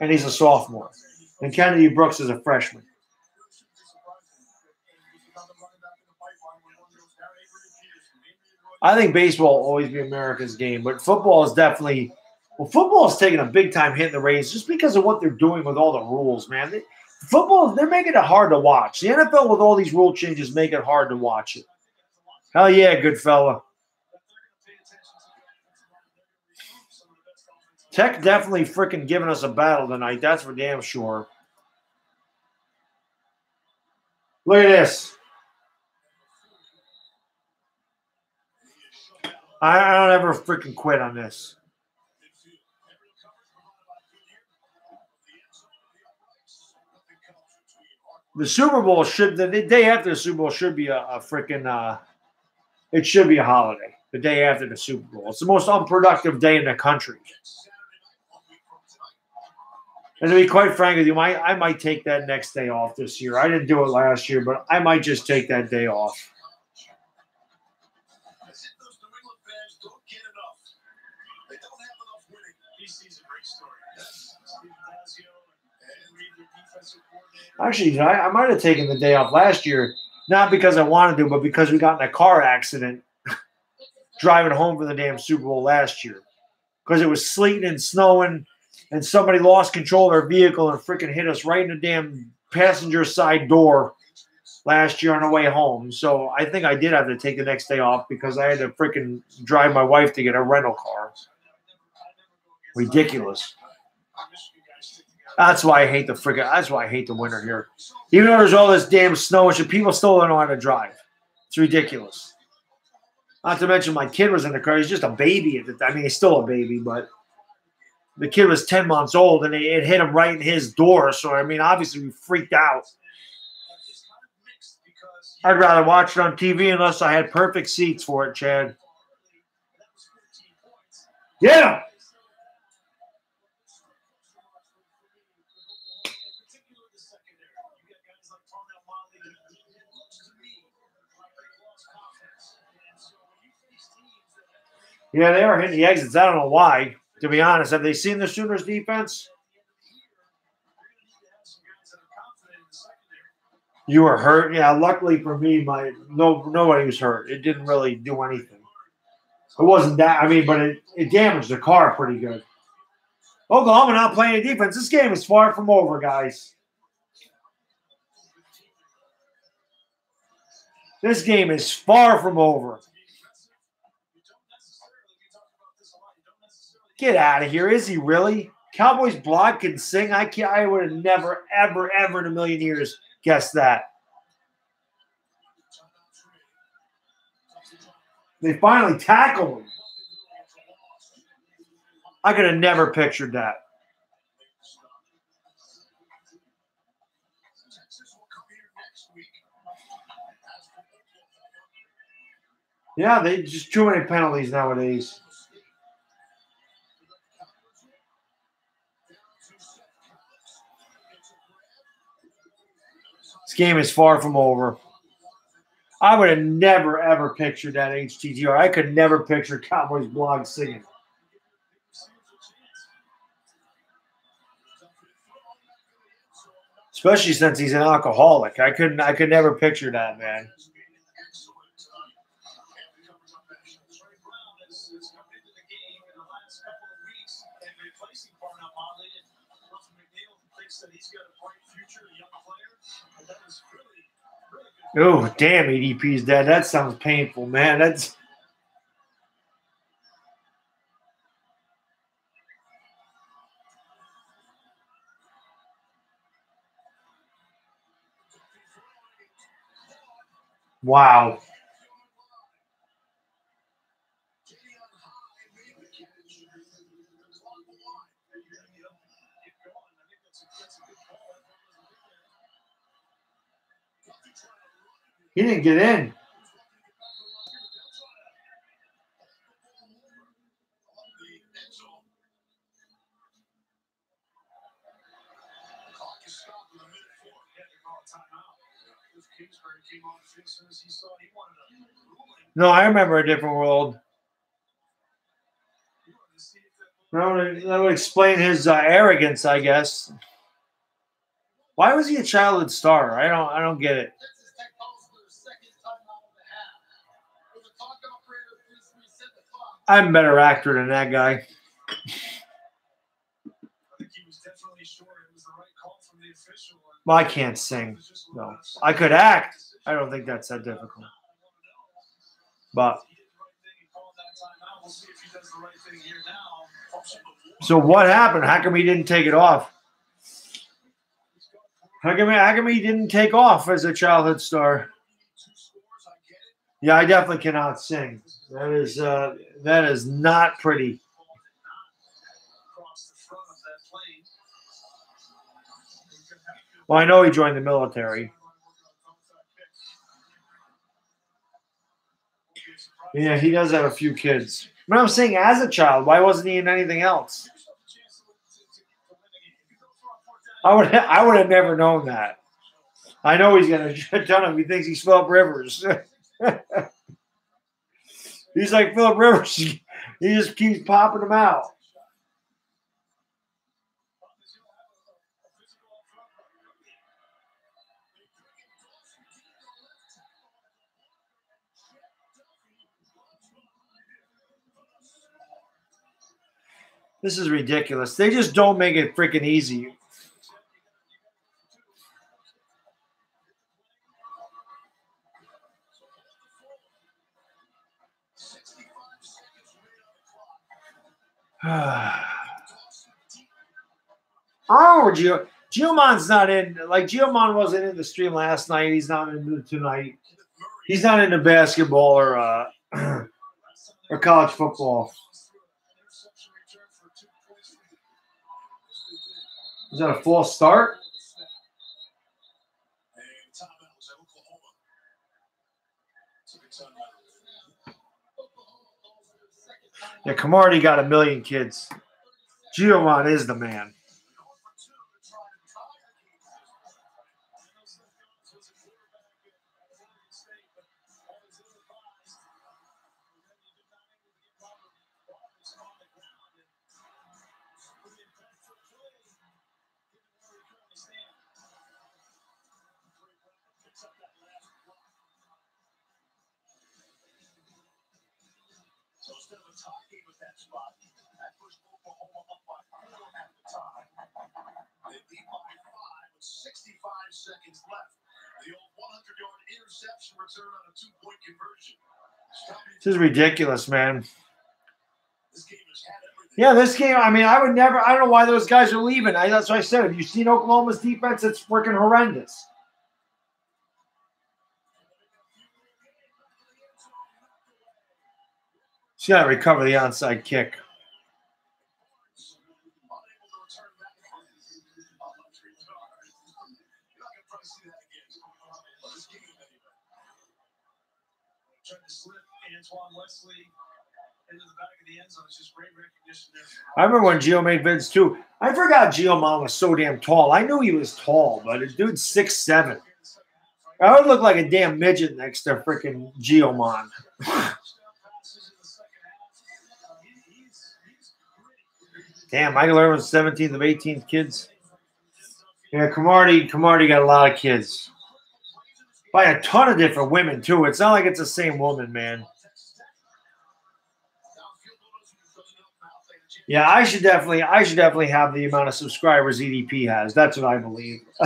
and he's a sophomore. And Kennedy Brooks is a freshman. I think baseball will always be America's game, but football is definitely well. Football is taking a big time hit in the race just because of what they're doing with all the rules, man. They, football, they're making it hard to watch. The NFL with all these rule changes make it hard to watch it. Hell yeah, good fella. Tech definitely freaking giving us a battle tonight. That's for damn sure. Look at this. I, I don't ever freaking quit on this. The Super Bowl should the, the day after the Super Bowl should be a, a freaking uh it should be a holiday. The day after the Super Bowl. It's the most unproductive day in the country. And to be quite frank with you, I, I might take that next day off this year. I didn't do it last year, but I might just take that day off. Actually, I, I might have taken the day off last year, not because I wanted to, but because we got in a car accident driving home from the damn Super Bowl last year. Because it was sleeting and snowing, and somebody lost control of their vehicle and freaking hit us right in the damn passenger side door last year on the way home. So I think I did have to take the next day off because I had to freaking drive my wife to get a rental car. Ridiculous. That's why I hate the freaking. That's why I hate the winter here. Even though there's all this damn snow and people still don't know how to drive. It's ridiculous. Not to mention, my kid was in the car. He's just a baby at the. I mean, he's still a baby, but the kid was 10 months old and it, it hit him right in his door. So, I mean, obviously, we freaked out. I'd rather watch it on TV unless I had perfect seats for it, Chad. that was 15 points. Yeah. In particular, the secondary. You got guys like Parnell Motley that it looks to me like they've lost confidence. And so when you face teams that Yeah, they are hitting the exits. I don't know why. To be honest, have they seen the Sooners defense? You were hurt. Yeah, luckily for me, my no nobody was hurt. It didn't really do anything. It wasn't that. I mean, but it, it damaged the car pretty good. Oklahoma not playing defense. This game is far from over, guys. This game is far from over. Get out of here. Is he really? Cowboys blog can sing. I can't, I would have never, ever, ever in a million years guessed that. They finally tackled him. I could have never pictured that. Yeah, they just too many penalties nowadays. This game is far from over. I would have never ever pictured that HTTR. I could never picture Cowboys blog singing. Especially since he's an alcoholic. I couldn't I could never picture that, man. Oh, damn, EDP's dead. That sounds painful, man. That's wow. He didn't get in. No, I remember a different world. That would, that would explain his uh, arrogance, I guess. Why was he a childhood star? I don't I don't get it. Texas Tech calls for their second timeout of the half. Will the clock operator please reset the clock? I'm a better actor than that guy. Well, I can't sing. No. I could act. I don't think that's that difficult. But so what happened? How come he didn't take it off? How come, how come he didn't take off as a childhood star? Yeah, I definitely cannot sing. That is uh, that is not pretty. Well, I know he joined the military. Yeah, he does have a few kids. But I'm saying, as a child, why wasn't he in anything else? I would I would have never known that. I know he's gonna shit ton him. He thinks he's Philip Rivers. he's like Philip Rivers. He just keeps popping them out. This is ridiculous. They just don't make it freaking easy. Don't Gio. Geomon's not in. Like Geomon wasn't in the stream last night. He's not in tonight. He's not into basketball or uh, or college football. Is that a false start? And timeouts at Oklahoma. Took a timeout. Yeah, Cromartie got a million kids. Geomon is the man. This is ridiculous, man. Yeah, this game. I mean, I would never. I don't know why those guys are leaving. I, that's what I said. Have you seen Oklahoma's defense? It's freaking horrendous. She's got to recover the onside kick. I remember when Gio made vids too. I forgot Gio Mon was so damn tall. I knew he was tall, but the dude's six seven. I would look like a damn midget next to freaking Gio Mon. Damn, Michael Irvin's 17th of 18th kids. Yeah, Cromartie, Cromartie got a lot of kids. By a ton of different women, too. It's not like it's the same woman, man. Yeah, I should definitely, I should definitely have the amount of subscribers EDP has. That's what I believe.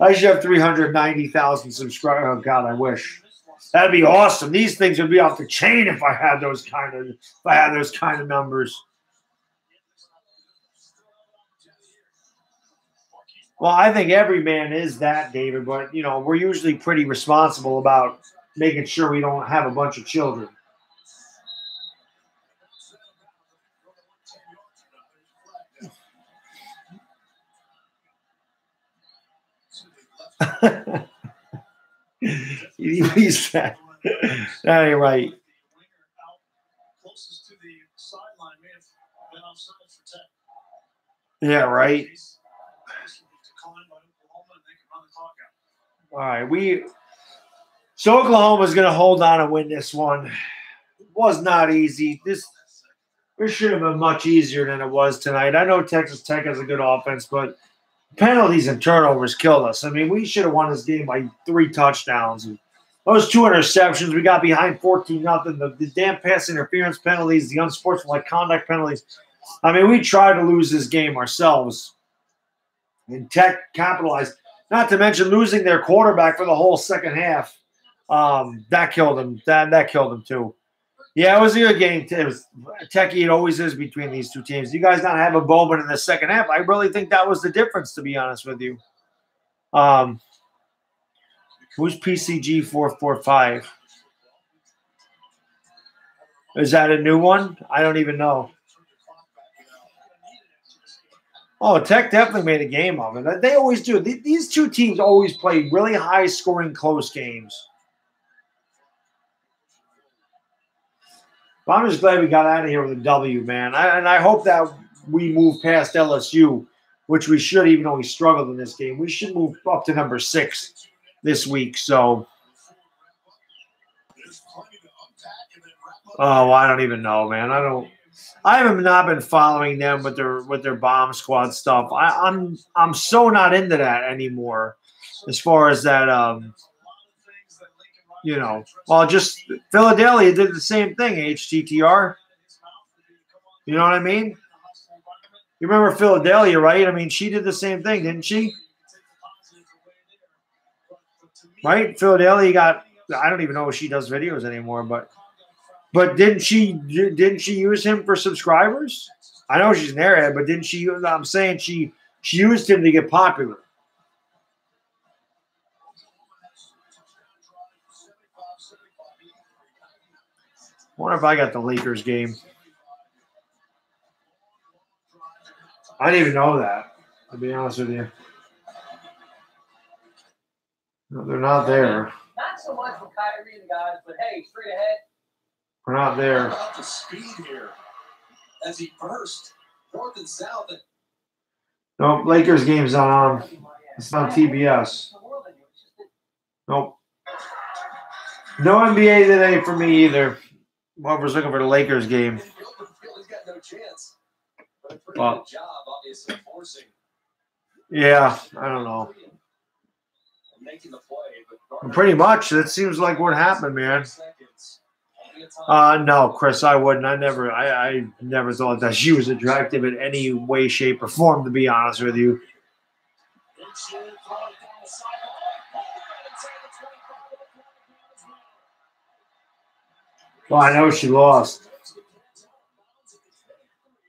I should have 390,000 subscribers. Oh God, I wish. That'd be awesome. These things would be off the chain if I had those kind of if I had those kind of numbers. Well, I think every man is that, David, but you know, we're usually pretty responsible about making sure we don't have a bunch of children. He's that. That ain't right. Closest to the sideline may have been offside for Tech. Yeah, right. This will be declined by Oklahoma, and they can run the clock right. All right, we so Oklahoma's going to hold on and win this one. It Was not easy. This this should have been much easier than it was tonight. I know Texas Tech has a good offense, but penalties and turnovers killed us. I mean, we should have won this game by three touchdowns. Those two interceptions, we got behind 14 nothing. The, the damn pass interference penalties, the unsportsmanlike conduct penalties. I mean, we tried to lose this game ourselves. And Tech capitalized. Not to mention losing their quarterback for the whole second half. Um, that killed him. That that killed him too. Yeah, it was a good game. It was techie. It always is between these two teams. You guys not have a Bowman in the second half. I really think that was the difference, to be honest with you. Um, who's PCG four four five? Is that a new one? I don't even know. Oh, Tech definitely made a game of it. They always do. These two teams always play really high scoring, close games. But I'm just glad we got out of here with a W, man. I, and I hope that we move past LSU, which we should, even though we struggled in this game. We should move up to number six this week. So, oh, I don't even know, man. I don't. I have not been following them with their with their bomb squad stuff. I, I'm I'm so not into that anymore. As far as that, um, you know, well, just Philadelphia did the same thing. HTTR. You know what I mean? You remember Philadelphia, right? I mean, she did the same thing, didn't she? Right? Philadelphia got. I don't even know if she does videos anymore, but but didn't she didn't she use him for subscribers? I know she's an airhead, but didn't she? I'm saying she she used him to get popular. Wonder if I got the Lakers game. I didn't even know that. To be honest with you, no, they're not there. Not so much for Kyrie and guys, but hey, straight ahead. We're not there. About the speed here as he burst north and south. And No, Lakers game's not on. It's on TBS. Nope. No NBA today for me either. Whoever's looking for the Lakers game. Philly's got no chance. But Well- good job, obviously, forcing Yeah, I don't know. and making the play. But Pretty much. That seems like what happened, man. Seconds. Only a time. Uh no, Chris, I wouldn't. I never I, I never thought that she was attractive in any way, shape, or form, to be honest with you. Well, I know she lost.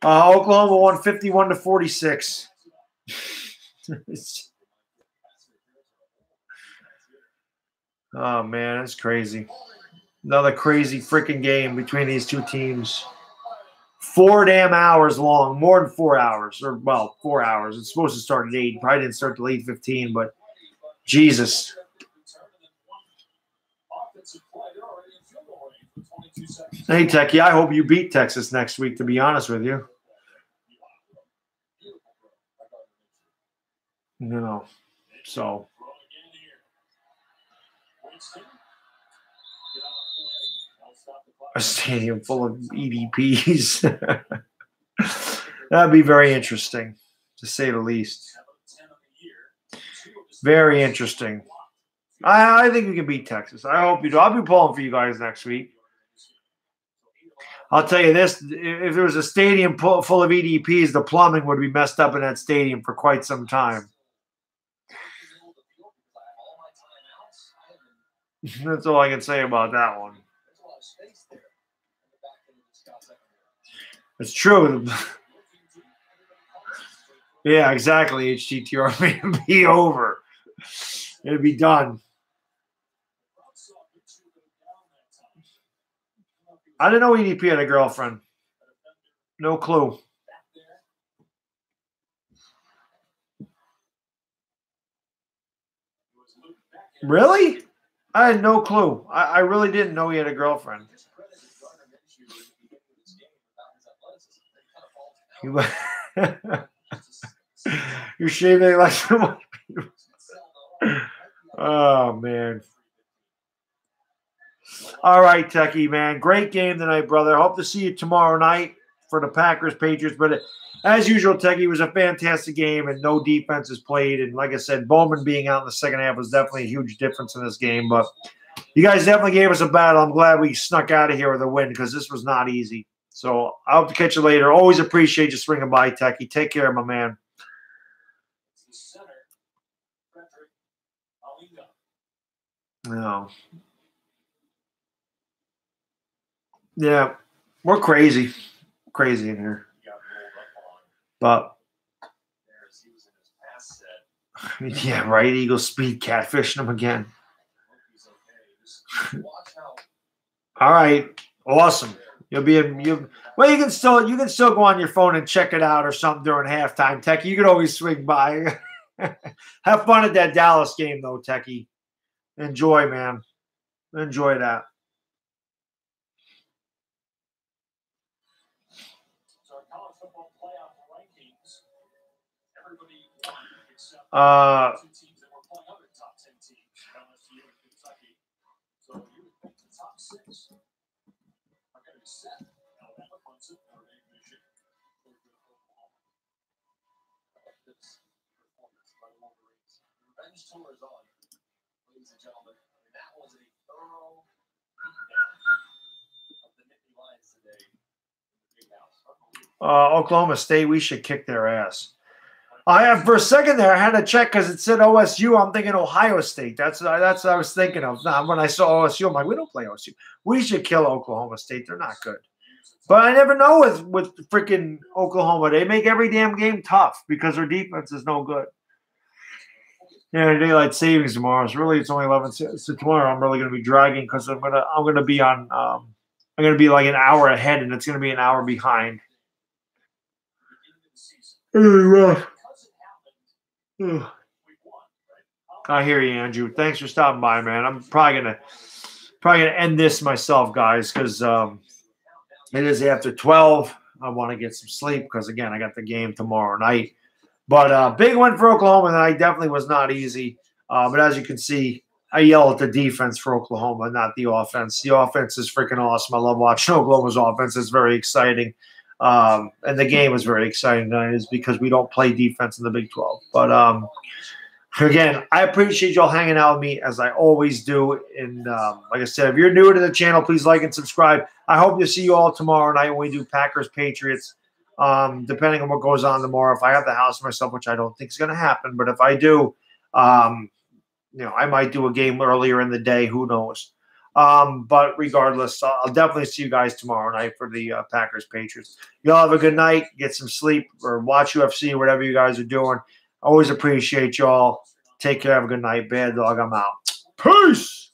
Uh, Oklahoma won 51 to 46. oh, man, that's crazy. Another crazy freaking game between these two teams. Four damn hours long, more than four hours, or well, four hours. It's supposed to start at eight. Probably didn't start till eight fifteen, but Jesus. Hey, Techie, I hope you beat Texas next week, to be honest with you. You know, so a stadium full of EDPs. That'd be very interesting, to say the least. Very interesting. I, I think we can beat Texas. I hope you do. I'll be pulling for you guys next week. I'll tell you this: if there was a stadium full of EDPs, the plumbing would be messed up in that stadium for quite some time. That's all I can say about that one. It's true. yeah, exactly. HTTR may be over. It'd be done. I didn't know EDP had a girlfriend. No clue. Really? I had no clue. I, I really didn't know he had a girlfriend. You, you're shaving like so much. Oh man. All right, Techie, man. Great game tonight, brother. Hope to see you tomorrow night for the Packers Patriots. But as usual, Techie was a fantastic game and no defense is played. And like I said, Bowman being out in the second half was definitely a huge difference in this game. But you guys definitely gave us a battle. I'm glad we snuck out of here with a win because this was not easy. So I hope to catch you later. Always appreciate you swinging by, Techie. Take care, my man. No. Yeah, we're crazy, crazy in here. But yeah, right. Eagle speed catfishing them again. All right, awesome. You'll be in you. Well, you can still you can still go on your phone and check it out or something during halftime. Techie, you can always swing by. Have fun at that Dallas game though, Techie. Enjoy, man. Enjoy that. House. uh, Oklahoma State, we should kick their ass. I have for a second there. I had to check because it said OSU. I'm thinking Ohio State. That's uh, that's what I was thinking of. Now, when I saw OSU, I'm like, we don't play OSU. We should kill Oklahoma State. They're not good. But I never know with with freaking Oklahoma. They make every damn game tough because their defense is no good. Yeah, daylight savings tomorrow. So really, it's only eleven. So tomorrow, I'm really going to be dragging because I'm gonna I'm gonna be on. Um, I'm gonna be like an hour ahead, and it's gonna be an hour behind. rough. I hear you, Andrew. Thanks for stopping by, man. I'm probably gonna probably gonna end this myself, guys, because um, it is after twelve. I want to get some sleep because again, I got the game tomorrow night. But uh, big win for Oklahoma tonight. Definitely was not easy. Uh, but as you can see, I yell at the defense for Oklahoma, not the offense. The offense is freaking awesome. I love watching Oklahoma's offense. It's very exciting. Um, and the game was very exciting tonight is because we don't play defense in the Big 12. But um, again, I appreciate y'all hanging out with me as I always do. And um, like I said, if you're new to the channel, please like and subscribe. I hope to see you all tomorrow night when we do Packers Patriots. Um, depending on what goes on tomorrow, if I have the house myself, which I don't think is going to happen, but if I do, um, you know, I might do a game earlier in the day. Who knows? Um, but regardless, I'll definitely see you guys tomorrow night for the uh, Packers Patriots. Y'all have a good night, get some sleep, or watch UFC, whatever you guys are doing. Always appreciate y'all. Take care. Have a good night. Bad dog. I'm out. Peace.